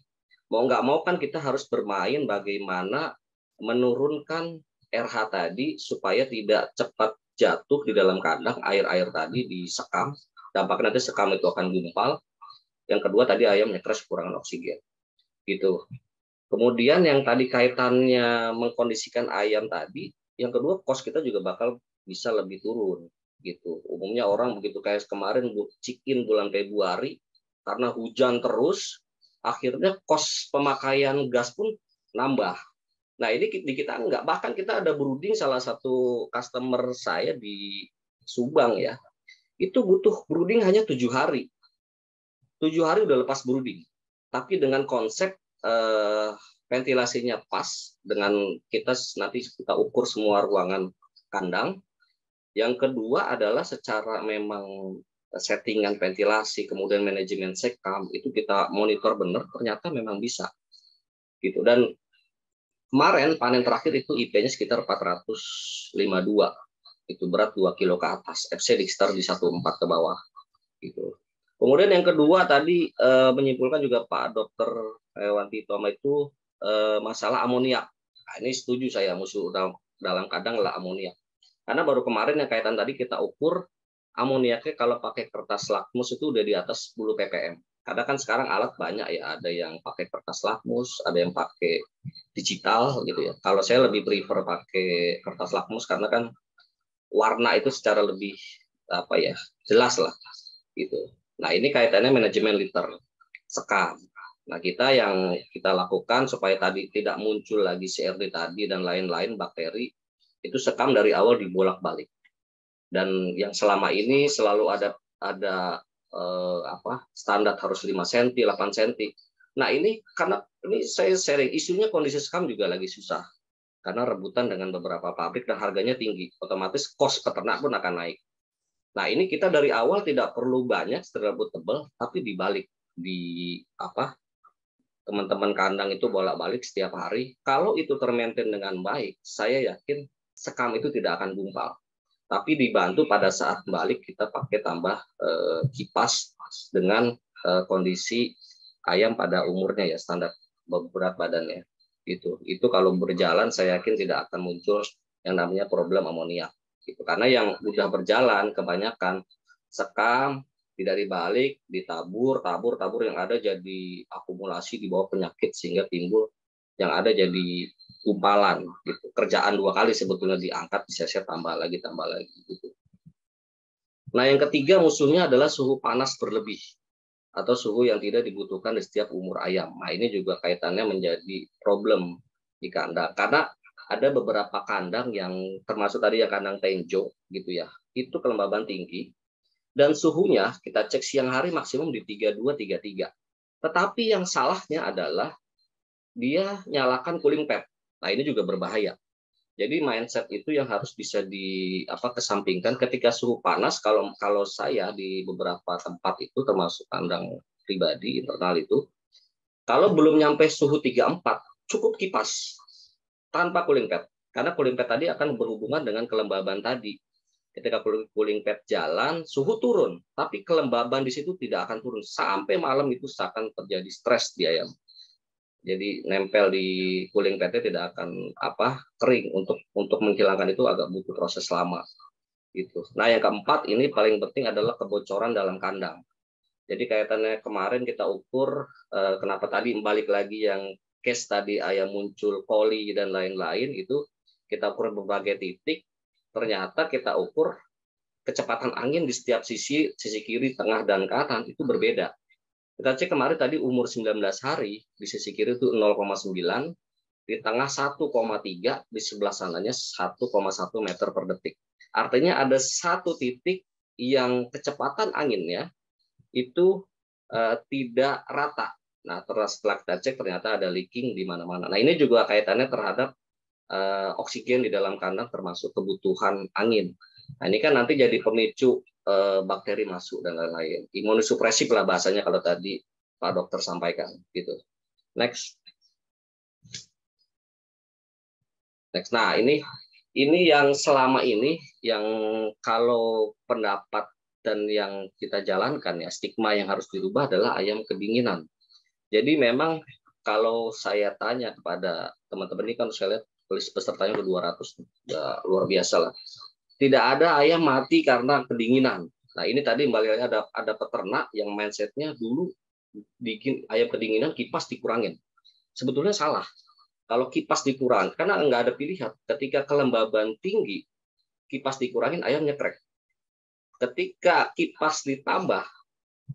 Mau nggak mau kan kita harus bermain bagaimana menurunkan RH tadi supaya tidak cepat jatuh di dalam kandang air-air tadi disekam dampaknya nanti sekam itu akan gumpal yang kedua tadi ayam netres kekurangan oksigen gitu kemudian yang tadi kaitannya mengkondisikan ayam tadi yang kedua kos kita juga bakal bisa lebih turun gitu. Umumnya orang begitu kayak kemarin cikin bulan Februari karena hujan terus, akhirnya kos pemakaian gas pun nambah. Nah ini di kita enggak, bahkan kita ada brooding salah satu customer saya di Subang ya, itu butuh brooding hanya tujuh hari. Tujuh hari udah lepas brooding. Tapi dengan konsep eh, ventilasinya pas, dengan kita nanti kita ukur semua ruangan kandang. Yang kedua adalah secara memang settingan ventilasi, kemudian manajemen sekam, itu kita monitor benar, ternyata memang bisa. gitu Dan kemarin panen terakhir itu IP-nya sekitar 452 itu berat 2 kilo ke atas. FC di sekitar di 14 ke bawah gitu. Kemudian yang kedua tadi e, menyimpulkan juga Pak Dokter Wanti Toma itu e, masalah amoniak nah, ini setuju saya musuh dalam kadang lah amoniak karena baru kemarin yang kaitan tadi kita ukur amoniaknya kalau pakai kertas lakmus itu udah di atas 10 ppm karena kan sekarang alat banyak ya ada yang pakai kertas lakmus ada yang pakai digital gitu ya kalau saya lebih prefer pakai kertas lakmus karena kan warna itu secara lebih apa ya jelas lah gitu. Nah ini kaitannya manajemen liter sekam. Nah kita yang kita lakukan supaya tadi tidak muncul lagi CRD tadi dan lain-lain bakteri itu sekam dari awal dibolak-balik. Dan yang selama ini selalu ada ada eh, apa standar harus 5 cm, 8 cm. Nah ini karena ini saya sharing isunya kondisi sekam juga lagi susah karena rebutan dengan beberapa pabrik dan harganya tinggi. Otomatis kos peternak pun akan naik. Nah, ini kita dari awal tidak perlu banyak serbut tebal, tapi dibalik di apa teman-teman kandang itu bolak-balik setiap hari. Kalau itu termaintain dengan baik, saya yakin sekam itu tidak akan gumpal. Tapi dibantu pada saat balik kita pakai tambah eh, kipas dengan eh, kondisi ayam pada umurnya ya standar berat badannya. Gitu. Itu kalau berjalan saya yakin tidak akan muncul yang namanya problem amoniak gitu. Karena yang sudah berjalan kebanyakan sekam tidak dibalik ditabur tabur tabur yang ada jadi akumulasi di bawah penyakit sehingga timbul yang ada jadi gumpalan gitu kerjaan dua kali sebetulnya diangkat bisa saya tambah lagi tambah lagi gitu nah yang ketiga musuhnya adalah suhu panas berlebih atau suhu yang tidak dibutuhkan di setiap umur ayam. Nah, ini juga kaitannya menjadi problem di kandang. Karena ada beberapa kandang yang termasuk tadi yang kandang tenjo gitu ya. Itu kelembaban tinggi dan suhunya kita cek siang hari maksimum di 32 33. Tetapi yang salahnya adalah dia nyalakan cooling pad. Nah, ini juga berbahaya. Jadi mindset itu yang harus bisa di apa kesampingkan ketika suhu panas kalau kalau saya di beberapa tempat itu termasuk kandang pribadi internal itu kalau belum nyampe suhu 34 cukup kipas tanpa cooling pad karena cooling pad tadi akan berhubungan dengan kelembaban tadi. Ketika cooling pad jalan, suhu turun, tapi kelembaban di situ tidak akan turun sampai malam itu akan terjadi stres di ayam jadi nempel di cooling padnya tidak akan apa kering untuk untuk menghilangkan itu agak butuh proses lama gitu. Nah yang keempat ini paling penting adalah kebocoran dalam kandang. Jadi kaitannya kemarin kita ukur eh, kenapa tadi balik lagi yang case tadi ayam muncul koli dan lain-lain itu kita ukur berbagai titik ternyata kita ukur kecepatan angin di setiap sisi sisi kiri tengah dan kanan itu berbeda kita cek kemarin tadi umur 19 hari di sisi kiri itu 0,9, di tengah 1,3, di sebelah sananya 1,1 meter per detik. Artinya ada satu titik yang kecepatan anginnya itu uh, tidak rata. Nah, setelah kita cek ternyata ada leaking di mana-mana. Nah, ini juga kaitannya terhadap uh, oksigen di dalam kandang termasuk kebutuhan angin. Nah, ini kan nanti jadi pemicu Eh, bakteri masuk dan lain-lain. Imunosupresif lah bahasanya kalau tadi Pak Dokter sampaikan gitu. Next. Next. Nah, ini ini yang selama ini yang kalau pendapat dan yang kita jalankan ya stigma yang harus dirubah adalah ayam kedinginan. Jadi memang kalau saya tanya kepada teman-teman ini kan saya lihat pesertanya udah 200 udah luar biasa lah tidak ada ayam mati karena kedinginan. Nah ini tadi kembali ada ada peternak yang mindsetnya dulu bikin ayam kedinginan kipas dikurangin. Sebetulnya salah. Kalau kipas dikurangin, karena nggak ada pilihan. Ketika kelembaban tinggi, kipas dikurangin, ayam nyetrek. ketika kipas ditambah,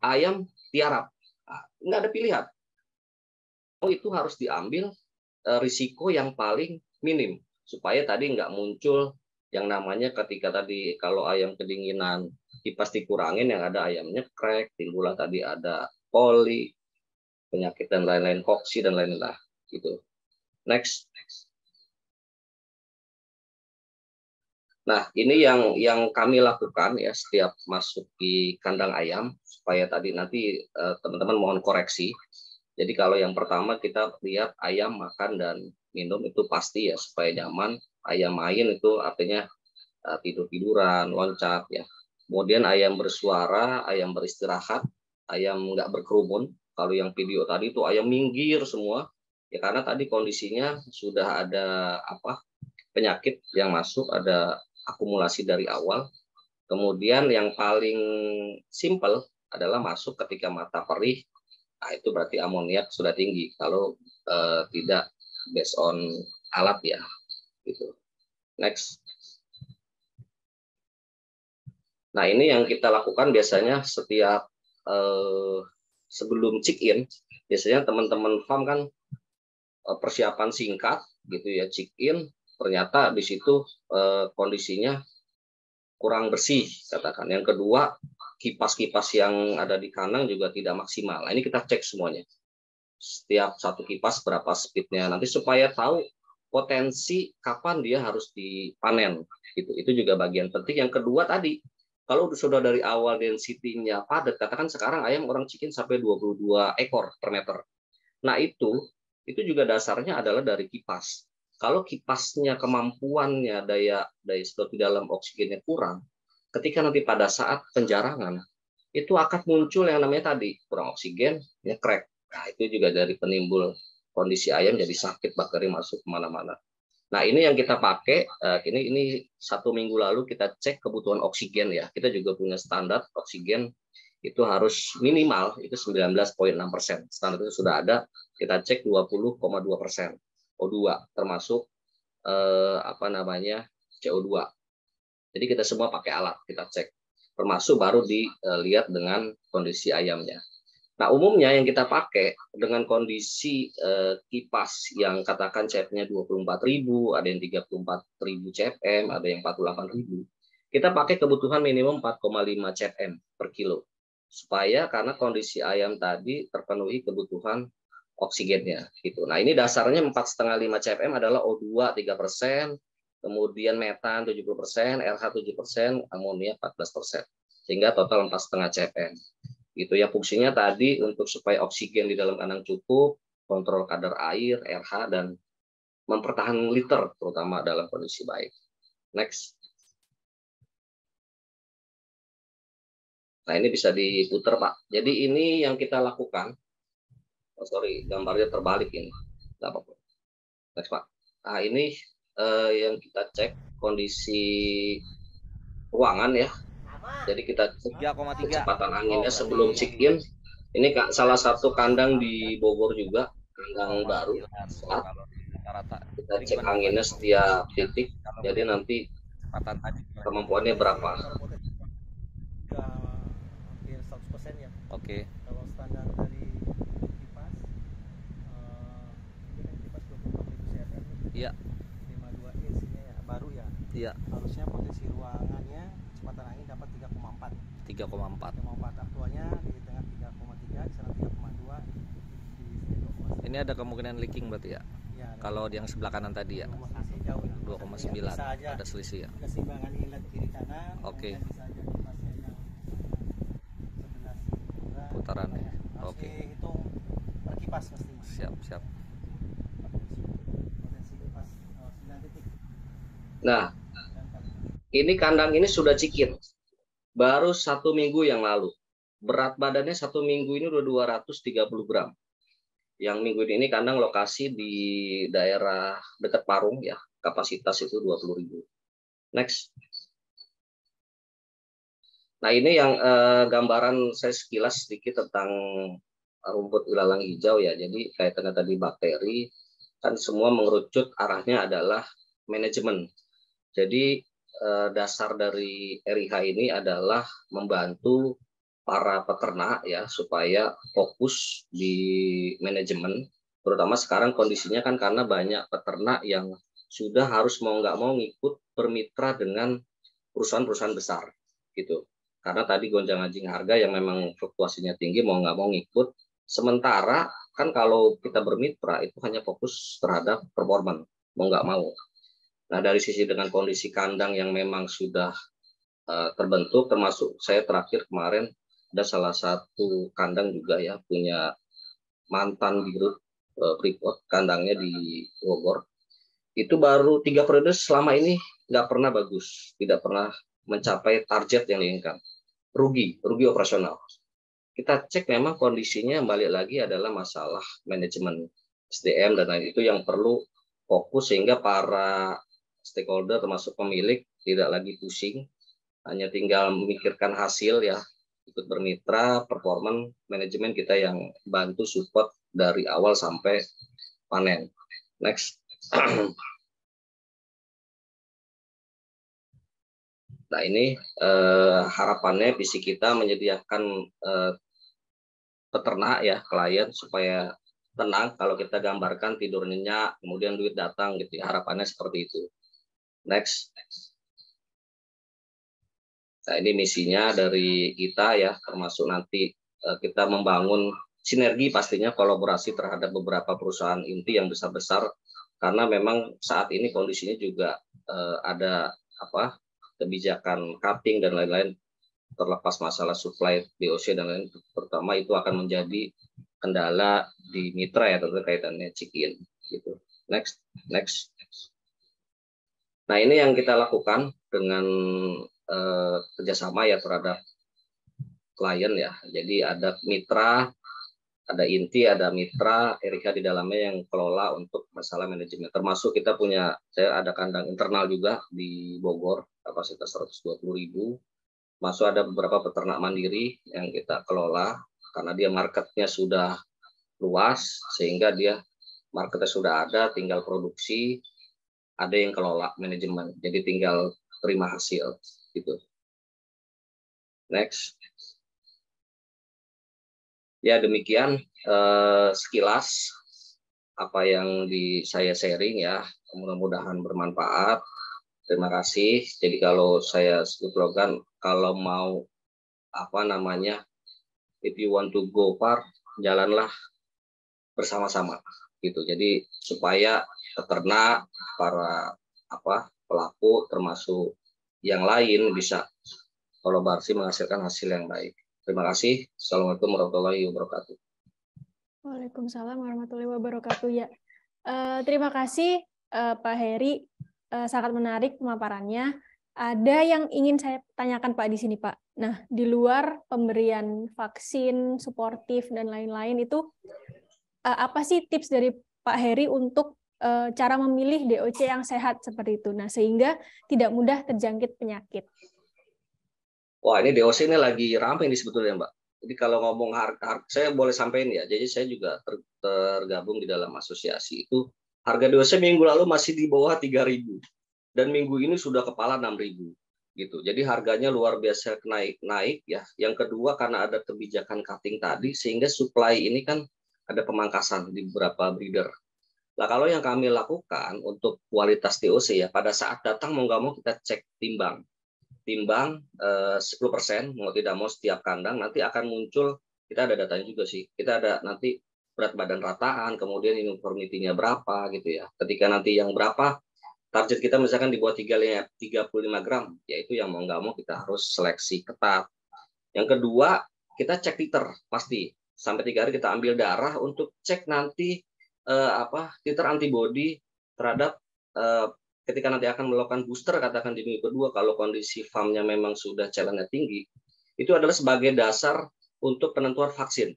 ayam tiarap. Nah, nggak ada pilihan. Oh, itu harus diambil eh, risiko yang paling minim supaya tadi nggak muncul yang namanya ketika tadi kalau ayam kedinginan kipas dikurangin yang ada ayamnya crack, timbulah tadi ada poli, penyakit dan lain-lain koksi dan lain-lain lah gitu. Next. Nah, ini yang yang kami lakukan ya setiap masuk di kandang ayam supaya tadi nanti eh, teman-teman mohon koreksi. Jadi kalau yang pertama kita lihat ayam makan dan minum itu pasti ya supaya nyaman. Ayam main itu artinya uh, tidur-tiduran, loncat ya. Kemudian ayam bersuara, ayam beristirahat, ayam nggak berkerumun. Kalau yang video tadi itu ayam minggir semua, ya karena tadi kondisinya sudah ada apa penyakit yang masuk, ada akumulasi dari awal. Kemudian yang paling simple adalah masuk ketika mata perih, nah itu berarti amoniak sudah tinggi. Kalau eh, tidak based on alat ya, gitu. Next. Nah ini yang kita lakukan biasanya setiap eh, sebelum check in, biasanya teman-teman farm kan eh, persiapan singkat gitu ya check in ternyata di situ eh, kondisinya kurang bersih katakan. Yang kedua kipas-kipas yang ada di kandang juga tidak maksimal. Nah, ini kita cek semuanya. Setiap satu kipas berapa speednya nanti supaya tahu potensi kapan dia harus dipanen. Itu itu juga bagian penting. Yang kedua tadi kalau sudah dari awal density-nya padat, katakan sekarang ayam orang cikin sampai 22 ekor per meter. Nah itu itu juga dasarnya adalah dari kipas. Kalau kipasnya kemampuannya daya daya sedot di dalam oksigennya kurang, ketika nanti pada saat penjarangan itu akan muncul yang namanya tadi kurang oksigen, ya crack. Nah itu juga dari penimbul kondisi ayam jadi sakit bakteri masuk ke mana-mana. Nah ini yang kita pakai, uh, ini ini satu minggu lalu kita cek kebutuhan oksigen ya. Kita juga punya standar oksigen itu harus minimal itu 19,6 persen. Standar itu sudah ada. Kita cek 20,2 persen. O2 termasuk eh, apa namanya CO2. Jadi kita semua pakai alat kita cek termasuk baru dilihat dengan kondisi ayamnya. Nah umumnya yang kita pakai dengan kondisi eh, kipas yang katakan CFM-nya 24.000, ada yang 34.000 CFM, ada yang 48.000. Kita pakai kebutuhan minimum 4,5 CFM per kilo supaya karena kondisi ayam tadi terpenuhi kebutuhan oksigennya gitu. Nah ini dasarnya empat setengah lima cfm adalah O2 tiga persen, kemudian metan 70 persen, RH 7 persen, amonia 14 persen, sehingga total empat setengah cfm. Gitu ya fungsinya tadi untuk supaya oksigen di dalam kandang cukup, kontrol kadar air, RH dan mempertahankan liter terutama dalam kondisi baik. Next. Nah ini bisa diputar Pak. Jadi ini yang kita lakukan oh, sorry gambarnya terbalik ini nggak apa-apa next pak nah ini uh, yang kita cek kondisi ruangan ya jadi kita cek kecepatan anginnya sebelum check in. Ini salah satu kandang di Bogor juga kandang baru. saat kita cek anginnya setiap titik jadi nanti kemampuannya berapa? Oke. Kalau standar dari Iya. 52 isinya ya baru ya. Iya. Harusnya potensi ruangannya 3,4. 3,4. 3,4 aktualnya di tengah 3,3 di sana 3,2 di Ini ada kemungkinan leaking berarti ya? Ya. Kalau yang sebelah kanan tadi ya. 2,9 ya, ada selisih ya. Keseimbangan inlet kiri kanan. Oke. Okay. Putarannya. Oke. Okay. Hitung per kipas pasti. Siap, siap. Nah, ini kandang ini sudah cikir. Baru satu minggu yang lalu. Berat badannya satu minggu ini udah 230 gram. Yang minggu ini kandang lokasi di daerah dekat Parung ya. Kapasitas itu 20 ribu. Next. Nah ini yang eh, gambaran saya sekilas sedikit tentang rumput ilalang hijau ya. Jadi kaitannya tadi bakteri kan semua mengerucut arahnya adalah manajemen jadi dasar dari RIH ini adalah membantu para peternak ya supaya fokus di manajemen. Terutama sekarang kondisinya kan karena banyak peternak yang sudah harus mau nggak mau ngikut bermitra dengan perusahaan-perusahaan besar gitu. Karena tadi gonjang anjing harga yang memang fluktuasinya tinggi mau nggak mau ngikut. Sementara kan kalau kita bermitra itu hanya fokus terhadap performan mau nggak mau nah dari sisi dengan kondisi kandang yang memang sudah uh, terbentuk termasuk saya terakhir kemarin ada salah satu kandang juga ya punya mantan di grup uh, Freeport kandangnya di Bogor. Itu baru tiga periode selama ini nggak pernah bagus tidak pernah mencapai target yang diinginkan. Rugi rugi operasional. Kita cek memang kondisinya balik lagi adalah masalah manajemen SDM dan lain itu yang perlu fokus sehingga para stakeholder termasuk pemilik tidak lagi pusing. Hanya tinggal memikirkan hasil ya. Ikut bermitra performan manajemen kita yang bantu support dari awal sampai panen. Next. Nah ini eh, harapannya visi kita menyediakan eh, peternak ya klien supaya tenang kalau kita gambarkan tidur nyenyak kemudian duit datang gitu ya. Harapannya seperti itu. Next. Nah ini misinya dari kita ya termasuk nanti eh, kita membangun sinergi pastinya kolaborasi terhadap beberapa perusahaan inti yang besar-besar. Karena memang saat ini kondisinya juga eh, ada apa kebijakan cutting dan lain-lain terlepas masalah supply DOC dan lain pertama itu akan menjadi kendala di mitra ya tentu kaitannya chicken gitu. Next next nah ini yang kita lakukan dengan eh, kerjasama ya terhadap klien ya jadi ada mitra ada inti, ada mitra, Erika di dalamnya yang kelola untuk masalah manajemen. Termasuk kita punya, saya ada kandang internal juga di Bogor, kapasitas 120 ribu. Masuk ada beberapa peternak mandiri yang kita kelola, karena dia marketnya sudah luas, sehingga dia marketnya sudah ada, tinggal produksi, ada yang kelola manajemen. Jadi tinggal terima hasil. gitu. Next. Ya demikian eh, sekilas apa yang di saya sharing ya. Mudah-mudahan bermanfaat. Terima kasih. Jadi kalau saya slogan kalau mau apa namanya if you want to go far jalanlah bersama-sama gitu. Jadi supaya peternak para apa pelaku termasuk yang lain bisa kolaborasi menghasilkan hasil yang baik. Terima kasih. Assalamualaikum warahmatullahi wabarakatuh. Waalaikumsalam warahmatullahi wabarakatuh. Ya, uh, terima kasih uh, Pak Heri. Uh, sangat menarik pemaparannya. Ada yang ingin saya tanyakan Pak di sini Pak. Nah, di luar pemberian vaksin, suportif dan lain-lain itu uh, apa sih tips dari Pak Heri untuk cara memilih DOC yang sehat seperti itu? Nah, sehingga tidak mudah terjangkit penyakit. Wah ini DOC ini lagi ramai ini sebetulnya Mbak. Jadi kalau ngomong harga, harga saya boleh sampaikan ya. Jadi saya juga ter, tergabung di dalam asosiasi itu harga DOC minggu lalu masih di bawah 3.000 dan minggu ini sudah kepala 6.000 gitu. Jadi harganya luar biasa naik naik ya. Yang kedua karena ada kebijakan cutting tadi sehingga supply ini kan ada pemangkasan di beberapa breeder. Nah kalau yang kami lakukan untuk kualitas DOC ya pada saat datang mau nggak mau kita cek timbang. Timbang eh, 10% mau tidak mau setiap kandang nanti akan muncul kita ada datanya juga sih. Kita ada nanti berat badan rataan kemudian uniformity-nya berapa gitu ya. Ketika nanti yang berapa target kita misalkan di bawah 35 gram yaitu yang mau nggak mau kita harus seleksi ketat. Yang kedua kita cek titer pasti. Sampai tiga hari kita ambil darah untuk cek nanti eh, apa titer antibody terhadap eh, ketika nanti akan melakukan booster katakan di minggu kedua kalau kondisi farmnya memang sudah challenge tinggi itu adalah sebagai dasar untuk penentuan vaksin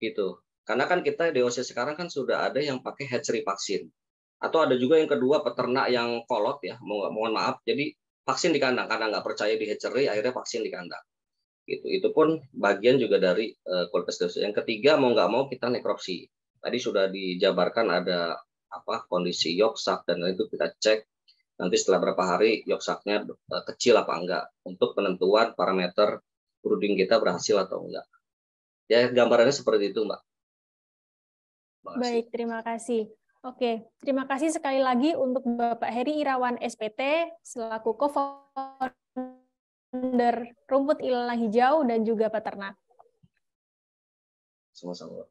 gitu. Karena kan kita DOC sekarang kan sudah ada yang pakai hatchery vaksin. Atau ada juga yang kedua peternak yang kolot ya mohon maaf. Jadi vaksin di kandang karena nggak percaya di hatchery akhirnya vaksin di kandang gitu. Itu pun bagian juga dari uh, kualitas dosis yang ketiga mau nggak mau kita nekropsi tadi sudah dijabarkan ada apa kondisi yoksak dan itu kita cek nanti setelah berapa hari yoksaknya uh, kecil apa enggak untuk penentuan parameter brooding kita berhasil atau enggak. Ya gambarannya seperti itu, Mbak. Baik, terima kasih. Oke, terima kasih sekali lagi untuk Bapak Heri Irawan SPT selaku co-founder Rumput Ilalang Hijau dan juga peternak. Sama-sama.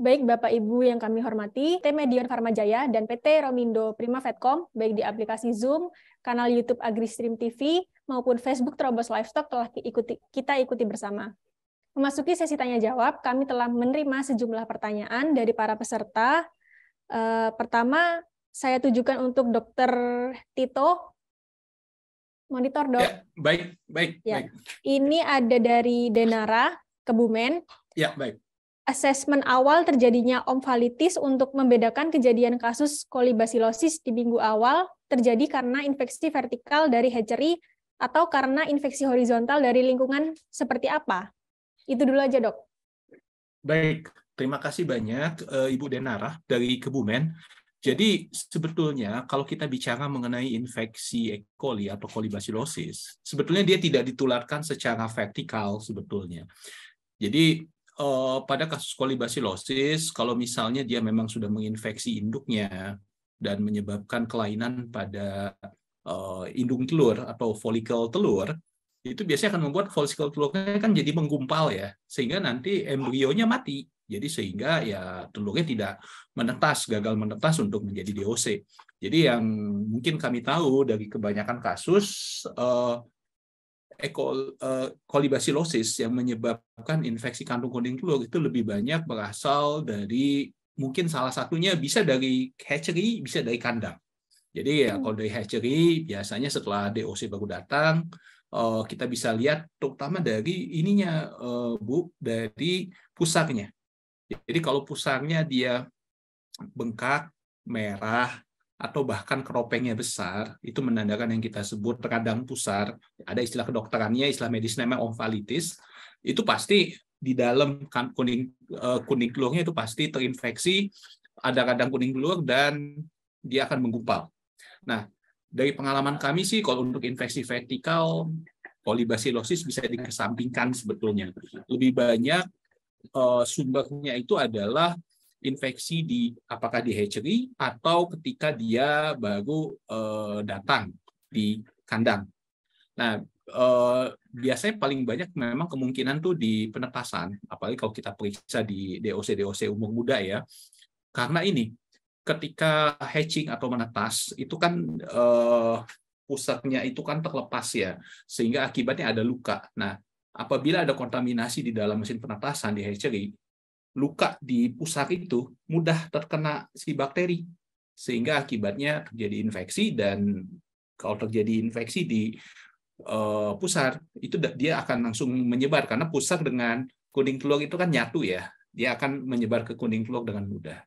Baik Bapak Ibu yang kami hormati, PT Medion Jaya dan PT Romindo Prima Vetcom, baik di aplikasi Zoom, kanal YouTube AgriStream TV, maupun Facebook Terobos Livestock telah ikuti, kita ikuti bersama. Memasuki sesi tanya jawab, kami telah menerima sejumlah pertanyaan dari para peserta. Uh, pertama, saya tujukan untuk Dokter Tito. Monitor, Dok. Ya, baik, baik, ya. baik. Ini ada dari Denara, Kebumen. Ya, baik. Asesmen awal terjadinya omfalitis untuk membedakan kejadian kasus kolibasilosis di minggu awal terjadi karena infeksi vertikal dari hatchery atau karena infeksi horizontal dari lingkungan seperti apa? Itu dulu aja, dok. Baik, terima kasih banyak uh, Ibu Denara dari Kebumen. Jadi sebetulnya kalau kita bicara mengenai infeksi E. coli atau kolibasilosis, sebetulnya dia tidak ditularkan secara vertikal sebetulnya. Jadi uh, pada kasus kolibasilosis, kalau misalnya dia memang sudah menginfeksi induknya dan menyebabkan kelainan pada uh, indung telur atau folikel telur, itu biasanya akan membuat follicle telurnya kan jadi menggumpal ya, sehingga nanti embrionya mati. Jadi sehingga ya telurnya tidak menetas, gagal menetas untuk menjadi DOC. Jadi yang mungkin kami tahu dari kebanyakan kasus uh, kolibasilosis yang menyebabkan infeksi kantung kuning telur itu lebih banyak berasal dari mungkin salah satunya bisa dari hatchery, bisa dari kandang. Jadi ya hmm. kalau dari hatchery biasanya setelah DOC baru datang, uh, kita bisa lihat terutama dari ininya uh, Bu dari pusarnya. Jadi kalau pusarnya dia bengkak, merah atau bahkan keropengnya besar, itu menandakan yang kita sebut radang pusar. Ada istilah kedokterannya, istilah medis namanya omfalitis. Itu pasti di dalam kan kuning uh, kuning telurnya itu pasti terinfeksi, ada radang kuning telur dan dia akan menggumpal. Nah, dari pengalaman kami sih kalau untuk infeksi vertikal kolibasilosis bisa dikesampingkan sebetulnya. Lebih banyak uh, sumbernya itu adalah infeksi di apakah di hatchery atau ketika dia baru uh, datang di kandang. Nah, uh, biasanya paling banyak memang kemungkinan tuh di penetasan, apalagi kalau kita periksa di DOC DOC umur muda ya. Karena ini ketika hatching atau menetas itu kan uh, pusatnya itu kan terlepas ya, sehingga akibatnya ada luka. Nah, apabila ada kontaminasi di dalam mesin penetasan di hatchery, luka di pusat itu mudah terkena si bakteri, sehingga akibatnya terjadi infeksi dan kalau terjadi infeksi di uh, pusar itu dia akan langsung menyebar karena pusar dengan kuning telur itu kan nyatu ya, dia akan menyebar ke kuning telur dengan mudah.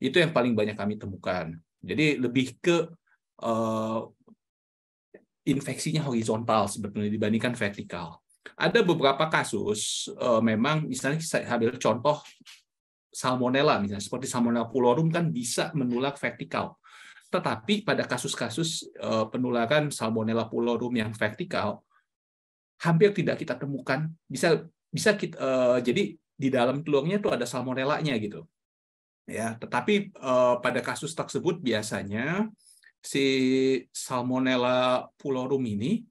Itu yang paling banyak kami temukan. Jadi lebih ke uh, infeksinya horizontal sebetulnya dibandingkan vertikal. Ada beberapa kasus uh, memang misalnya saya ambil contoh salmonella misalnya seperti salmonella pulorum kan bisa menular vertikal. Tetapi pada kasus-kasus uh, penularan salmonella pulorum yang vertikal hampir tidak kita temukan bisa bisa kita uh, jadi di dalam telurnya itu ada salmonellanya gitu ya tetapi pada kasus tersebut biasanya si Salmonella pulorum ini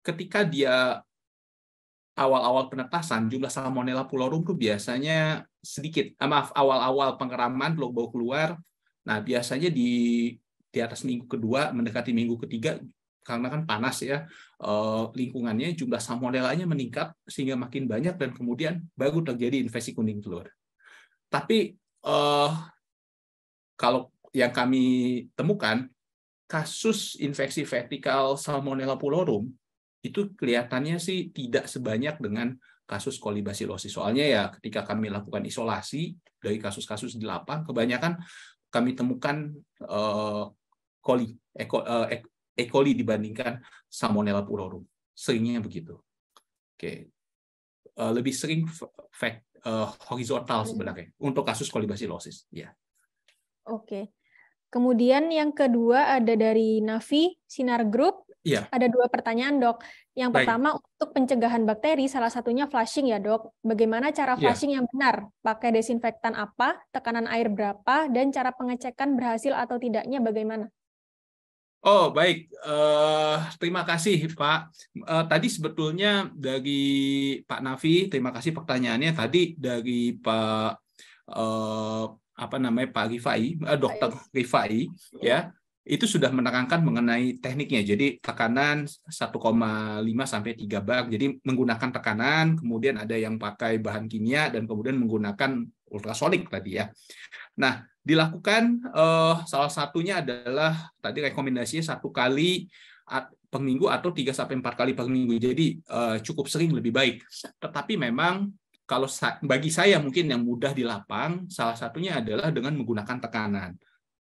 ketika dia awal-awal penetasan jumlah Salmonella pulorum itu biasanya sedikit. Uh, maaf awal-awal pengeraman bau keluar. Nah biasanya di di atas minggu kedua mendekati minggu ketiga karena kan panas ya lingkungannya jumlah salmonellanya meningkat sehingga makin banyak dan kemudian baru terjadi infeksi kuning telur. Tapi uh, kalau yang kami temukan kasus infeksi vertikal Salmonella pulorum itu kelihatannya sih tidak sebanyak dengan kasus kolibasilosis. Soalnya ya ketika kami lakukan isolasi dari kasus-kasus di lapang, kebanyakan kami temukan uh, coli, e. uh, e. coli dibandingkan Salmonella pulorum. Seringnya begitu. Oke. Uh, lebih sering uh, horizontal sebenarnya untuk kasus kolibasilosis. Ya. Oke. Kemudian yang kedua ada dari Navi Sinar Group. Iya. Ada dua pertanyaan, Dok. Yang Baik. pertama untuk pencegahan bakteri, salah satunya flushing ya, Dok. Bagaimana cara Iya. flushing yang benar? Pakai desinfektan apa? Tekanan air berapa? Dan cara pengecekan berhasil atau tidaknya bagaimana? Oh, baik. Eh, terima kasih, Pak. Eh, tadi sebetulnya dari Pak Nafi, terima kasih pertanyaannya. Tadi dari Pak eh, apa namanya Pak Rifai, eh, Dokter Rifai, ya, itu sudah menerangkan mengenai tekniknya. Jadi tekanan 1,5 sampai 3 bar. Jadi menggunakan tekanan, kemudian ada yang pakai bahan kimia dan kemudian menggunakan ultrasonik tadi ya. Nah, dilakukan eh, salah satunya adalah tadi rekomendasinya satu kali per minggu atau 3 sampai 4 kali per minggu. Jadi eh, cukup sering lebih baik. Tetapi memang kalau bagi saya mungkin yang mudah di lapang salah satunya adalah dengan menggunakan tekanan.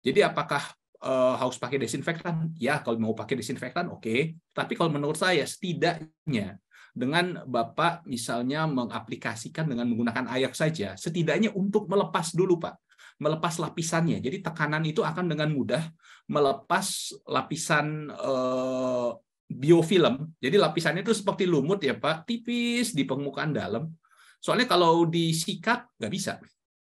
Jadi apakah eh, harus pakai desinfektan? Ya, kalau mau pakai desinfektan oke. Tapi kalau menurut saya setidaknya dengan Bapak misalnya mengaplikasikan dengan menggunakan air saja, setidaknya untuk melepas dulu, Pak melepas lapisannya. Jadi tekanan itu akan dengan mudah melepas lapisan eh, biofilm. Jadi lapisannya itu seperti lumut ya Pak, tipis di permukaan dalam. Soalnya kalau disikat nggak bisa.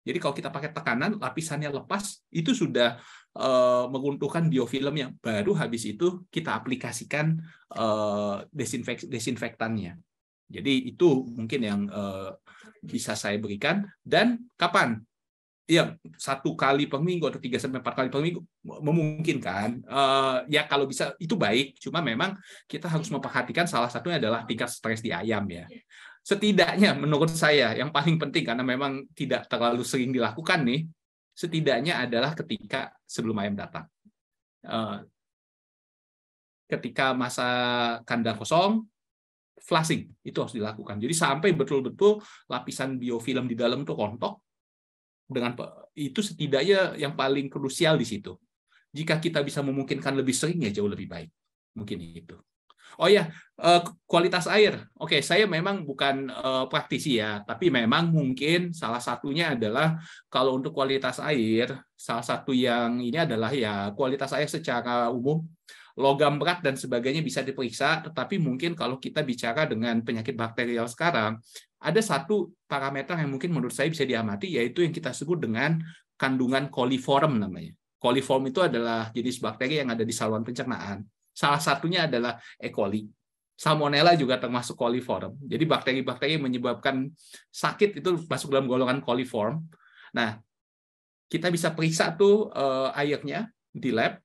Jadi kalau kita pakai tekanan, lapisannya lepas, itu sudah eh, meruntuhkan biofilmnya. Baru habis itu kita aplikasikan eh, desinfek desinfektannya. Jadi itu mungkin yang eh, bisa saya berikan. Dan kapan? ya satu kali per minggu atau tiga sampai empat kali per minggu memungkinkan ya kalau bisa itu baik cuma memang kita harus memperhatikan salah satunya adalah tingkat stres di ayam ya setidaknya menurut saya yang paling penting karena memang tidak terlalu sering dilakukan nih setidaknya adalah ketika sebelum ayam datang Eh, ketika masa kandang kosong flushing itu harus dilakukan jadi sampai betul-betul lapisan biofilm di dalam itu rontok dengan itu setidaknya yang paling krusial di situ. Jika kita bisa memungkinkan lebih sering ya jauh lebih baik. Mungkin itu. Oh ya, kualitas air. Oke, saya memang bukan eh, praktisi ya, tapi memang mungkin salah satunya adalah kalau untuk kualitas air, salah satu yang ini adalah ya kualitas air secara umum logam berat dan sebagainya bisa diperiksa, tetapi mungkin kalau kita bicara dengan penyakit bakterial sekarang, ada satu parameter yang mungkin menurut saya bisa diamati, yaitu yang kita sebut dengan kandungan coliform namanya. Coliform itu adalah jenis bakteri yang ada di saluran pencernaan. Salah satunya adalah E. coli. Salmonella juga termasuk coliform. Jadi bakteri-bakteri menyebabkan sakit itu masuk dalam golongan coliform. Nah, kita bisa periksa tuh eh, airnya di lab.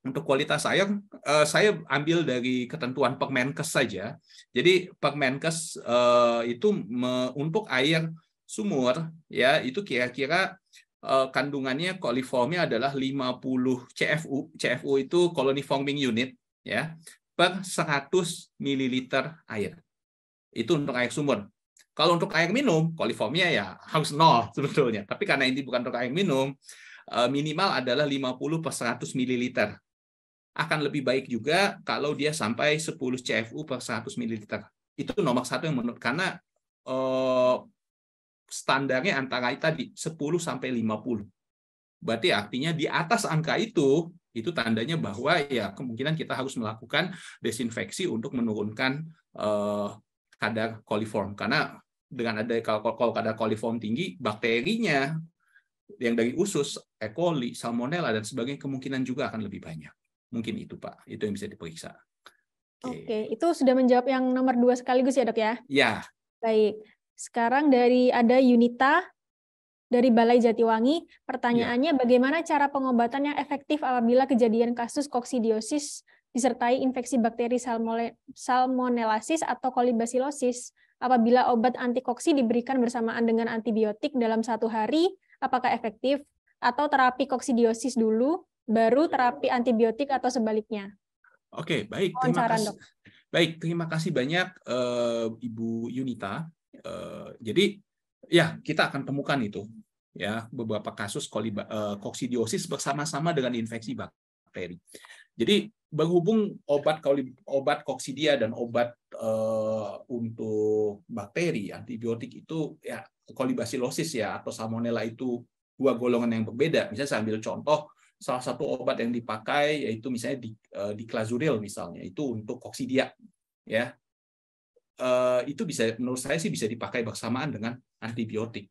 Untuk kualitas air, eh, saya ambil dari ketentuan Permenkes saja. Jadi Permenkes eh, itu me- untuk air sumur ya itu kira-kira eh, kandungannya coliformnya adalah 50 CFU. CFU itu colony forming unit ya per 100 ml air. Itu untuk air sumur. Kalau untuk air minum, coliformnya ya harus nol sebetulnya. Tapi karena ini bukan untuk air minum, eh, minimal adalah 50 per 100 ml. Akan lebih baik juga kalau dia sampai 10 CFU per 100 ml. Itu nomor satu yang menurut karena eh, standarnya antara tadi 10 sampai 50. Berarti artinya di atas angka itu itu tandanya bahwa ya kemungkinan kita harus melakukan desinfeksi untuk menurunkan eh, kadar coliform karena dengan ada kalau, kalau kadar coliform tinggi bakterinya yang dari usus E. coli, salmonella dan sebagainya kemungkinan juga akan lebih banyak. Mungkin itu Pak, itu yang bisa diperiksa. Oke, itu sudah menjawab yang nomor dua sekaligus ya dok ya? Ya, Baik. Sekarang dari ada Yunita dari Balai Jatiwangi, pertanyaannya bagaimana cara pengobatan yang efektif apabila kejadian kasus koksidiosis disertai infeksi bakteri salmonellosis atau kolibasilosis? Apabila obat antikoksi diberikan bersamaan dengan antibiotik dalam satu hari, apakah efektif? Atau terapi koksidiosis dulu, baru terapi antibiotik atau sebaliknya? Oke, baik. Terima kasih. Baik, terima kasih banyak eh, Ibu Yunita. Eh, jadi ya kita akan temukan itu ya beberapa kasus eh, koksidiosis bersama-sama dengan infeksi bakteri. Jadi berhubung obat obat koksidia dan obat eh, untuk bakteri antibiotik itu ya kolibasilosis ya atau salmonella itu dua golongan yang berbeda. Misalnya saya ambil contoh salah satu obat yang dipakai yaitu misalnya di uh, di klazuril misalnya itu untuk koksidia ya uh, itu bisa menurut saya sih bisa dipakai bersamaan dengan antibiotik.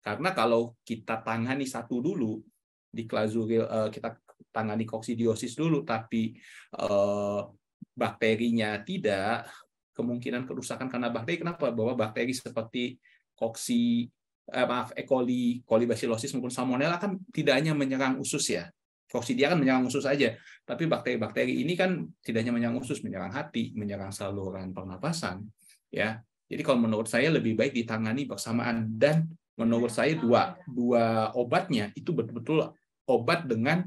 Karena kalau kita tangani satu dulu di klazuril uh, kita tangani koksidiosis dulu tapi uh, bakterinya tidak kemungkinan kerusakan karena bakteri. Kenapa? Bahwa bakteri seperti koksi eh, maaf E. coli, kolibasilosis maupun salmonella kan tidak hanya menyerang usus ya. Koksidia kan menyerang usus saja, tapi bakteri-bakteri ini kan tidak hanya menyerang usus, menyerang hati, menyerang saluran pernapasan. Ya, jadi kalau menurut saya lebih baik ditangani bersamaan dan menurut saya dua dua obatnya itu betul-betul obat dengan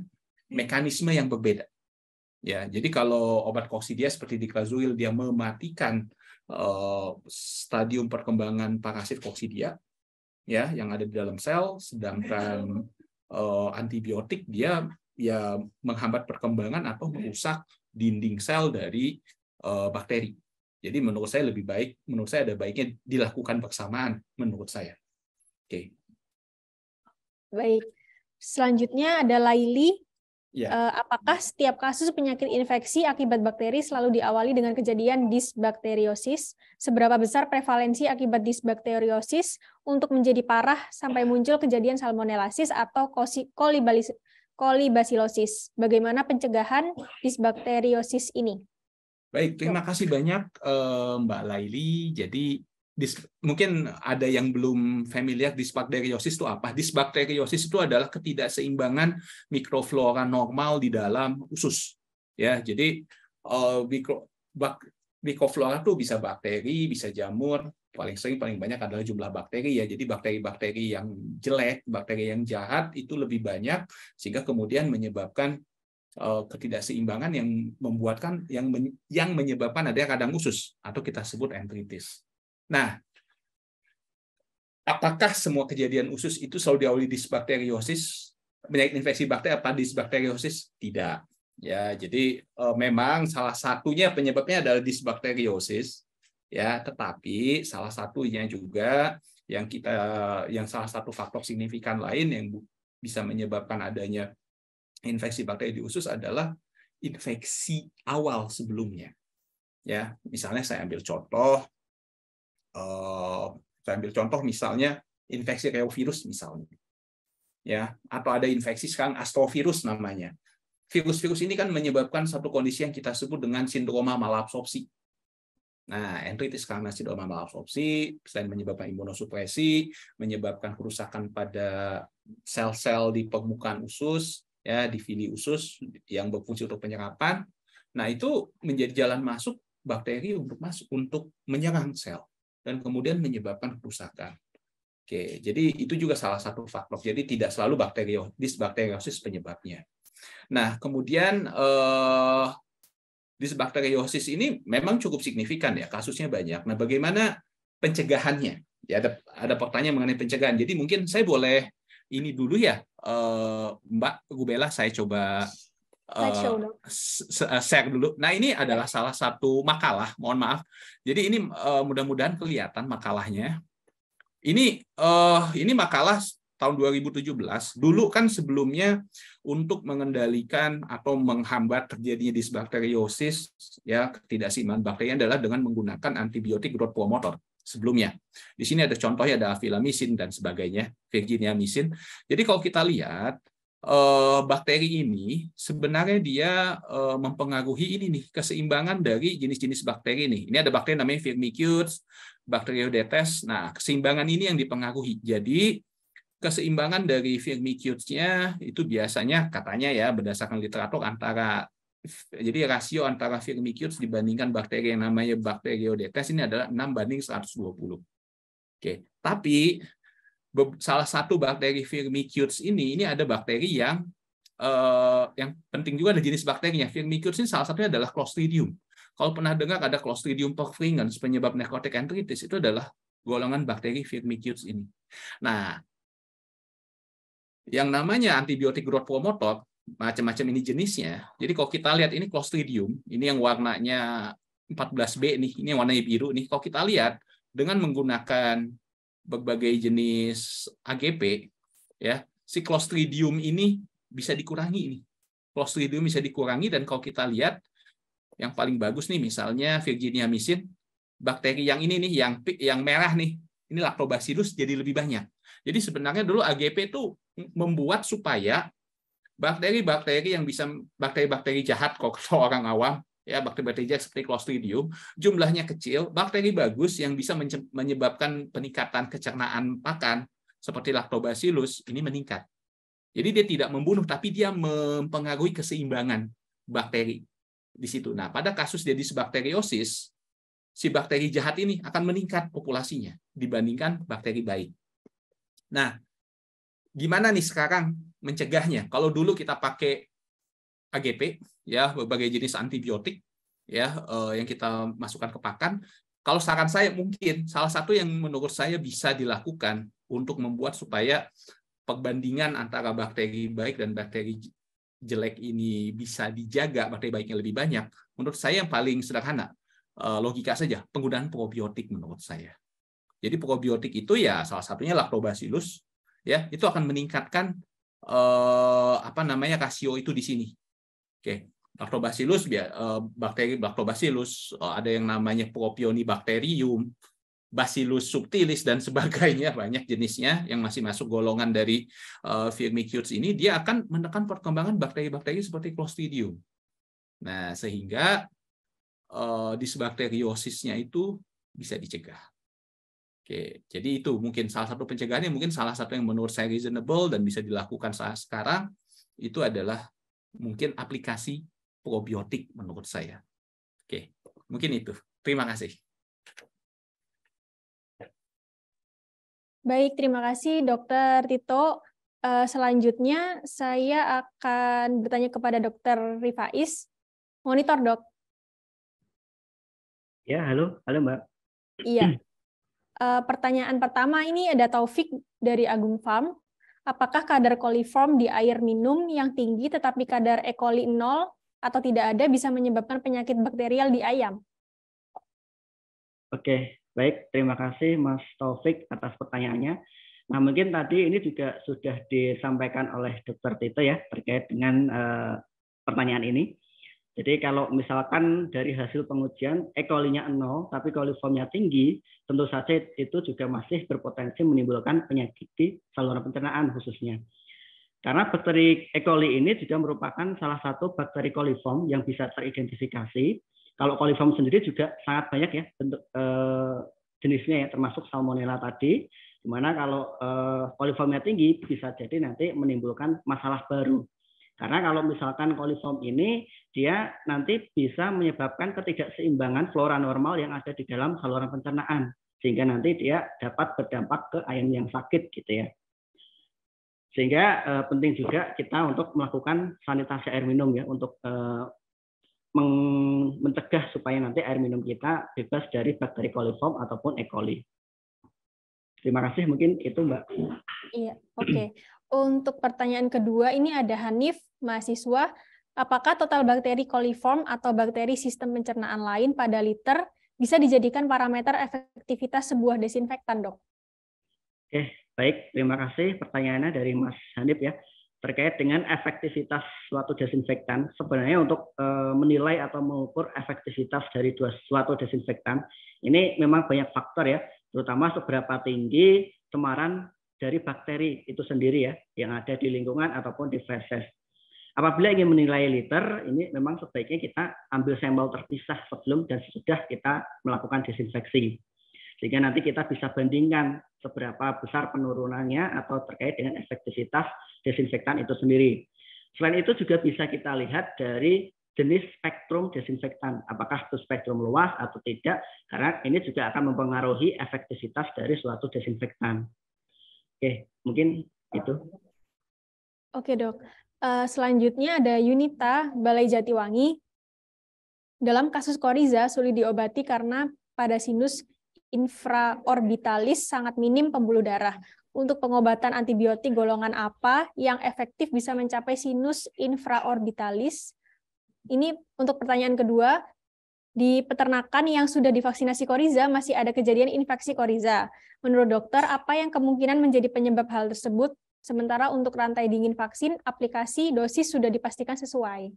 mekanisme yang berbeda. Ya, jadi kalau obat koksidia seperti diklazuil dia mematikan uh, stadium perkembangan parasit koksidia ya yang ada di dalam sel, sedangkan uh, antibiotik dia ya menghambat perkembangan atau merusak dinding sel dari uh, bakteri. Jadi menurut saya lebih baik, menurut saya ada baiknya dilakukan bersamaan menurut saya. Oke. Okay. Baik. Selanjutnya ada Laili. Ya. Uh, apakah setiap kasus penyakit infeksi akibat bakteri selalu diawali dengan kejadian disbakteriosis? Seberapa besar prevalensi akibat disbakteriosis untuk menjadi parah sampai muncul kejadian salmonellosis atau kolibasilosis. Bagaimana pencegahan disbakteriosis ini? Baik, terima kasih banyak eh, Mbak Laili. Jadi dis, mungkin ada yang belum familiar disbakteriosis itu apa? Disbakteriosis itu adalah ketidakseimbangan mikroflora normal di dalam usus. Ya, jadi uh, mikro, bak, mikroflora itu bisa bakteri, bisa jamur, paling sering paling banyak adalah jumlah bakteri ya. Jadi bakteri-bakteri yang jelek, bakteri yang jahat itu lebih banyak sehingga kemudian menyebabkan ketidakseimbangan yang membuatkan yang yang menyebabkan adanya kadang usus atau kita sebut enteritis. Nah, apakah semua kejadian usus itu selalu diawali disbakteriosis? Penyakit infeksi bakteri apa disbakteriosis? Tidak. Ya, jadi uh, memang salah satunya penyebabnya adalah disbakteriosis ya tetapi salah satunya juga yang kita yang salah satu faktor signifikan lain yang bisa menyebabkan adanya infeksi bakteri di usus adalah infeksi awal sebelumnya. Ya misalnya saya ambil contoh uh, saya ambil contoh misalnya infeksi reovirus misalnya. Ya atau ada infeksi sekarang astrovirus namanya. Virus-virus ini kan menyebabkan satu kondisi yang kita sebut dengan sindroma malabsorpsi. Nah, enteritis karena sindroma malabsorpsi selain menyebabkan imunosupresi, menyebabkan kerusakan pada sel-sel di permukaan usus, ya di usus yang berfungsi untuk penyerapan. Nah, itu menjadi jalan masuk bakteri untuk masuk untuk menyerang sel dan kemudian menyebabkan kerusakan. Oke, jadi itu juga salah satu faktor. Jadi tidak selalu bakterio, disbakteriosis penyebabnya. Nah, kemudian eh, disbakteriosis ini memang cukup signifikan ya, kasusnya banyak. Nah, bagaimana pencegahannya? Ya ada ada pertanyaan mengenai pencegahan. Jadi mungkin saya boleh ini dulu ya, eh, Mbak Gubela, saya coba uh, share dulu. Nah, ini adalah salah satu makalah, mohon maaf. Jadi ini uh, mudah-mudahan kelihatan makalahnya. Ini uh, ini makalah tahun 2017. Dulu kan sebelumnya untuk mengendalikan atau menghambat terjadinya disbakteriosis ya ketidakseimbangan bakteri adalah dengan menggunakan antibiotik growth promoter sebelumnya. Di sini ada contohnya ada afilamisin dan sebagainya, virginiamycin. Jadi kalau kita lihat eh, bakteri ini sebenarnya dia eh, mempengaruhi ini nih keseimbangan dari jenis-jenis bakteri nih. Ini ada bakteri namanya Firmicutes, Bacteroidetes. Nah, keseimbangan ini yang dipengaruhi. Jadi keseimbangan dari firmicutes-nya itu biasanya katanya ya berdasarkan literatur antara jadi rasio antara firmicutes dibandingkan bakteri yang namanya Bacteroidetes ini adalah 6 banding 120. Oke, tapi salah satu bakteri firmicutes ini ini ada bakteri yang eh, yang penting juga ada jenis bakterinya. Firmicutes ini salah satunya adalah Clostridium. Kalau pernah dengar ada Clostridium perfringens penyebab necrotic enteritis itu adalah golongan bakteri Firmicutes ini. Nah, yang namanya antibiotik growth promoter macam-macam ini jenisnya. Jadi kalau kita lihat ini Clostridium, ini yang warnanya 14B nih, ini yang warnanya biru nih. Kalau kita lihat dengan menggunakan berbagai jenis AGP ya, si Clostridium ini bisa dikurangi ini. Clostridium bisa dikurangi dan kalau kita lihat yang paling bagus nih misalnya Virginia mycin, bakteri yang ini nih yang yang merah nih, ini lactobacillus jadi lebih banyak. Jadi sebenarnya dulu AGP itu membuat supaya bakteri-bakteri yang bisa bakteri-bakteri jahat kok kalau orang awam ya bakteri-bakteri jahat seperti Clostridium jumlahnya kecil, bakteri bagus yang bisa menyebabkan peningkatan kecernaan pakan seperti Lactobacillus ini meningkat. Jadi dia tidak membunuh, tapi dia mempengaruhi keseimbangan bakteri di situ. Nah, pada kasus bakteriosis, si bakteri jahat ini akan meningkat populasinya dibandingkan bakteri baik. Nah, gimana nih sekarang mencegahnya? Kalau dulu kita pakai AGP, ya berbagai jenis antibiotik, ya eh, yang kita masukkan ke pakan. Kalau saran saya mungkin salah satu yang menurut saya bisa dilakukan untuk membuat supaya perbandingan antara bakteri baik dan bakteri jelek ini bisa dijaga, bakteri baiknya lebih banyak, menurut saya yang paling sederhana, eh, logika saja, penggunaan probiotik menurut saya. Jadi probiotik itu ya salah satunya lactobacillus, ya itu akan meningkatkan eh, apa namanya rasio itu di sini. Oke, lactobacillus eh, bakteri lactobacillus ada yang namanya propionibacterium, Bacillus subtilis dan sebagainya banyak jenisnya yang masih masuk golongan dari uh, Firmicutes ini dia akan menekan perkembangan bakteri-bakteri seperti Clostridium. Nah, sehingga uh, disbakteriosisnya itu bisa dicegah. Oke, jadi itu mungkin salah satu pencegahannya mungkin salah satu yang menurut saya reasonable dan bisa dilakukan saat sekarang itu adalah mungkin aplikasi probiotik menurut saya. Oke, mungkin itu. Terima kasih. Baik, terima kasih Dokter Tito. Uh, selanjutnya saya akan bertanya kepada Dokter Rifais. Monitor, Dok. Ya, halo. Halo, Mbak. Iya. Uh, pertanyaan pertama ini ada Taufik dari Agung Farm. Apakah kadar koliform di air minum yang tinggi tetapi kadar E. coli 0 atau tidak ada bisa menyebabkan penyakit bakterial di ayam? Oke, Baik, terima kasih Mas Taufik atas pertanyaannya. Nah, mungkin tadi ini juga sudah disampaikan oleh Dr. Tito ya terkait dengan uh, pertanyaan ini. Jadi kalau misalkan dari hasil pengujian E. coli-nya 0 tapi coliformnya tinggi, tentu saja itu juga masih berpotensi menimbulkan penyakit di saluran pencernaan khususnya. Karena bakteri E. coli ini juga merupakan salah satu bakteri coliform yang bisa teridentifikasi kalau coliform sendiri juga sangat banyak ya bentuk eh, jenisnya ya, termasuk salmonella tadi. Di mana kalau eh, coliformnya tinggi bisa jadi nanti menimbulkan masalah baru. Karena kalau misalkan coliform ini dia nanti bisa menyebabkan ketidakseimbangan flora normal yang ada di dalam saluran pencernaan sehingga nanti dia dapat berdampak ke ayam yang sakit gitu ya. Sehingga eh, penting juga kita untuk melakukan sanitasi air minum ya untuk eh, mencegah supaya nanti air minum kita bebas dari bakteri coliform ataupun E. coli. Terima kasih mungkin itu Mbak. Iya, oke. Okay. Untuk pertanyaan kedua ini ada Hanif, mahasiswa. Apakah total bakteri coliform atau bakteri sistem pencernaan lain pada liter bisa dijadikan parameter efektivitas sebuah desinfektan, dok? Oke, baik. Terima kasih pertanyaannya dari Mas Hanif ya terkait dengan efektivitas suatu desinfektan. Sebenarnya untuk eh, menilai atau mengukur efektivitas dari dua suatu desinfektan, ini memang banyak faktor ya, terutama seberapa tinggi cemaran dari bakteri itu sendiri ya, yang ada di lingkungan ataupun di feses. Apabila ingin menilai liter, ini memang sebaiknya kita ambil sampel terpisah sebelum dan sesudah kita melakukan desinfeksi. Sehingga nanti kita bisa bandingkan seberapa besar penurunannya atau terkait dengan efektivitas desinfektan itu sendiri. Selain itu juga bisa kita lihat dari jenis spektrum desinfektan, apakah itu spektrum luas atau tidak, karena ini juga akan mempengaruhi efektivitas dari suatu desinfektan. Oke, mungkin itu. Oke dok, uh, selanjutnya ada Yunita Balai Jatiwangi. Dalam kasus Koriza sulit diobati karena pada sinus infraorbitalis sangat minim pembuluh darah untuk pengobatan antibiotik golongan apa yang efektif bisa mencapai sinus infraorbitalis? Ini untuk pertanyaan kedua, di peternakan yang sudah divaksinasi koriza masih ada kejadian infeksi koriza. Menurut dokter, apa yang kemungkinan menjadi penyebab hal tersebut Sementara untuk rantai dingin vaksin, aplikasi dosis sudah dipastikan sesuai.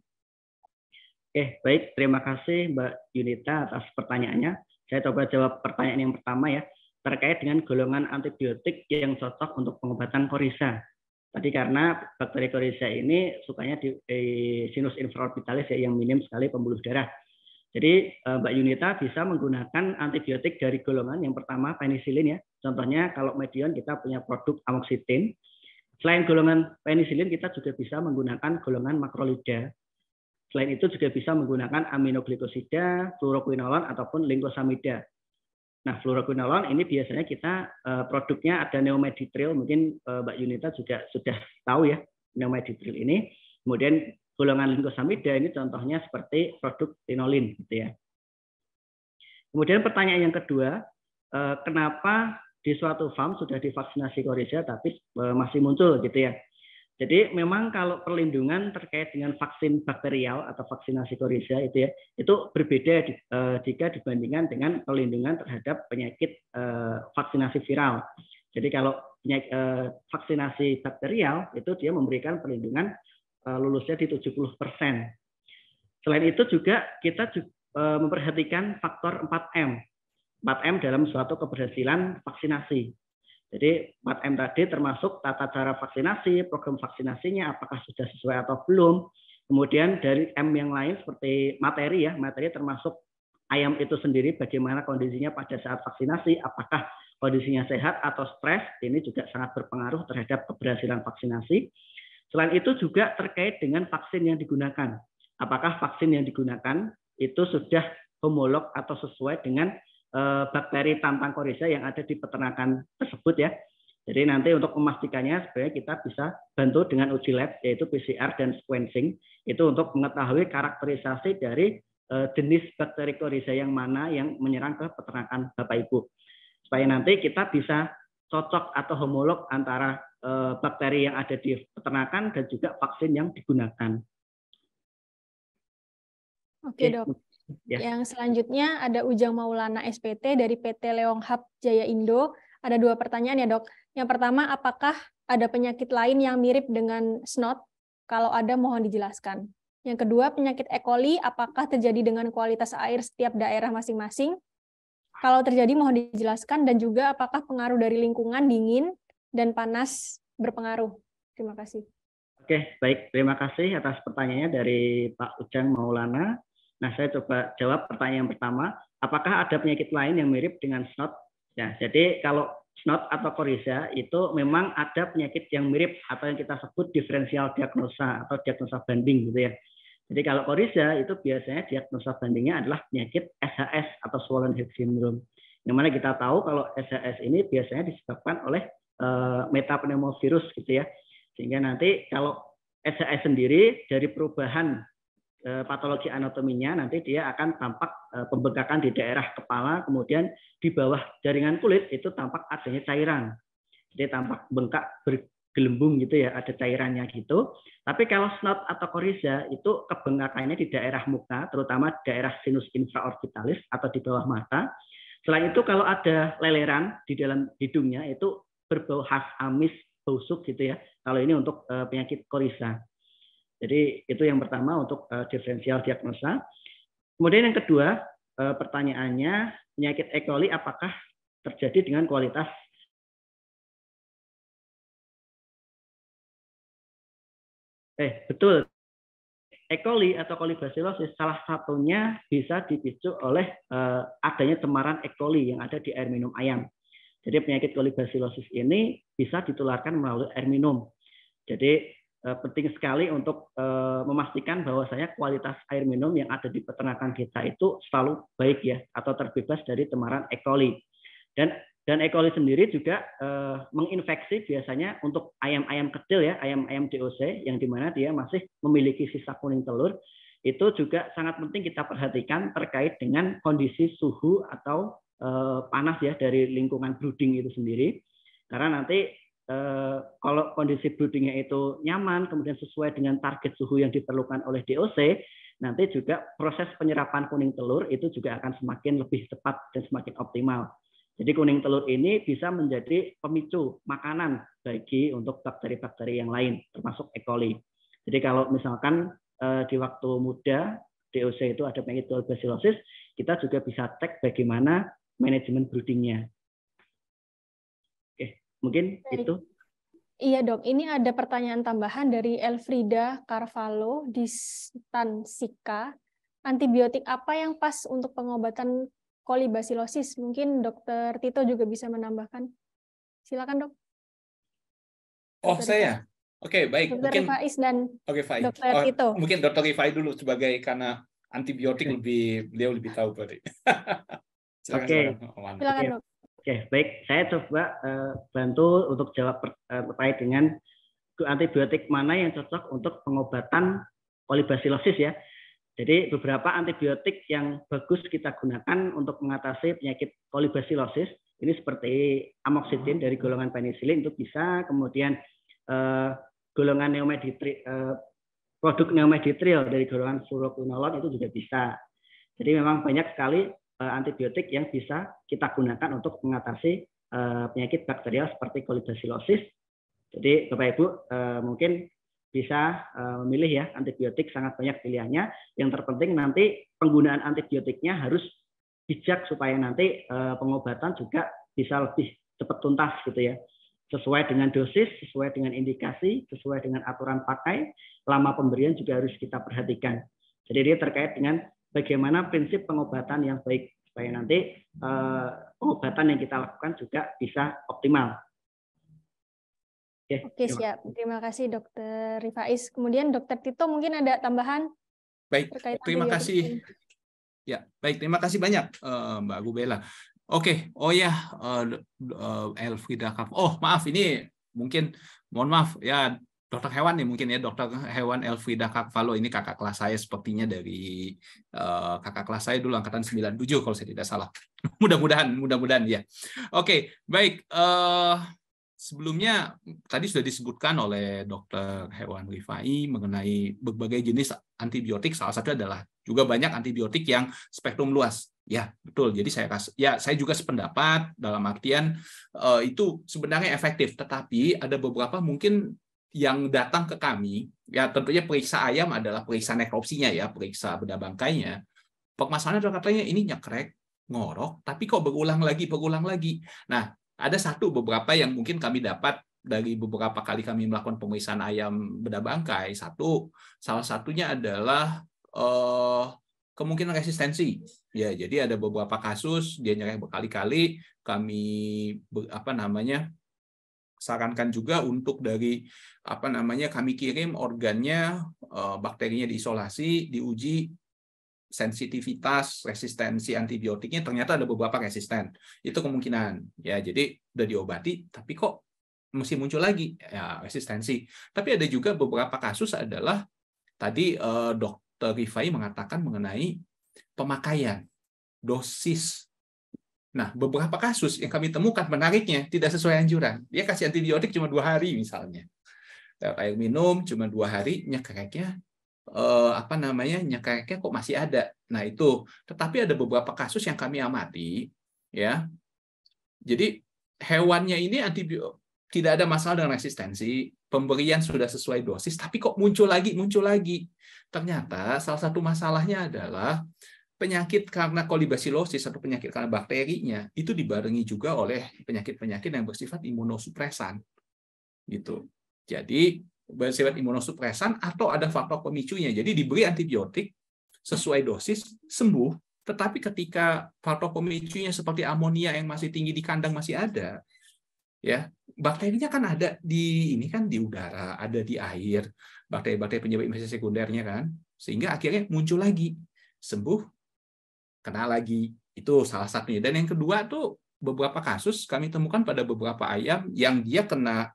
Oke, baik. Terima kasih Mbak Yunita atas pertanyaannya. Saya coba jawab pertanyaan yang pertama ya, terkait dengan golongan antibiotik yang cocok untuk pengobatan korisa. Tadi karena bakteri korisa ini sukanya di, di sinus infraorbitalis ya, yang minim sekali pembuluh darah. Jadi eh, Mbak Yunita bisa menggunakan antibiotik dari golongan yang pertama penisilin ya. Contohnya kalau medion kita punya produk amoksitin. Selain golongan penisilin kita juga bisa menggunakan golongan makrolida. Selain itu juga bisa menggunakan aminoglikosida, fluoroquinolon ataupun linkosamida. Nah, fluoroquinolon ini biasanya kita eh, produknya ada neomeditril, mungkin eh, Mbak Yunita juga sudah tahu ya neomeditril ini. Kemudian golongan linkosamida ini contohnya seperti produk tinolin gitu ya. Kemudian pertanyaan yang kedua, eh, kenapa di suatu farm sudah divaksinasi korea tapi eh, masih muncul gitu ya. Jadi memang kalau perlindungan terkait dengan vaksin bakterial atau vaksinasi korea itu ya, itu berbeda eh, jika dibandingkan dengan perlindungan terhadap penyakit vaksinasi viral. Jadi kalau vaksinasi bakterial itu dia memberikan perlindungan lulusnya di 70 persen. Selain itu juga kita eh, memperhatikan faktor 4M. 4M dalam suatu keberhasilan vaksinasi. Jadi 4M tadi termasuk tata cara vaksinasi, program vaksinasinya apakah sudah sesuai atau belum. Kemudian dari M yang lain seperti materi ya, materi termasuk ayam itu sendiri bagaimana kondisinya pada saat vaksinasi, apakah kondisinya sehat atau stres, ini juga sangat berpengaruh terhadap keberhasilan vaksinasi. Selain itu juga terkait dengan vaksin yang digunakan. Apakah vaksin yang digunakan itu sudah homolog atau sesuai dengan bakteri tantang korisa yang ada di peternakan tersebut ya. Jadi nanti untuk memastikannya sebenarnya kita bisa bantu dengan uji lab yaitu PCR dan sequencing itu untuk mengetahui karakterisasi dari eh, jenis bakteri korisa yang mana yang menyerang ke peternakan Bapak Ibu. Supaya nanti kita bisa cocok atau homolog antara Eh, bakteri yang ada di peternakan dan juga vaksin yang digunakan. Oke dok. Ya. Yang selanjutnya ada Ujang Maulana SPT dari PT Leong Hub Jaya Indo. Ada dua pertanyaan ya dok. Yang pertama, apakah ada penyakit lain yang mirip dengan snot? Kalau ada, mohon dijelaskan. Yang kedua, penyakit E. coli, apakah terjadi dengan kualitas air setiap daerah masing-masing? Kalau terjadi, mohon dijelaskan. Dan juga, apakah pengaruh dari lingkungan dingin dan panas berpengaruh? Terima kasih. Oke, baik. Terima kasih atas pertanyaannya dari Pak Ujang Maulana. Nah, saya coba jawab pertanyaan pertama. Apakah ada penyakit lain yang mirip dengan snot? Ya, jadi kalau snot atau korisa itu memang ada penyakit yang mirip atau yang kita sebut diferensial diagnosa atau diagnosa banding gitu ya. Jadi kalau korisa itu biasanya diagnosa bandingnya adalah penyakit SHS atau swollen head syndrome. Yang mana kita tahu kalau SHS ini biasanya disebabkan oleh Eh, metapneumovirus gitu ya. Sehingga nanti kalau SHS sendiri dari perubahan patologi anatominya nanti dia akan tampak eh, pembengkakan di daerah kepala, kemudian di bawah jaringan kulit itu tampak adanya cairan. Jadi tampak bengkak bergelembung gitu ya, ada cairannya gitu. Tapi kalau snot atau korisa itu kebengkakannya di daerah muka, terutama daerah sinus infraorbitalis atau di bawah mata. Selain itu kalau ada leleran di dalam hidungnya itu berbau khas amis busuk gitu ya. Kalau ini untuk uh, penyakit korisa. Jadi itu yang pertama untuk uh, diferensial diagnosa. Kemudian yang kedua, uh, pertanyaannya penyakit E. coli apakah terjadi dengan kualitas Eh, betul. E. coli atau kolibasilosis salah satunya bisa dipicu oleh uh, adanya cemaran E. coli yang ada di air minum ayam. Jadi penyakit kolibasilosis ini bisa ditularkan melalui air minum. Jadi penting sekali untuk eh, memastikan bahwasanya kualitas air minum yang ada di peternakan kita itu selalu baik ya atau terbebas dari cemaran E. coli. Dan dan E. coli sendiri juga eh, menginfeksi biasanya untuk ayam-ayam kecil ya, ayam-ayam DOC yang di mana dia masih memiliki sisa kuning telur itu juga sangat penting kita perhatikan terkait dengan kondisi suhu atau Eh, panas ya dari lingkungan brooding itu sendiri. Karena nanti eh, kalau kondisi broodingnya itu nyaman, kemudian sesuai dengan target suhu yang diperlukan oleh DOC, nanti juga proses penyerapan kuning telur itu juga akan semakin lebih cepat dan semakin optimal. Jadi kuning telur ini bisa menjadi pemicu makanan bagi untuk bakteri-bakteri yang lain, termasuk E. coli. Jadi kalau misalkan eh, di waktu muda DOC itu ada penyakit basilosis, kita juga bisa cek bagaimana manajemen broodingnya. Mungkin Baik. itu. Iya dok, ini ada pertanyaan tambahan dari Elfrida Carvalho di Stansika. Antibiotik apa yang pas untuk pengobatan kolibasilosis. Mungkin dokter Tito juga bisa menambahkan. Silakan dok. Oh dokter saya. Oke okay, baik. Dokter mungkin, Faiz dan okay, Faiz. dokter oh, Tito. Mungkin dokter Rifai dulu sebagai karena antibiotik okay. lebih beliau lebih tahu berarti. Oke. Okay. Silakan dok. Oke baik. Saya coba uh, bantu untuk jawab uh, terkait dengan antibiotik mana yang cocok untuk pengobatan kolibasilosis ya. Jadi beberapa antibiotik yang bagus kita gunakan untuk mengatasi penyakit kolibasilosis ini seperti amoxicillin dari golongan penicillin itu bisa, kemudian eh, golongan neomeditril eh, produk neomeditril dari golongan fluoroquinolone itu juga bisa. Jadi memang banyak sekali antibiotik yang bisa kita gunakan untuk mengatasi eh, penyakit bakterial seperti kolibasilosis. Jadi Bapak Ibu eh, mungkin bisa eh, memilih ya antibiotik sangat banyak pilihannya. Yang terpenting nanti penggunaan antibiotiknya harus bijak supaya nanti eh, pengobatan juga bisa lebih cepat tuntas gitu ya. Sesuai dengan dosis, sesuai dengan indikasi, sesuai dengan aturan pakai, lama pemberian juga harus kita perhatikan. Jadi dia terkait dengan bagaimana prinsip pengobatan yang baik supaya nanti eh, pengobatan yang kita lakukan juga bisa optimal. Oke, Oke siap. Terima kasih Dokter Rifais. Kemudian Dokter Tito mungkin ada tambahan? Baik, terima kasih. Ya, baik. Terima kasih banyak uh, Mbak Gubela. Oke, oh ya, uh, uh, Elfrida Kaf. Oh maaf, ini mungkin mohon maaf ya dokter hewan nih mungkin ya dokter hewan Elfrida Kakvalo ini kakak kelas saya sepertinya dari uh, kakak kelas saya dulu angkatan 97 kalau saya tidak salah. mudah-mudahan mudah-mudahan ya. Oke, baik uh, sebelumnya tadi sudah disebutkan oleh dokter hewan Rifai mengenai berbagai jenis antibiotik. Salah satu adalah juga banyak antibiotik yang spektrum luas. Ya, betul. Jadi saya ya saya juga sependapat dalam artian uh, itu sebenarnya efektif, tetapi ada beberapa mungkin yang datang ke kami, ya tentunya periksa ayam adalah periksa nekropsinya ya, periksa benda bangkainya. Permasalahannya adalah katanya ini nyekrek, ngorok, tapi kok berulang lagi, berulang lagi. Nah, ada satu beberapa yang mungkin kami dapat dari beberapa kali kami melakukan pemeriksaan ayam beda bangkai. Satu, salah satunya adalah eh, kemungkinan resistensi. Ya, jadi ada beberapa kasus dia nyerah berkali-kali. Kami apa namanya sarankan juga untuk dari apa namanya kami kirim organnya eh, bakterinya diisolasi, diuji sensitivitas resistensi antibiotiknya ternyata ada beberapa resisten. Itu kemungkinan ya. Jadi udah diobati tapi kok masih muncul lagi ya resistensi. Tapi ada juga beberapa kasus adalah tadi eh, dokter Rifai mengatakan mengenai pemakaian dosis Nah, beberapa kasus yang kami temukan menariknya tidak sesuai anjuran. Dia kasih antibiotik cuma dua hari misalnya. Air minum cuma dua hari, nyekreknya eh, apa namanya nyekreknya kok masih ada. Nah itu, tetapi ada beberapa kasus yang kami amati, ya. Jadi hewannya ini antibiotik tidak ada masalah dengan resistensi, pemberian sudah sesuai dosis, tapi kok muncul lagi, muncul lagi. Ternyata salah satu masalahnya adalah penyakit karena kolibasilosis atau penyakit karena bakterinya itu dibarengi juga oleh penyakit-penyakit yang bersifat imunosupresan. Gitu. Jadi bersifat imunosupresan atau ada faktor pemicunya. Jadi diberi antibiotik sesuai dosis sembuh, tetapi ketika faktor pemicunya seperti amonia yang masih tinggi di kandang masih ada, ya bakterinya kan ada di ini kan di udara, ada di air, bakteri-bakteri penyebab infeksi sekundernya kan, sehingga akhirnya muncul lagi sembuh, kena lagi itu salah satunya. Dan yang kedua tuh beberapa kasus kami temukan pada beberapa ayam yang dia kena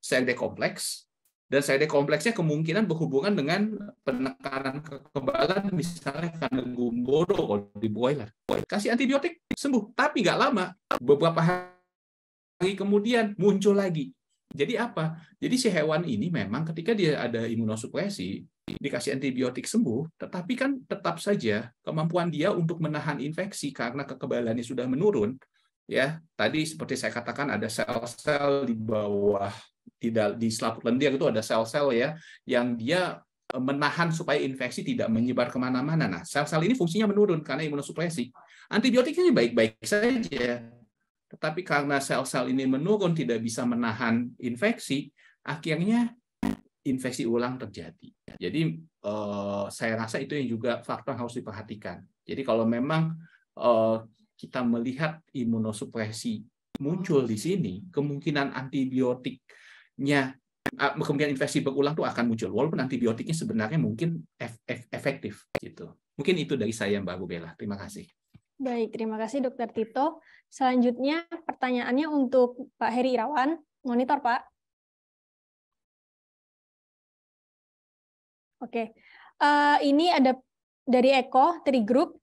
sel kompleks dan CD kompleksnya kemungkinan berhubungan dengan penekanan kekebalan misalnya karena gumboro kalau di boiler. Kasih antibiotik sembuh, tapi nggak lama. Beberapa hari kemudian muncul lagi. Jadi apa? Jadi si hewan ini memang ketika dia ada imunosupresi, dikasih antibiotik sembuh, tetapi kan tetap saja kemampuan dia untuk menahan infeksi karena kekebalannya sudah menurun, ya tadi seperti saya katakan ada sel-sel di bawah tidak di selaput lendir itu ada sel-sel ya yang dia e, menahan supaya infeksi tidak menyebar ke mana-mana. Nah, sel-sel ini fungsinya menurun karena imunosupresi. Antibiotiknya baik-baik saja, tetapi karena sel-sel ini menurun tidak bisa menahan infeksi, akhirnya infeksi ulang terjadi. Jadi eh, saya rasa itu yang juga faktor harus diperhatikan. Jadi kalau memang eh, kita melihat imunosupresi muncul di sini, kemungkinan antibiotiknya kemungkinan infeksi berulang itu akan muncul walaupun antibiotiknya sebenarnya mungkin efektif gitu. Mungkin itu dari saya Mbak Bella. Terima kasih. Baik, terima kasih Dokter Tito. Selanjutnya pertanyaannya untuk Pak Heri Irawan. Monitor, Pak. Oke. Uh, ini ada dari Eko, dari grup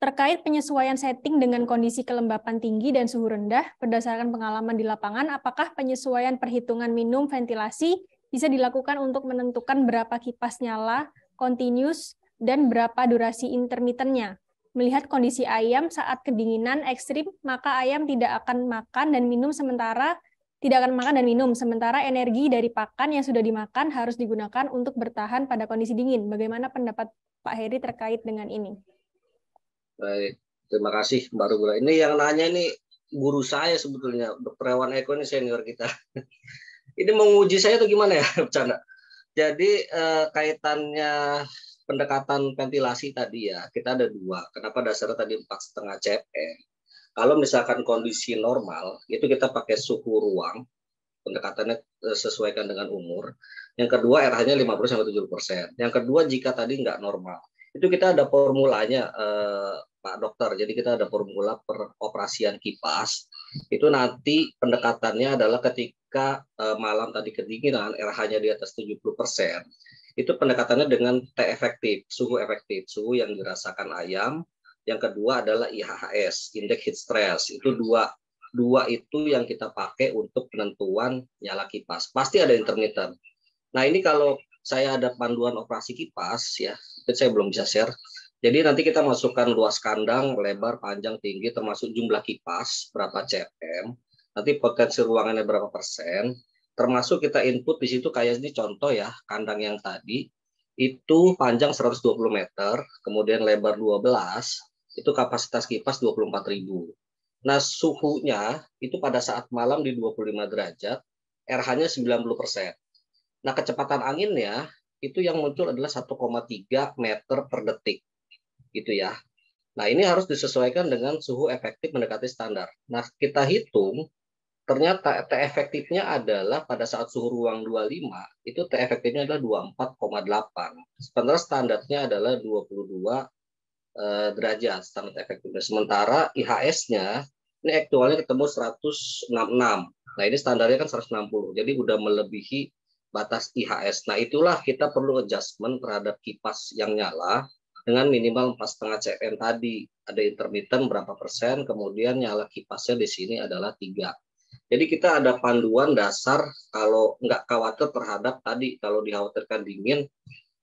terkait penyesuaian setting dengan kondisi kelembapan tinggi dan suhu rendah berdasarkan pengalaman di lapangan, apakah penyesuaian perhitungan minum ventilasi bisa dilakukan untuk menentukan berapa kipas nyala, continuous, dan berapa durasi intermittennya? Melihat kondisi ayam saat kedinginan ekstrim, maka ayam tidak akan makan dan minum sementara tidak akan makan dan minum, sementara energi dari pakan yang sudah dimakan harus digunakan untuk bertahan pada kondisi dingin. Bagaimana pendapat Pak Heri terkait dengan ini? Baik, terima kasih Mbak Rugula. Ini yang nanya ini guru saya sebetulnya, Dr. Hewan Eko ini senior kita. ini menguji saya atau gimana ya, bercanda. Jadi eh, kaitannya pendekatan ventilasi tadi ya, kita ada dua. Kenapa dasarnya tadi empat setengah cm? Kalau misalkan kondisi normal, itu kita pakai suhu ruang, pendekatannya eh, sesuaikan dengan umur. Yang kedua RH-nya 50 sampai 70 persen. Yang kedua jika tadi nggak normal, itu kita ada formulanya eh, Pak Dokter. Jadi kita ada formula peroperasian kipas. Itu nanti pendekatannya adalah ketika uh, malam tadi kedinginan, RH-nya di atas 70%. Itu pendekatannya dengan T efektif, suhu efektif, suhu yang dirasakan ayam. Yang kedua adalah IHHS, Index Heat Stress. Itu dua dua itu yang kita pakai untuk penentuan nyala kipas. Pasti ada intermittent. Nah ini kalau saya ada panduan operasi kipas ya, saya belum bisa share jadi nanti kita masukkan luas kandang, lebar, panjang, tinggi, termasuk jumlah kipas, berapa cm, nanti potensi ruangannya berapa persen, termasuk kita input di situ kayak ini contoh ya, kandang yang tadi, itu panjang 120 meter, kemudian lebar 12, itu kapasitas kipas 24.000. Nah, suhunya itu pada saat malam di 25 derajat, RH-nya 90 persen. Nah, kecepatan anginnya itu yang muncul adalah 1,3 meter per detik gitu ya. Nah, ini harus disesuaikan dengan suhu efektif mendekati standar. Nah, kita hitung ternyata T efektifnya adalah pada saat suhu ruang 25 itu T efektifnya adalah 24,8. Sementara standarnya adalah 22 eh, derajat standar efektifnya. Sementara IHS-nya ini aktualnya ketemu 166. Nah, ini standarnya kan 160. Jadi udah melebihi batas IHS. Nah, itulah kita perlu adjustment terhadap kipas yang nyala dengan minimal 4,5 cm tadi. Ada intermittent berapa persen, kemudian nyala kipasnya di sini adalah tiga. Jadi kita ada panduan dasar kalau nggak khawatir terhadap tadi kalau dikhawatirkan dingin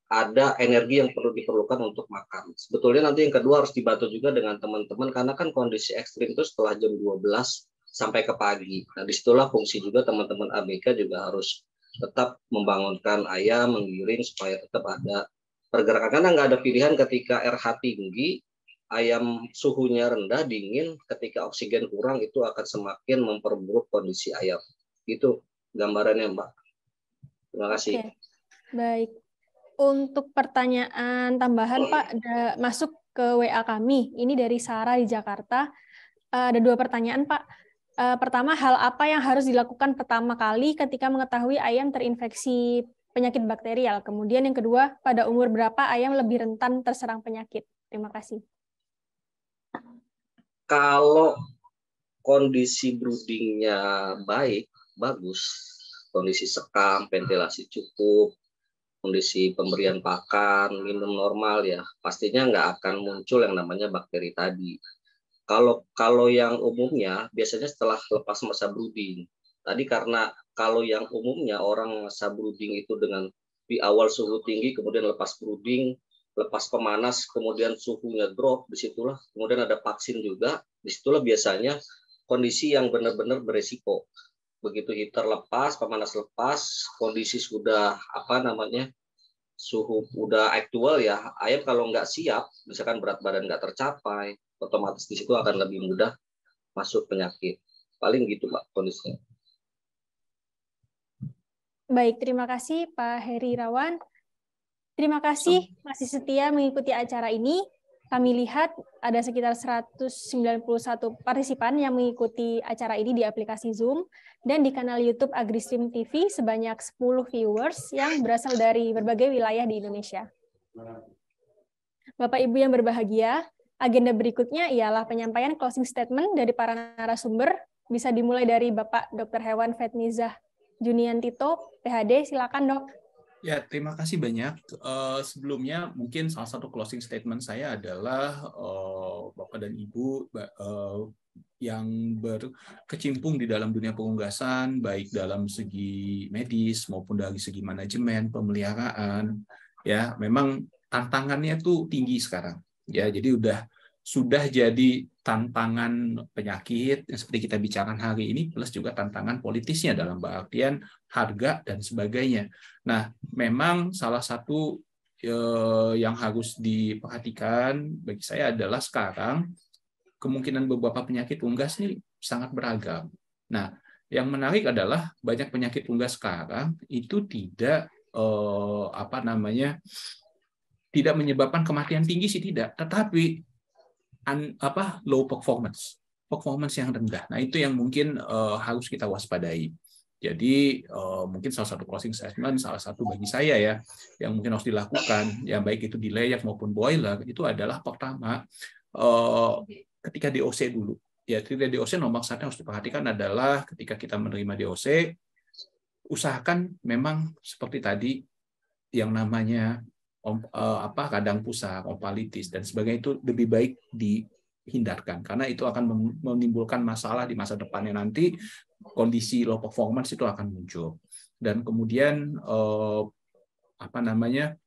ada energi yang perlu diperlukan untuk makan. Sebetulnya nanti yang kedua harus dibantu juga dengan teman-teman karena kan kondisi ekstrim itu setelah jam 12 sampai ke pagi. Nah di situlah fungsi juga teman-teman ABK juga harus tetap membangunkan ayam, menggiring supaya tetap ada pergerakan karena nggak ada pilihan ketika RH tinggi ayam suhunya rendah dingin ketika oksigen kurang itu akan semakin memperburuk kondisi ayam itu gambarannya mbak terima kasih Oke. baik untuk pertanyaan tambahan pak ada masuk ke WA kami ini dari Sarah di Jakarta ada dua pertanyaan pak eh, pertama hal apa yang harus dilakukan pertama kali ketika mengetahui ayam terinfeksi penyakit bakterial. Kemudian yang kedua, pada umur berapa ayam lebih rentan terserang penyakit? Terima kasih. Kalau kondisi broodingnya baik, bagus, kondisi sekam, ventilasi cukup, kondisi pemberian pakan, minum normal ya, pastinya nggak akan muncul yang namanya bakteri tadi. Kalau kalau yang umumnya biasanya setelah lepas masa brooding, Tadi karena kalau yang umumnya orang masa brooding itu dengan di awal suhu tinggi, kemudian lepas brooding, lepas pemanas, kemudian suhunya drop, di situlah kemudian ada vaksin juga Di situlah biasanya kondisi yang benar-benar beresiko. Begitu heater lepas, pemanas lepas, kondisi sudah apa namanya suhu udah aktual ya, ayam kalau nggak siap, misalkan berat badan nggak tercapai, otomatis di situ akan lebih mudah masuk penyakit. Paling gitu Pak kondisinya. Baik, terima kasih Pak Heri Rawan. Terima kasih masih setia mengikuti acara ini. Kami lihat ada sekitar 191 partisipan yang mengikuti acara ini di aplikasi Zoom dan di kanal YouTube AgriStream TV sebanyak 10 viewers yang berasal dari berbagai wilayah di Indonesia. Bapak Ibu yang berbahagia, agenda berikutnya ialah penyampaian closing statement dari para narasumber. Bisa dimulai dari Bapak Dr. Hewan Fetnizah Junian Tito, PhD. Silakan, Dok. Ya, terima kasih banyak. Uh, sebelumnya mungkin salah satu closing statement saya adalah uh, Bapak dan Ibu uh, yang berkecimpung di dalam dunia pengunggasan, baik dalam segi medis maupun dari segi manajemen, pemeliharaan, ya memang tantangannya tuh tinggi sekarang. Ya, jadi udah sudah jadi tantangan penyakit yang seperti kita bicarakan hari ini plus juga tantangan politisnya dalam artian harga dan sebagainya. Nah, memang salah satu eh, yang harus diperhatikan bagi saya adalah sekarang kemungkinan beberapa penyakit unggas ini sangat beragam. Nah, yang menarik adalah banyak penyakit unggas sekarang itu tidak eh, apa namanya tidak menyebabkan kematian tinggi sih tidak, tetapi un, apa low performance, performance yang rendah. Nah itu yang mungkin uh, harus kita waspadai. Jadi uh, mungkin salah satu closing statement, salah satu bagi saya ya, yang mungkin harus dilakukan, yang baik itu di layak maupun boiler, itu adalah pertama uh, ketika DOC dulu. Ya, ketika DOC nomor satu yang harus diperhatikan adalah ketika kita menerima DOC, usahakan memang seperti tadi yang namanya apa kadang pusat, opalitis dan sebagainya itu lebih baik dihindarkan. Karena itu akan menimbulkan masalah di masa depannya. Nanti kondisi low performance itu akan muncul. Dan kemudian uh, apa namanya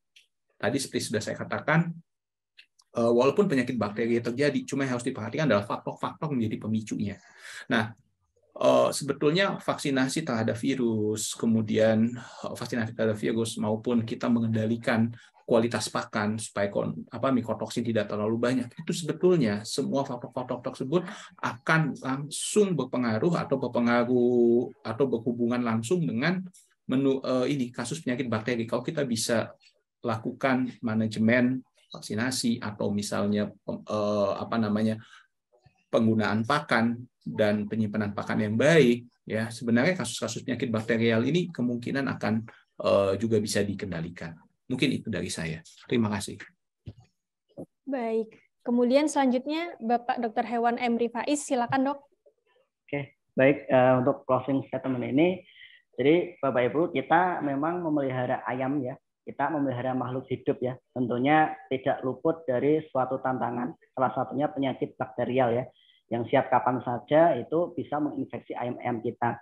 tadi seperti sudah saya katakan uh, walaupun penyakit bakteri terjadi cuma yang harus diperhatikan adalah faktor-faktor menjadi pemicunya. Nah, sebetulnya vaksinasi terhadap virus, kemudian vaksinasi terhadap virus maupun kita mengendalikan kualitas pakan supaya apa mikotoksin tidak terlalu banyak. Itu sebetulnya semua faktor-faktor tersebut akan langsung berpengaruh atau berpengaruh atau berhubungan langsung dengan menu uh, ini kasus penyakit bakteri. Kalau kita bisa lakukan manajemen vaksinasi atau misalnya uh, apa namanya penggunaan pakan dan penyimpanan pakan yang baik ya sebenarnya kasus-kasus penyakit bakterial ini kemungkinan akan uh, juga bisa dikendalikan Mungkin itu dari saya. Terima kasih. Baik. Kemudian selanjutnya Bapak Dr. Hewan M. Rifais, silakan dok. Oke, baik. Uh, untuk closing statement ini, jadi Bapak Ibu, kita memang memelihara ayam ya. Kita memelihara makhluk hidup ya. Tentunya tidak luput dari suatu tantangan. Salah satunya penyakit bakterial ya. Yang siap kapan saja itu bisa menginfeksi ayam-ayam kita.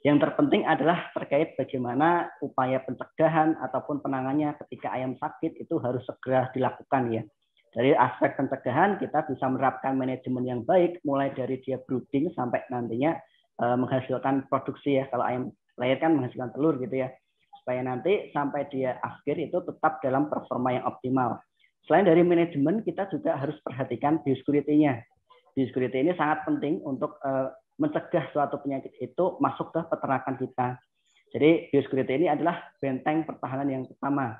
Yang terpenting adalah terkait bagaimana upaya pencegahan ataupun penanganannya ketika ayam sakit itu harus segera dilakukan ya. Dari aspek pencegahan kita bisa menerapkan manajemen yang baik mulai dari dia brooding sampai nantinya eh, menghasilkan produksi ya. Kalau ayam lahir kan menghasilkan telur gitu ya. Supaya nanti sampai dia akhir itu tetap dalam performa yang optimal. Selain dari manajemen kita juga harus perhatikan biosecurity-nya. Biosecurity ini sangat penting untuk eh, mencegah suatu penyakit itu masuk ke peternakan kita. Jadi biosecurity ini adalah benteng pertahanan yang pertama.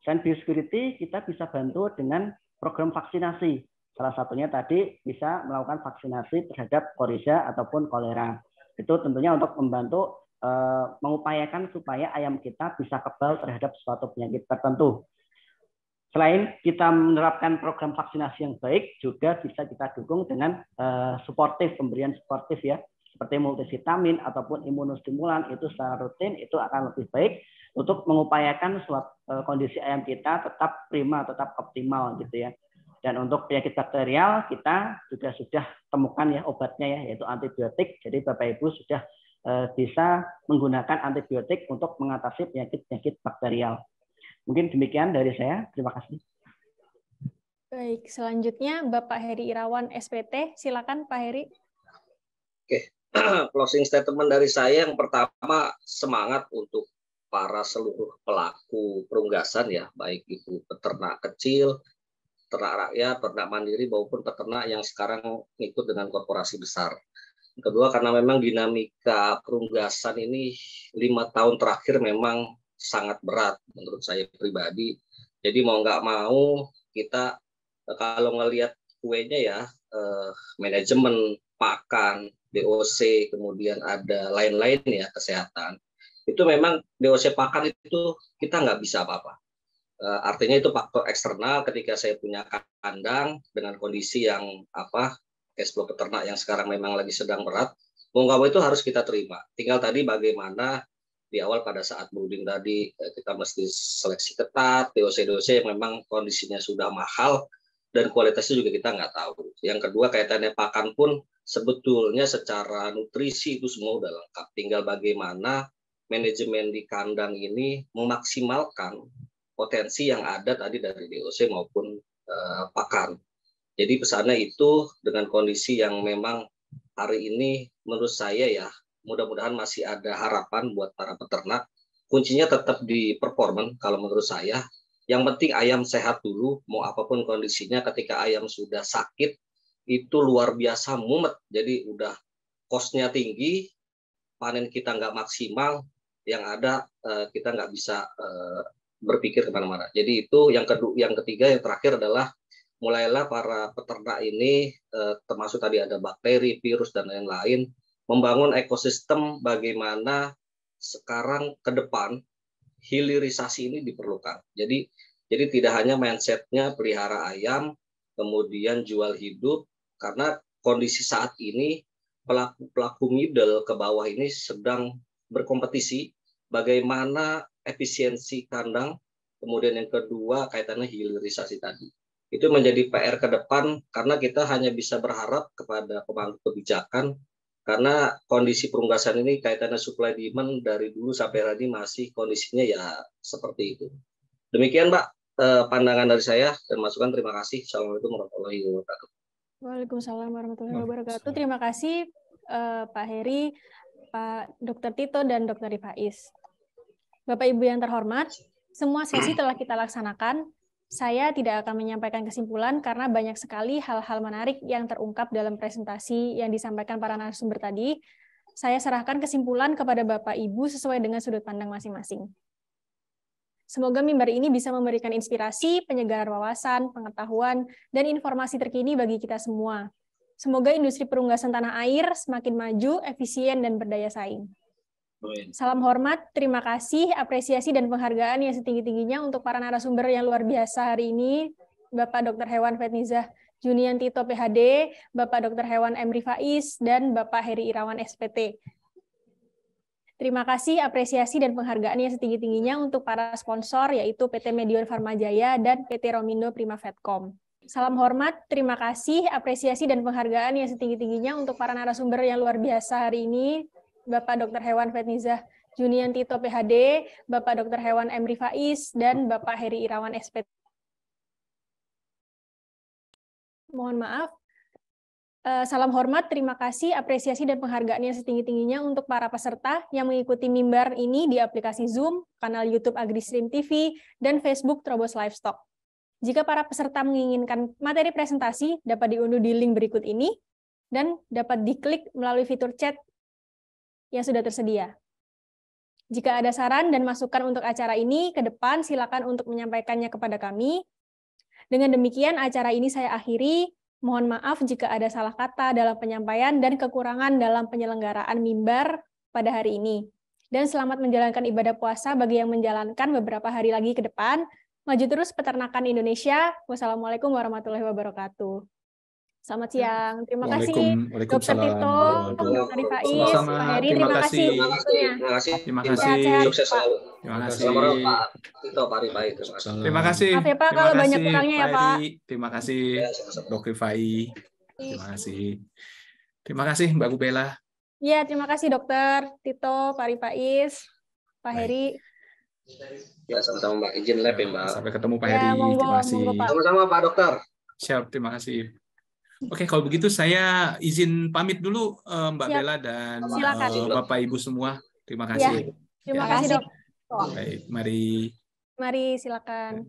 Selain biosecurity, kita bisa bantu dengan program vaksinasi. Salah satunya tadi bisa melakukan vaksinasi terhadap korisa ataupun kolera. Itu tentunya untuk membantu uh, mengupayakan supaya ayam kita bisa kebal terhadap suatu penyakit tertentu. Selain kita menerapkan program vaksinasi yang baik, juga bisa kita dukung dengan uh, suportif, pemberian suportif ya, seperti multivitamin ataupun imunostimulan itu secara rutin itu akan lebih baik untuk mengupayakan suatu uh, kondisi ayam kita tetap prima, tetap optimal gitu ya. Dan untuk penyakit bakterial kita juga sudah temukan ya obatnya ya, yaitu antibiotik. Jadi Bapak Ibu sudah uh, bisa menggunakan antibiotik untuk mengatasi penyakit-penyakit bakterial. Mungkin demikian dari saya. Terima kasih. Baik, selanjutnya Bapak Heri Irawan SPT. Silakan Pak Heri. Oke, closing statement dari saya yang pertama semangat untuk para seluruh pelaku perunggasan ya, baik itu peternak kecil, peternak rakyat, peternak mandiri maupun peternak yang sekarang ikut dengan korporasi besar. Kedua karena memang dinamika perunggasan ini lima tahun terakhir memang sangat berat menurut saya pribadi. Jadi mau nggak mau kita kalau ngelihat kuenya ya eh, manajemen pakan DOC kemudian ada lain-lain ya kesehatan. Itu memang DOC pakan itu kita nggak bisa apa-apa. Eh, artinya itu faktor eksternal ketika saya punya kandang dengan kondisi yang apa cash flow peternak yang sekarang memang lagi sedang berat mau nggak mau itu harus kita terima. Tinggal tadi bagaimana di awal pada saat brooding tadi eh, kita mesti seleksi ketat DOC DOC yang memang kondisinya sudah mahal dan kualitasnya juga kita nggak tahu. Yang kedua kaitannya pakan pun sebetulnya secara nutrisi itu semua udah lengkap. Tinggal bagaimana manajemen di kandang ini memaksimalkan potensi yang ada tadi dari DOC maupun uh, pakan. Jadi pesannya itu dengan kondisi yang memang hari ini menurut saya ya mudah-mudahan masih ada harapan buat para peternak. Kuncinya tetap di performan kalau menurut saya yang penting ayam sehat dulu, mau apa pun kondisinya. Ketika ayam sudah sakit, itu luar biasa mumet. Jadi udah kosnya tinggi, panen kita nggak maksimal, yang ada eh, kita nggak bisa eh, berpikir ke mana-mana. Jadi itu yang kedua, yang ketiga, yang terakhir adalah mulailah para peternak ini eh, termasuk tadi ada bakteri, virus dan lain-lain membangun ekosistem bagaimana sekarang ke depan hilirisasi ini diperlukan. Jadi jadi tidak hanya mindsetnya pelihara ayam, kemudian jual hidup, karena kondisi saat ini pelaku pelaku middle ke bawah ini sedang berkompetisi bagaimana efisiensi kandang, kemudian yang kedua kaitannya hilirisasi tadi. Itu menjadi PR ke depan karena kita hanya bisa berharap kepada pemangku kebijakan karena kondisi perunggasan ini kaitannya supply demand dari dulu sampai hari ini masih kondisinya ya seperti itu. Demikian Mbak eh, pandangan dari saya dan masukan terima kasih. Assalamualaikum warahmatullahi wabarakatuh. Waalaikumsalam warahmatullahi wabarakatuh. Terima kasih eh, Pak Heri, Pak Dr. Tito dan Dr. Rifais. Bapak Ibu yang terhormat, semua sesi telah kita laksanakan saya tidak akan menyampaikan kesimpulan karena banyak sekali hal-hal menarik yang terungkap dalam presentasi yang disampaikan para narasumber tadi. Saya serahkan kesimpulan kepada Bapak Ibu sesuai dengan sudut pandang masing-masing. Semoga mimbar ini bisa memberikan inspirasi, penyegaran wawasan, pengetahuan, dan informasi terkini bagi kita semua. Semoga industri perunggasan tanah air semakin maju, efisien, dan berdaya saing. Salam hormat, terima kasih, apresiasi dan penghargaan yang setinggi-tingginya untuk para narasumber yang luar biasa hari ini, Bapak Dr. Hewan Fetnizah Junian Tito PhD, Bapak Dr. Hewan Emri Faiz, dan Bapak Heri Irawan SPT. Terima kasih, apresiasi dan penghargaan yang setinggi-tingginya untuk para sponsor, yaitu PT Medion Farmajaya dan PT Romindo Prima Vetcom. Salam hormat, terima kasih, apresiasi dan penghargaan yang setinggi-tingginya untuk para narasumber yang luar biasa hari ini, Bapak Dr. Hewan Fetnizah Junian Tito PhD, Bapak Dr. Hewan Emri Faiz, dan Bapak Heri Irawan SP. Mohon maaf. Eh, salam hormat, terima kasih, apresiasi dan penghargaan yang setinggi-tingginya untuk para peserta yang mengikuti mimbar ini di aplikasi Zoom, kanal YouTube AgriStream TV, dan Facebook Trobos Livestock. Jika para peserta menginginkan materi presentasi, dapat diunduh di link berikut ini, dan dapat diklik melalui fitur chat yang sudah tersedia. Jika ada saran dan masukan untuk acara ini ke depan, silakan untuk menyampaikannya kepada kami. Dengan demikian, acara ini saya akhiri. Mohon maaf jika ada salah kata dalam penyampaian dan kekurangan dalam penyelenggaraan mimbar pada hari ini. Dan selamat menjalankan ibadah puasa bagi yang menjalankan beberapa hari lagi ke depan. Maju terus peternakan Indonesia. Wassalamualaikum warahmatullahi wabarakatuh. Selamat siang. Terima kasih Dr. Tito, Dr. Faiz, Pak Heri. Terima kasih. Terima kasih. Terima kasih. Terima kasih. Sukses selalu. Terima kasih. Selamat Pak Tito, Pak Rifai. Terima kasih. Terima kasih. Maaf ya Pak Terima kalau kasih, banyak kurangnya ya Pak. Terima kasih Ya, sama-sama. Dok Rifai. Terima kasih. Terima kasih Mbak Bella. Iya, terima kasih Dokter Tito, Pak Rifaiz, Pak. Heri. Ya, sama-sama Mbak. Izin lab ya Mbak. Sampai ketemu Pak Ya, Heri. Terima kasih. Sama-sama Pak Dokter. Siap, terima kasih. Oke, kalau begitu saya izin pamit dulu uh, Mbak Siap. Bella dan uh, Bapak Ibu semua. Terima kasih. Ya. Terima ya. kasih, Dok. Baik, mari. Mari silakan.